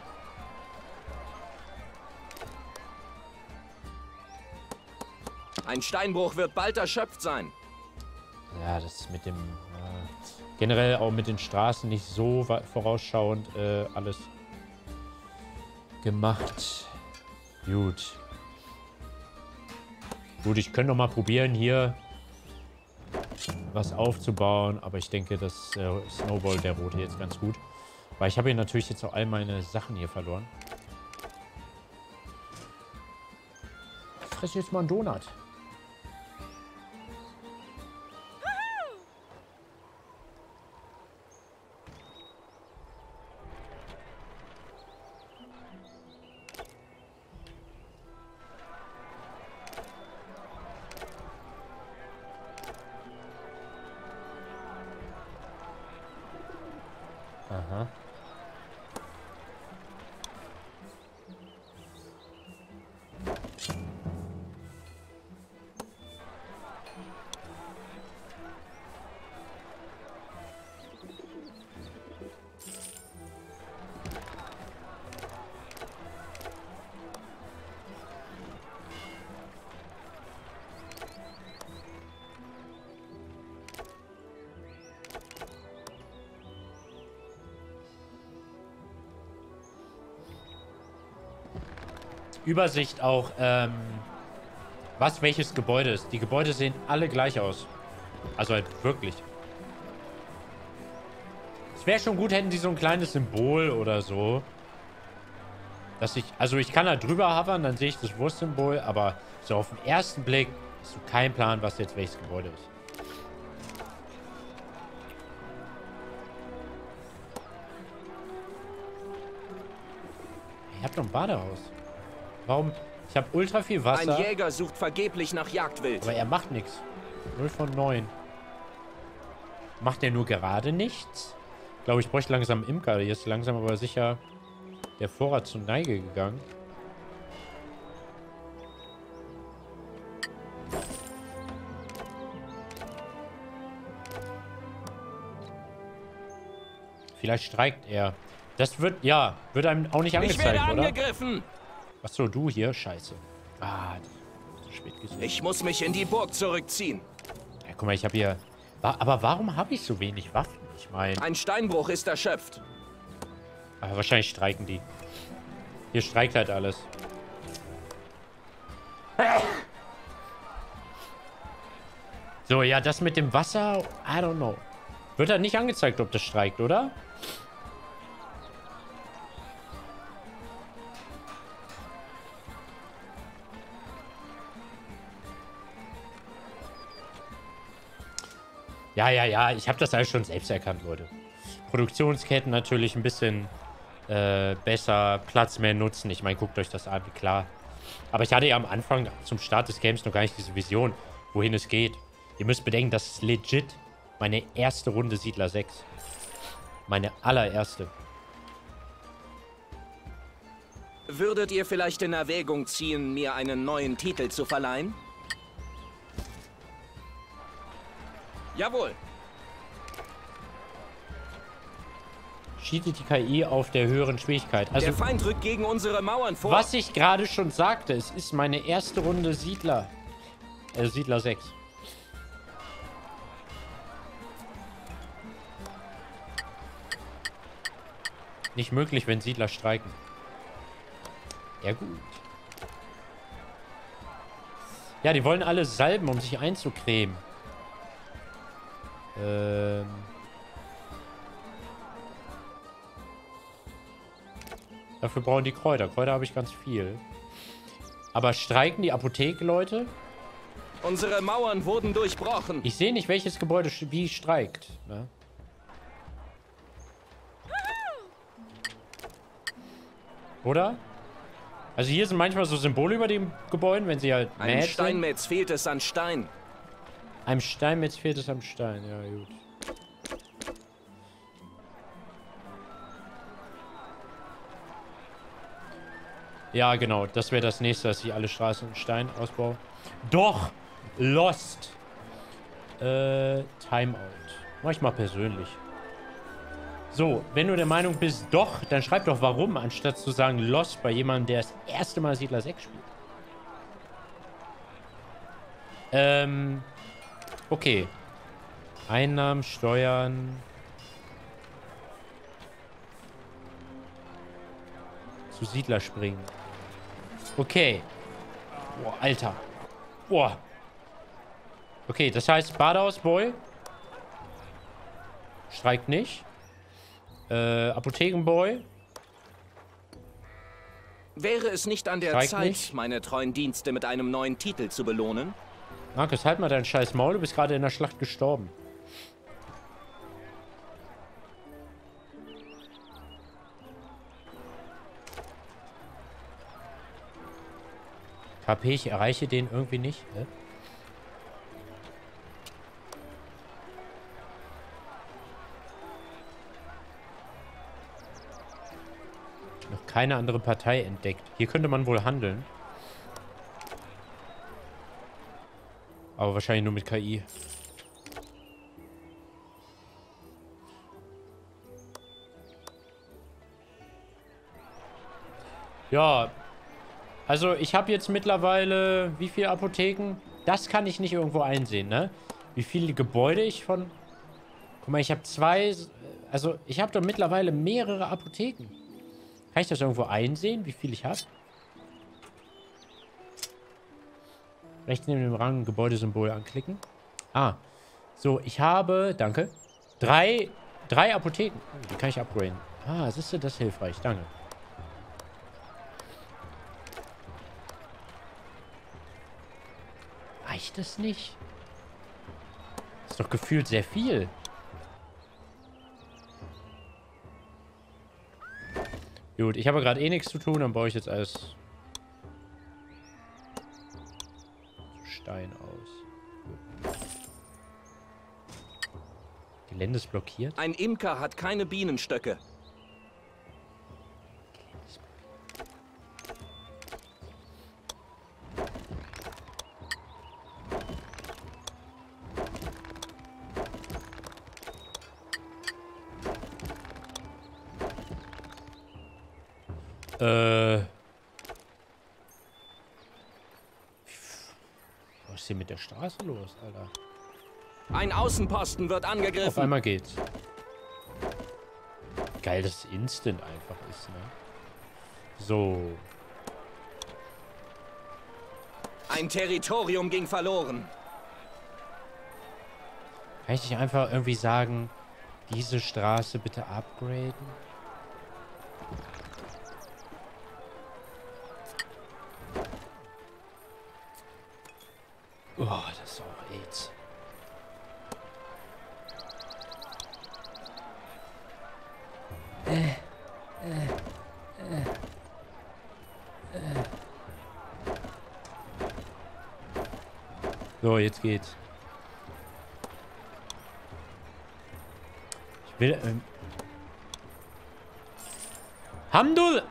Ein Steinbruch wird bald erschöpft sein. Ja, das ist mit dem... Äh, generell auch mit den Straßen nicht so vorausschauend äh, alles gemacht. Gut. Gut, ich könnte noch mal probieren, hier was aufzubauen. Aber ich denke, dass äh, Snowball, der rote, jetzt ganz gut. Weil ich habe hier natürlich jetzt auch all meine Sachen hier verloren. Ich fresse jetzt mal einen Donut. Übersicht auch, ähm, was welches Gebäude ist. Die Gebäude sehen alle gleich aus. Also halt wirklich. Es wäre schon gut, hätten die so ein kleines Symbol oder so. Dass ich, also ich kann da drüber hovern, dann sehe ich das Wurstsymbol, aber so auf den ersten Blick hast du keinen Plan, was jetzt welches Gebäude ist. Ich hab doch ein Badehaus. Warum? Ich habe ultra viel Wasser. Ein Jäger sucht vergeblich nach Jagdwild. Aber er macht nichts. 0 von 9. Macht er nur gerade nichts? Ich glaube, ich bräuchte langsam einen Imker. Hier ist langsam aber sicher der Vorrat zur Neige gegangen. Vielleicht streikt er. Das wird, ja, wird einem auch nicht angezeigt, ich werde angegriffen. oder? Achso, du hier? Scheiße. Ah, zu spät gesucht. Ich muss mich in die Burg zurückziehen. Ja, guck mal, ich habe hier... Aber warum habe ich so wenig Waffen? Ich meine... Ein Steinbruch ist erschöpft. Aber wahrscheinlich streiken die. Hier streikt halt alles. So, ja, das mit dem Wasser... I don't know. Wird halt nicht angezeigt, ob das streikt, oder? Ja, ja, ja, ich habe das alles schon selbst erkannt, Leute. Produktionsketten natürlich ein bisschen äh, besser, Platz mehr nutzen. Ich meine, guckt euch das an, klar. Aber ich hatte ja am Anfang zum Start des Games noch gar nicht diese Vision, wohin es geht. Ihr müsst bedenken, das ist legit meine erste Runde Siedler 6. Meine allererste. Würdet ihr vielleicht in Erwägung ziehen, mir einen neuen Titel zu verleihen? Jawohl. Schiedet die KI auf der höheren Schwierigkeit. Also, der Feind rückt gegen unsere Mauern vor. Was ich gerade schon sagte, es ist meine erste Runde Siedler. Äh, Siedler 6. Nicht möglich, wenn Siedler streiken. Ja, gut. Ja, die wollen alle salben, um sich einzucremen. Ähm. Dafür brauchen die Kräuter. Kräuter habe ich ganz viel. Aber streiken die Apotheke, Leute? Unsere Mauern wurden durchbrochen. Ich sehe nicht, welches Gebäude wie streikt. Ne? Oder? Also hier sind manchmal so Symbole über den Gebäuden, wenn sie halt sind. Steinmetz fehlt es an Stein. Einem Steinmetz fehlt es am Stein. Ja, gut. Ja, genau. Das wäre das nächste, dass ich alle Straßen in Stein ausbaue. Doch! Lost! Äh, Timeout. Mach ich mal persönlich. So, wenn du der Meinung bist, doch, dann schreib doch warum, anstatt zu sagen Lost bei jemandem, der das erste Mal Siedler 6 spielt. Ähm, okay. Einnahmen, Steuern. Zu Siedler springen. Okay. Boah, Alter. Boah. Okay, das heißt Badehausboy. Streikt nicht. Äh, Apothekenboy. Wäre es nicht an der Zeit, nicht. meine treuen Dienste mit einem neuen Titel zu belohnen? Markus, halt mal deinen scheiß Maul. Du bist gerade in der Schlacht gestorben. KP, ich erreiche den irgendwie nicht. Hä? Noch keine andere Partei entdeckt. Hier könnte man wohl handeln. Aber wahrscheinlich nur mit KI. Ja. Also ich habe jetzt mittlerweile wie viele Apotheken? Das kann ich nicht irgendwo einsehen, ne? Wie viele Gebäude ich von... Guck mal, ich habe zwei... Also ich habe doch mittlerweile mehrere Apotheken. Kann ich das irgendwo einsehen, wie viel ich habe? Rechts neben dem Rang Gebäudesymbol anklicken. Ah. So, ich habe, danke, drei, drei Apotheken. Oh, die kann ich upgraden. Ah, siehst du, das ist hilfreich. Danke. Reicht das nicht? ist doch gefühlt sehr viel. Gut, ich habe gerade eh nichts zu tun, dann baue ich jetzt alles Stein aus. Gelände ist blockiert. Ein Imker hat keine Bienenstöcke. Straße los, Alter? Ein Außenposten wird Auf angegriffen. einmal geht's. Geil, dass es instant einfach ist, ne? So. Ein Territorium ging verloren. Kann ich nicht einfach irgendwie sagen, diese Straße bitte upgraden? Geht's. Ich will, ähm... Hamdul!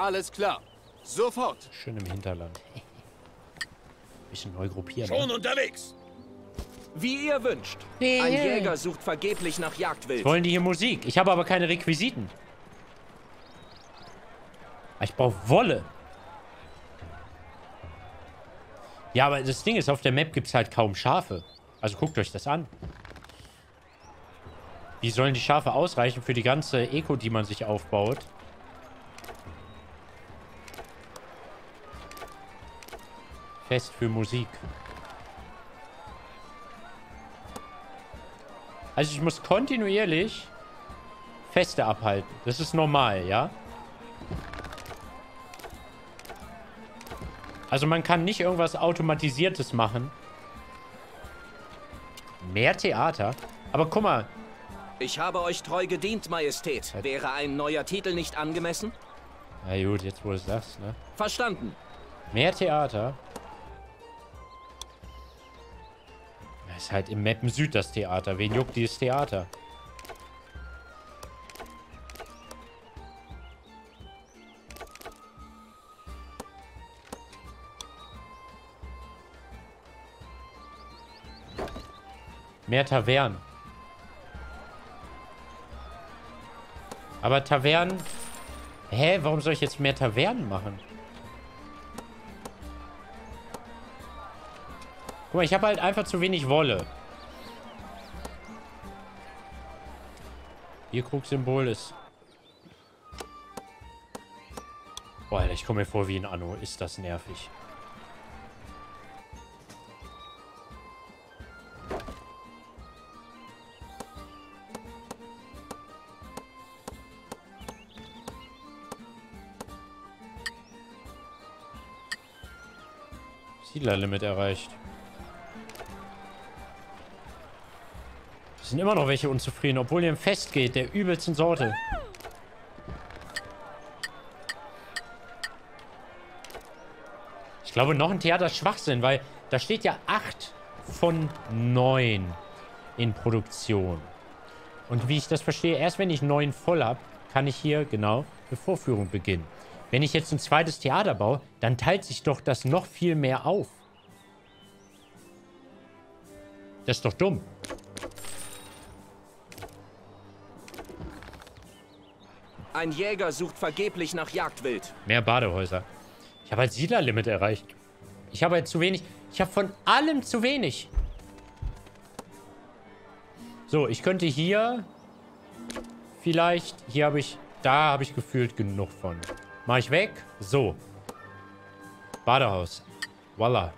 Alles klar. Sofort. Schön im Hinterland. Bisschen neu gruppieren. Schon Ne? unterwegs. Wie ihr wünscht. Nee. Ein Jäger sucht vergeblich nach Jagdwild. Wollen die hier Musik? Ich habe aber keine Requisiten. Ich brauche Wolle. Ja, aber das Ding ist, auf der Map gibt es halt kaum Schafe. Also guckt euch das an. Wie sollen die Schafe ausreichen für die ganze Eco, die man sich aufbaut? Fest für Musik. Also ich muss kontinuierlich Feste abhalten. Das ist normal, ja? Also man kann nicht irgendwas Automatisiertes machen. Mehr Theater? Aber guck mal. Ich habe euch treu gedient, Majestät. Wäre ein neuer Titel nicht angemessen? Na gut, jetzt wo du es sagst, ne? Verstanden. Mehr Theater. Ist halt im Mappen Süd das Theater. Wen juckt dieses Theater? Mehr Tavernen. Aber Tavernen... Hä, warum soll ich jetzt mehr Tavernen machen? Guck mal, ich habe halt einfach zu wenig Wolle. Ihr Krugsymbol ist... Boah, Alter, ich komme mir vor wie ein Anno. Ist das nervig. Siedlerlimit erreicht. Sind immer noch welche unzufrieden, obwohl ihr im Fest geht, der übelsten Sorte. Ich glaube, noch ein Theater Schwachsinn, weil da steht ja 8 von 9 in Produktion. Und wie ich das verstehe, erst wenn ich 9 voll habe, kann ich hier, genau, eine Vorführung beginnen. Wenn ich jetzt ein zweites Theater baue, dann teilt sich doch das noch viel mehr auf. Das ist doch dumm. Ein Jäger sucht vergeblich nach Jagdwild. Mehr Badehäuser. Ich habe halt Siedlerlimit erreicht. Ich habe halt zu wenig. Ich habe von allem zu wenig. So, ich könnte hier vielleicht... Hier habe ich... Da habe ich gefühlt genug von. Mach ich weg. So. Badehaus. Voila.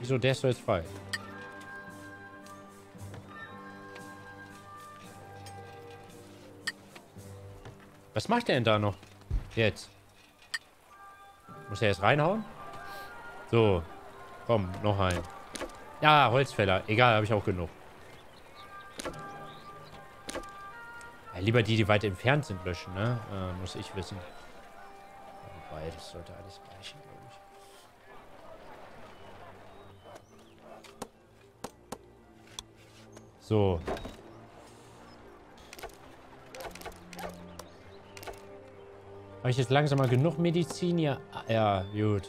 Wieso, der ist doch jetzt frei. Was macht der denn da noch? Jetzt. Muss er jetzt reinhauen? So. Komm, noch ein. Ja, Holzfäller. Egal, habe ich auch genug. Ja, lieber die, die weit entfernt sind, löschen, ne? Äh, muss ich wissen. Wobei, das sollte alles reichen, glaube ich. So. Habe ich jetzt langsam mal genug Medizin hier? Ah, Ja, gut.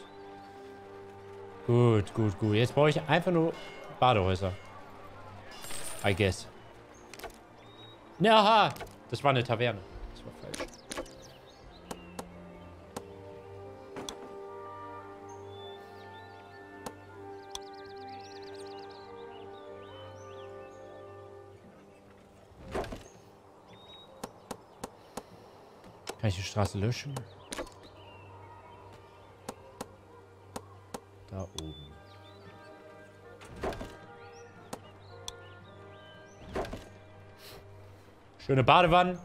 Gut, gut, gut. Jetzt brauche ich einfach nur Badehäuser. I guess. Ja, das war eine Taverne. Straße löschen? Da oben. Schöne Badewanne.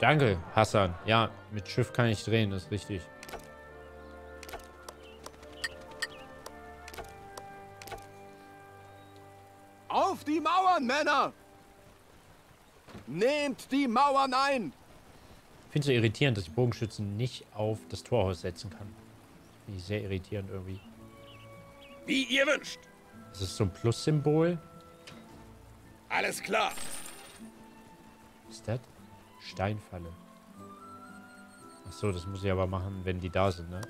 Danke, Hassan. Ja, mit Schiff kann ich drehen, das ist richtig. Mauern, Männer! Nehmt die Mauern ein! Ich finde es so irritierend, dass ich Bogenschützen nicht auf das Torhaus setzen kann. Finde ich sehr irritierend irgendwie. Wie ihr wünscht. Das ist so ein Plus-Symbol. Alles klar. Was ist das? Steinfalle. Ach so, das muss ich aber machen, wenn die da sind, ne?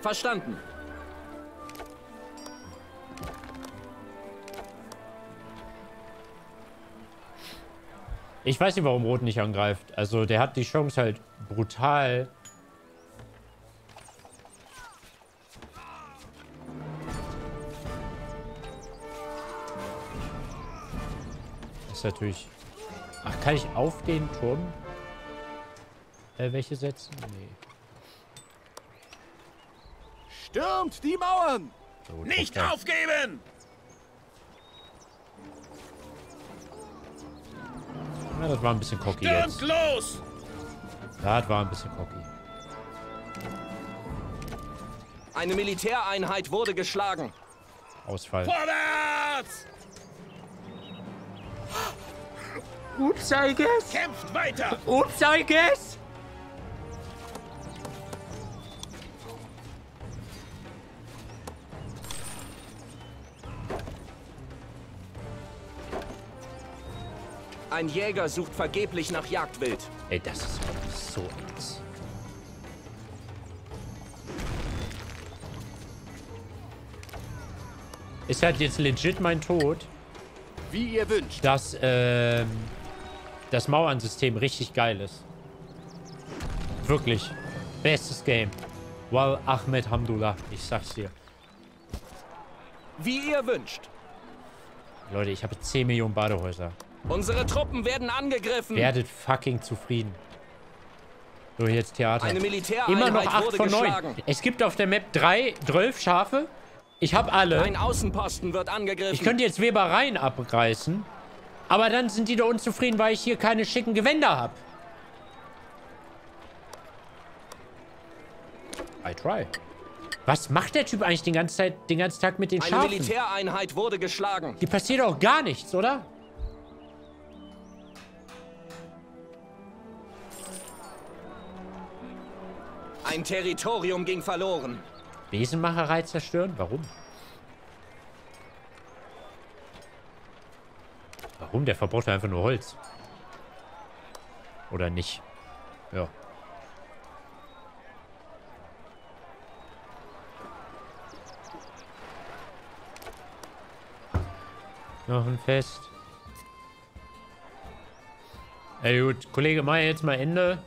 Verstanden. Ich weiß nicht, warum Rot nicht angreift. Also, der hat die Chance halt brutal. Das ist natürlich... Ach, kann ich auf den Turm äh, welche setzen? Nee. Stürmt die Mauern! So, gut, Nicht okay. aufgeben! Ja, das war ein bisschen cocky Stürmt jetzt. los! Das war ein bisschen cocky. Eine Militäreinheit wurde geschlagen. Ausfall. Vorwärts! Oops, I guess. Kämpft weiter! I guess. Ein Jäger sucht vergeblich nach Jagdwild. Ey, das ist so eins. Ist halt jetzt legit mein Tod, Wie ihr wünscht. dass ähm, das Mauernsystem richtig geil ist. Wirklich. Bestes Game. Wal Ahmed Hamdullah. Ich sag's dir. Wie ihr wünscht. Leute, ich habe 10 Millionen Badehäuser. Unsere Truppen werden angegriffen. Werdet fucking zufrieden. So, jetzt Theater. Eine Immer noch 8 wurde von 9. geschlagen. Es gibt auf der Map 3, 12 Schafe. Ich habe alle. Ein Außenposten wird angegriffen. Ich könnte jetzt Webereien abreißen. Aber dann sind die da unzufrieden, weil ich hier keine schicken Gewänder habe. I try. Was macht der Typ eigentlich den ganzen, Zeit, den ganzen Tag mit den Eine Schafen? Militäreinheit wurde geschlagen. Die passiert doch gar nichts, oder? Ein Territorium ging verloren. Besenmacherei zerstören? Warum? Warum? Der verbraucht ja einfach nur Holz. Oder nicht? Ja. Noch ein Fest. Ey gut, Kollege, mach jetzt mal Ende.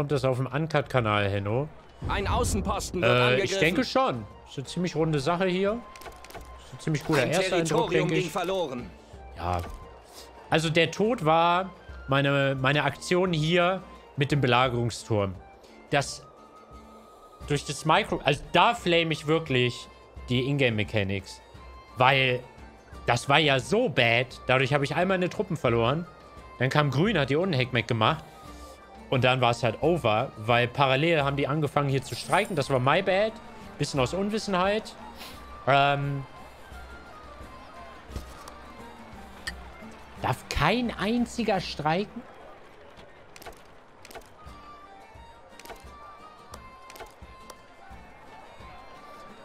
Kommt das auf dem Uncut-Kanal, Henno? Ein Außenposten wird Äh, angegriffen. ich denke schon. Ist eine ziemlich runde Sache hier. Ist ein ziemlich guter Ein erster Eindruck, denke ging ich. verloren. Ja. Also der Tod war meine, meine Aktion hier mit dem Belagerungsturm. Das durch das Micro... Also da flame ich wirklich die Ingame-Mechanics. Weil das war ja so bad. Dadurch habe ich all meine Truppen verloren. Dann kam Grün, hat die Unhackmack gemacht. Und dann war es halt over, weil parallel haben die angefangen hier zu streiken. Das war my bad. Bisschen aus Unwissenheit. Ähm, Darf kein einziger streiken?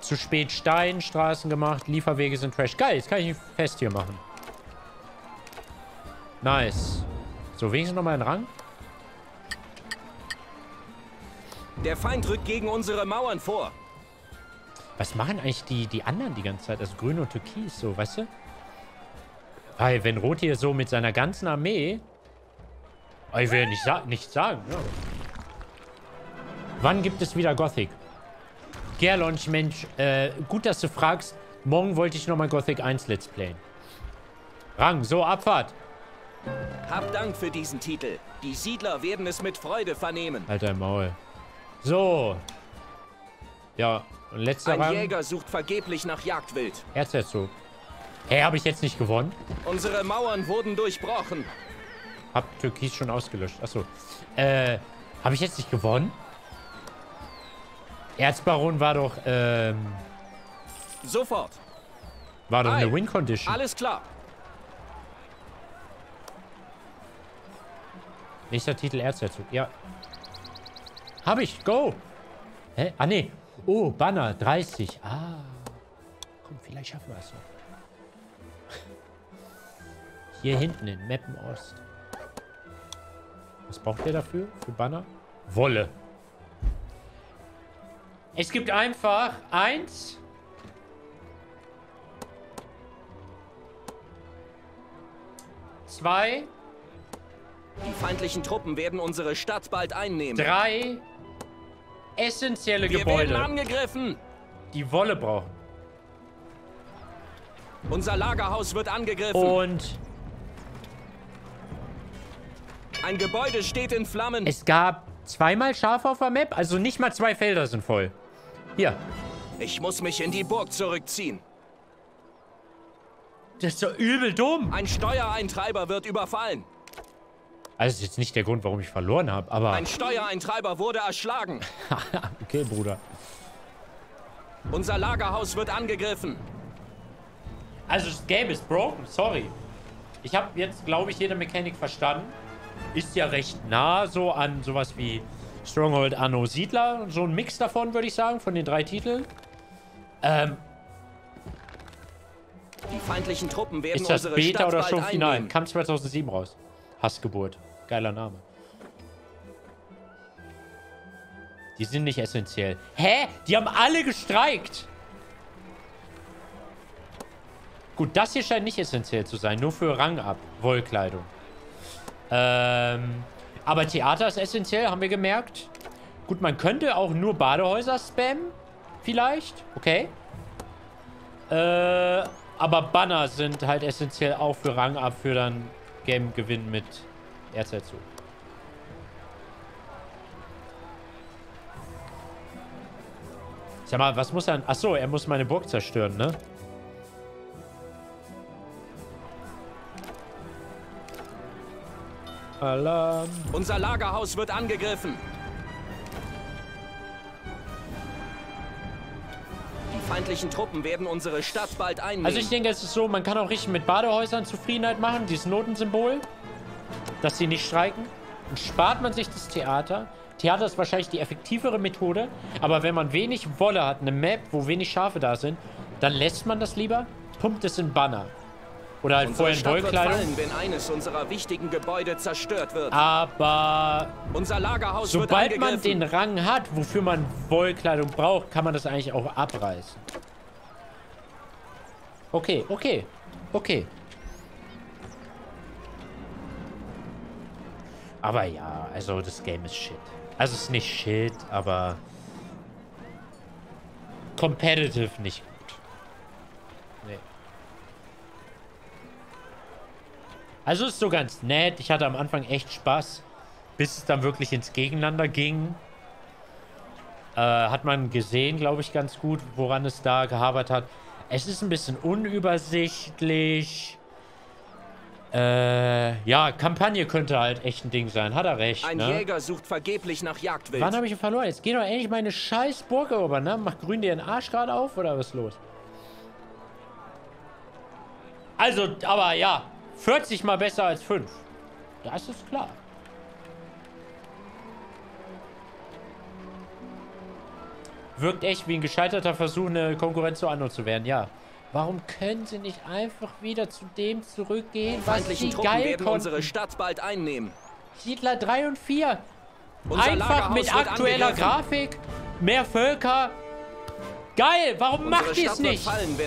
Zu spät Steinstraßen gemacht, Lieferwege sind trash. Geil, jetzt kann ich ein Fest hier machen. Nice. So, wenigstens nochmal einen Rang. Der Feind rückt gegen unsere Mauern vor. Was machen eigentlich die, die anderen die ganze Zeit? Also grün und türkis, so, weißt du? Weil, wenn Rot hier so mit seiner ganzen Armee... Oh, Ich will ja nicht, sa nicht sagen, ja. Wann gibt es wieder Gothic? Gerlonch, Mensch, äh, gut, dass du fragst. Morgen wollte ich nochmal Gothic 1 Let's Playen. Rang, so, Abfahrt. Hab Dank für diesen Titel. Die Siedler werden es mit Freude vernehmen. Dein Maul. So. Ja, Und letzter Ein Rang, Jäger sucht vergeblich nach Jagdwild. Erzherzog. Hä, habe ich jetzt nicht gewonnen? Unsere Mauern wurden durchbrochen. Hab Türkis schon ausgelöscht. Achso. Äh, habe ich jetzt nicht gewonnen? Erzbaron war doch, ähm, Sofort. war doch Hi. eine Win-Condition. Alles klar. Nächster Titel Erzherzog. Ja. Hab ich. Go. Hä? Ah, nee. Oh, Banner. 30. Ah. Komm, vielleicht schaffen wir es noch. Hier hinten in Meppen Ost. Was braucht ihr dafür? Für Banner? Wolle. Es gibt einfach eins. Zwei. Die feindlichen Truppen werden unsere Stadt bald einnehmen. drei essentielle Wir werden Gebäude, angegriffen. die Wolle brauchen. Unser Lagerhaus wird angegriffen. Und Ein Gebäude steht in Flammen. es gab zweimal Schafe auf der Map, also nicht mal zwei Felder sind voll. Hier. Ich muss mich in die Burg zurückziehen. Das ist doch übel dumm. Ein Steuereintreiber wird überfallen. Also das ist jetzt nicht der Grund, warum ich verloren habe, aber... Ein Steuereintreiber wurde erschlagen. okay, Bruder. Unser Lagerhaus wird angegriffen. Also das Game ist broken, sorry. Ich habe jetzt, glaube ich, jede Mechanik verstanden. Ist ja recht nah so an sowas wie Stronghold Anno Siedler. So ein Mix davon, würde ich sagen, von den drei Titeln. Ähm, Die feindlichen Truppen werden ist das Beta oder schon final? Kam 2007 raus. Hassgeburt. Geiler Name. Die sind nicht essentiell. Hä? Die haben alle gestreikt. Gut, das hier scheint nicht essentiell zu sein. Nur für Rang ab. Wollkleidung. Ähm, aber Theater ist essentiell, haben wir gemerkt. Gut, man könnte auch nur Badehäuser spammen. Vielleicht. Okay. Äh, aber Banner sind halt essentiell auch für Rang ab, für dann Game-Gewinn mit Erzherzog. Sag mal, was muss er... Achso, er muss meine Burg zerstören, ne? Alarm. Unser Lagerhaus wird angegriffen. Feindlichen Truppen werden unsere Stadt bald einnehmen. Also ich denke, es ist so, man kann auch richtig mit Badehäusern Zufriedenheit machen, dieses Notensymbol, dass sie nicht streiken. Dann spart man sich das Theater. Theater ist wahrscheinlich die effektivere Methode, aber wenn man wenig Wolle hat, eine Map, wo wenig Schafe da sind, dann lässt man das lieber, pumpt es in Banner. Oder halt vorher in Wollkleidung. fallen, wenn eines unserer wichtigen Gebäude zerstört wird. Aber sobald man den Rang hat, wofür man Wollkleidung braucht, kann man das eigentlich auch abreißen. Okay, okay, okay. Aber ja, also das Game ist shit. Also es ist nicht shit, aber competitive nicht Also ist so ganz nett. Ich hatte am Anfang echt Spaß, bis es dann wirklich ins Gegeneinander ging. Äh, hat man gesehen, glaube ich, ganz gut, woran es da gehabert hat. Es ist ein bisschen unübersichtlich. Äh, ja, Kampagne könnte halt echt ein Ding sein. Hat er recht, Ein ne? Jäger sucht vergeblich nach Jagdwild. Wann habe ich ihn verloren? Jetzt geh doch endlich meine scheiß Burg erobern, ne? Macht Grün dir den Arsch gerade auf oder was ist los? Also, aber ja, 40 mal besser als 5. Das ist klar. Wirkt echt wie ein gescheiterter Versuch, eine Konkurrenz zu Anno zu werden, ja. Warum können sie nicht einfach wieder zu dem zurückgehen, was sie Truppen geil werden unsere konnten? Stadt bald einnehmen. Siedler 3 und 4. Unser Einfach mit aktueller. Grafik, mehr Völker. Geil, warum Unsere macht ihr es nicht? fallen,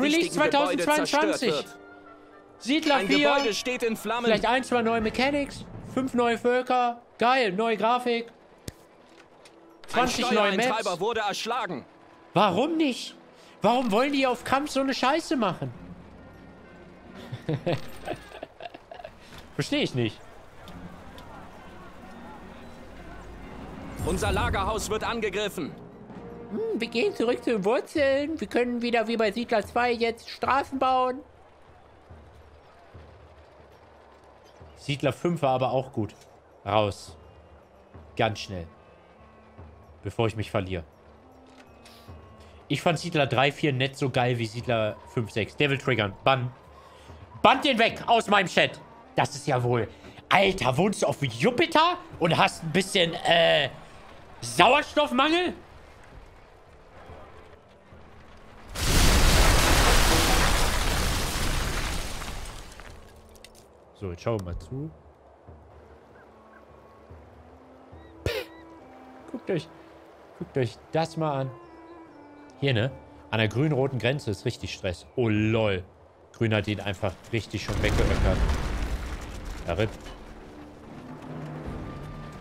Release wichtigen Gebäude 2022. Siedler Ein 4, Gebäude steht in Flammen. vielleicht ein, zwei neue Mechanics, fünf neue Völker. Geil, neue Grafik. Ein 20 neue Maps. Wurde erschlagen. Warum nicht? Warum wollen die auf Kampf so eine Scheiße machen? Verstehe ich nicht. Unser Lagerhaus wird angegriffen. Hm, wir gehen zurück zu den Wurzeln. Wir können wieder wie bei Siedler 2 jetzt Straßen bauen. Siedler 5 war aber auch gut. Raus. Ganz schnell. Bevor ich mich verliere. Ich fand Siedler 3, 4 nicht so geil wie Siedler 5, 6. Devil triggern. Bann. Bann den weg aus meinem Chat. Das ist ja wohl... Alter, wohnst du auf Jupiter und hast ein bisschen, äh, Sauerstoffmangel? So, jetzt schauen wir mal zu. Guckt euch, guckt euch das mal an. Hier, ne? An der grün-roten Grenze ist richtig Stress. Oh, lol. Grün hat ihn einfach richtig schon weggeöckert. Ja, RIP.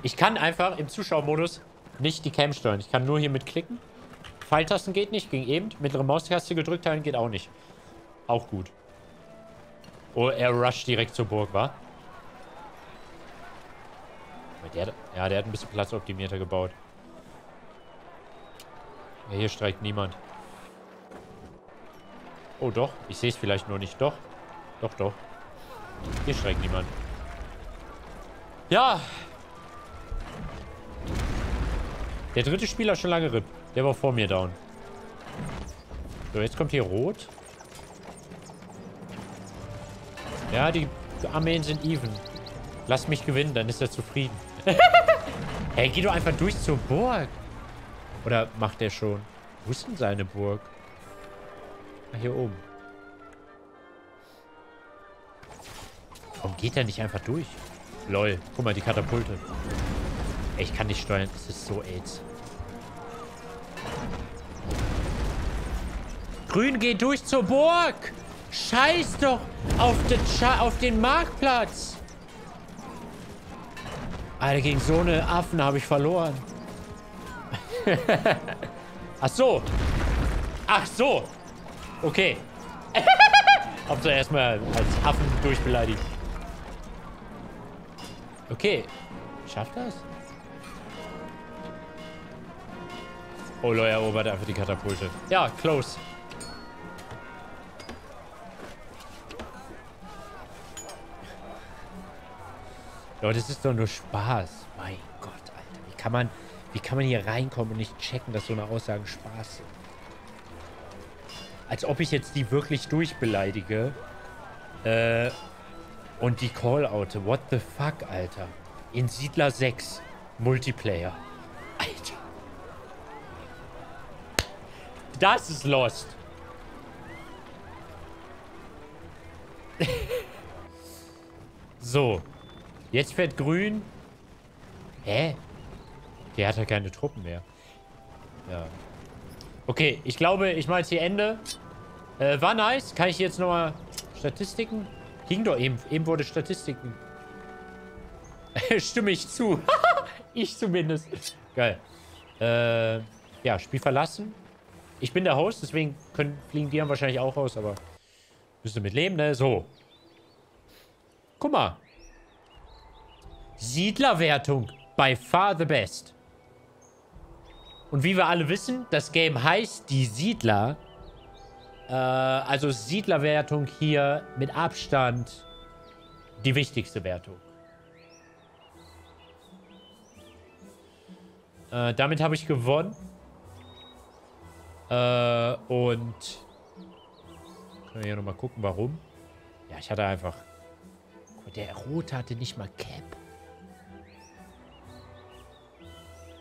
Ich kann einfach im Zuschauermodus nicht die Cam steuern. Ich kann nur hier mit klicken. Pfeiltasten geht nicht, ging eben. Mittlere Maustaste gedrückt halten geht auch nicht. Auch gut. Oh, er rusht direkt zur Burg, wa? Der, ja, der hat ein bisschen platzoptimierter gebaut. Ja, hier streikt niemand. Oh, doch. Ich sehe es vielleicht nur nicht. Doch. Doch, doch. Hier streikt niemand. Ja. Der dritte Spieler schon lange RIP. Der war vor mir down. So, jetzt kommt hier Rot. Ja, die Armeen sind even. Lass mich gewinnen, dann ist er zufrieden. hey, geh doch einfach durch zur Burg. Oder macht er schon? Wo ist denn seine Burg? Ah, hier oben. Warum geht er nicht einfach durch? Lol. Guck mal, die Katapulte. Ey, ich kann nicht steuern. Es ist so AIDS. Grün, geh durch zur Burg! Scheiß doch auf den, Scha auf den Marktplatz! Alter, gegen so eine Affen habe ich verloren. Ach so. Ach so. Okay. Hauptsache erstmal als Affen durchbeleidigt. Okay. Schafft das? Oh, Leute, erobert einfach die Katapulte. Ja, close. Leute, das ist doch nur Spaß. Mein Gott, Alter. Wie kann man, wie kann man hier reinkommen und nicht checken, dass so eine Aussagen Spaß sind? Als ob ich jetzt die wirklich durchbeleidige. Äh, und die Call-Oute. What the fuck, Alter? In Siedler 6. Multiplayer. Alter. Das ist Lost. so. Jetzt fährt grün. Hä? Der hat ja keine Truppen mehr. Ja. Okay, ich glaube, ich mache jetzt hier Ende. Äh, war nice. Kann ich jetzt nochmal Statistiken? Ging doch eben. Eben wurde Statistiken. Stimme ich zu. ich zumindest. Geil. Äh, ja, Spiel verlassen. Ich bin der Host, deswegen können, fliegen die dann wahrscheinlich auch raus, aber müsst ihr mit leben, ne? So. Guck mal. Siedlerwertung. By far the best. Und wie wir alle wissen, das Game heißt Die Siedler. Äh, also Siedlerwertung hier mit Abstand die wichtigste Wertung. Äh, damit habe ich gewonnen. Äh, und können wir hier nochmal gucken, warum. Ja, ich hatte einfach... Der Rote hatte nicht mal Cap.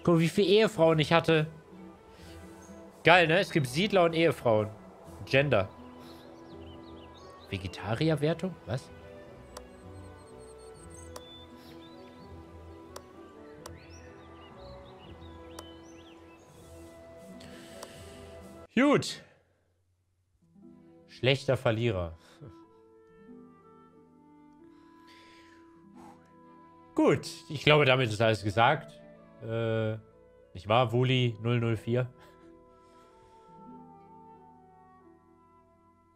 Guck, wie viele Ehefrauen ich hatte. Geil, ne? Es gibt Siedler und Ehefrauen. Gender. Vegetarierwertung? Was? Gut. Schlechter Verlierer. Gut, ich glaube, damit ist alles gesagt. Äh, nicht wahr, Wuli 004?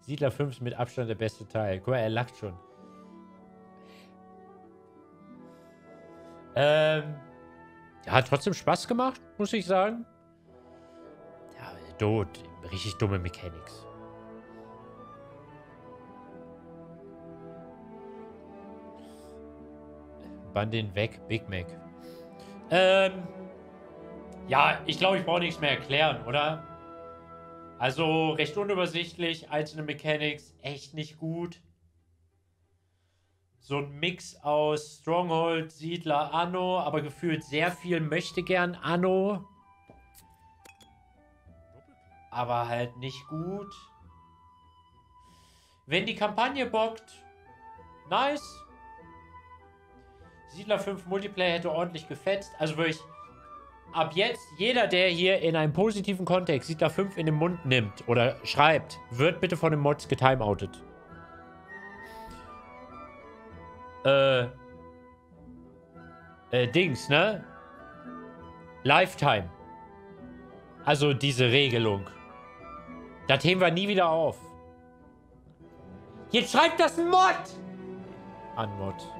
Siedler 5 ist mit Abstand der beste Teil. Guck mal, er lacht schon. Ähm, ja, hat trotzdem Spaß gemacht, muss ich sagen. do richtig dumme Mechanics. Bann den weg, Big Mac. Ähm. Ja, ich glaube, ich brauche nichts mehr erklären, oder? Also, recht unübersichtlich, einzelne Mechanics, echt nicht gut. So ein Mix aus Stronghold, Siedler, Anno, aber gefühlt sehr viel möchte gern Anno. Aber halt nicht gut. Wenn die Kampagne bockt, nice. Siedler 5 Multiplayer hätte ordentlich gefetzt. Also wirklich, ab jetzt, jeder, der hier in einem positiven Kontext Siedler 5 in den Mund nimmt oder schreibt, wird bitte von den Mods getimeoutet. Äh, äh, Dings, ne? Lifetime. Also diese Regelung. Das heben wir nie wieder auf. Jetzt schreibt das ein Mod! An Mod.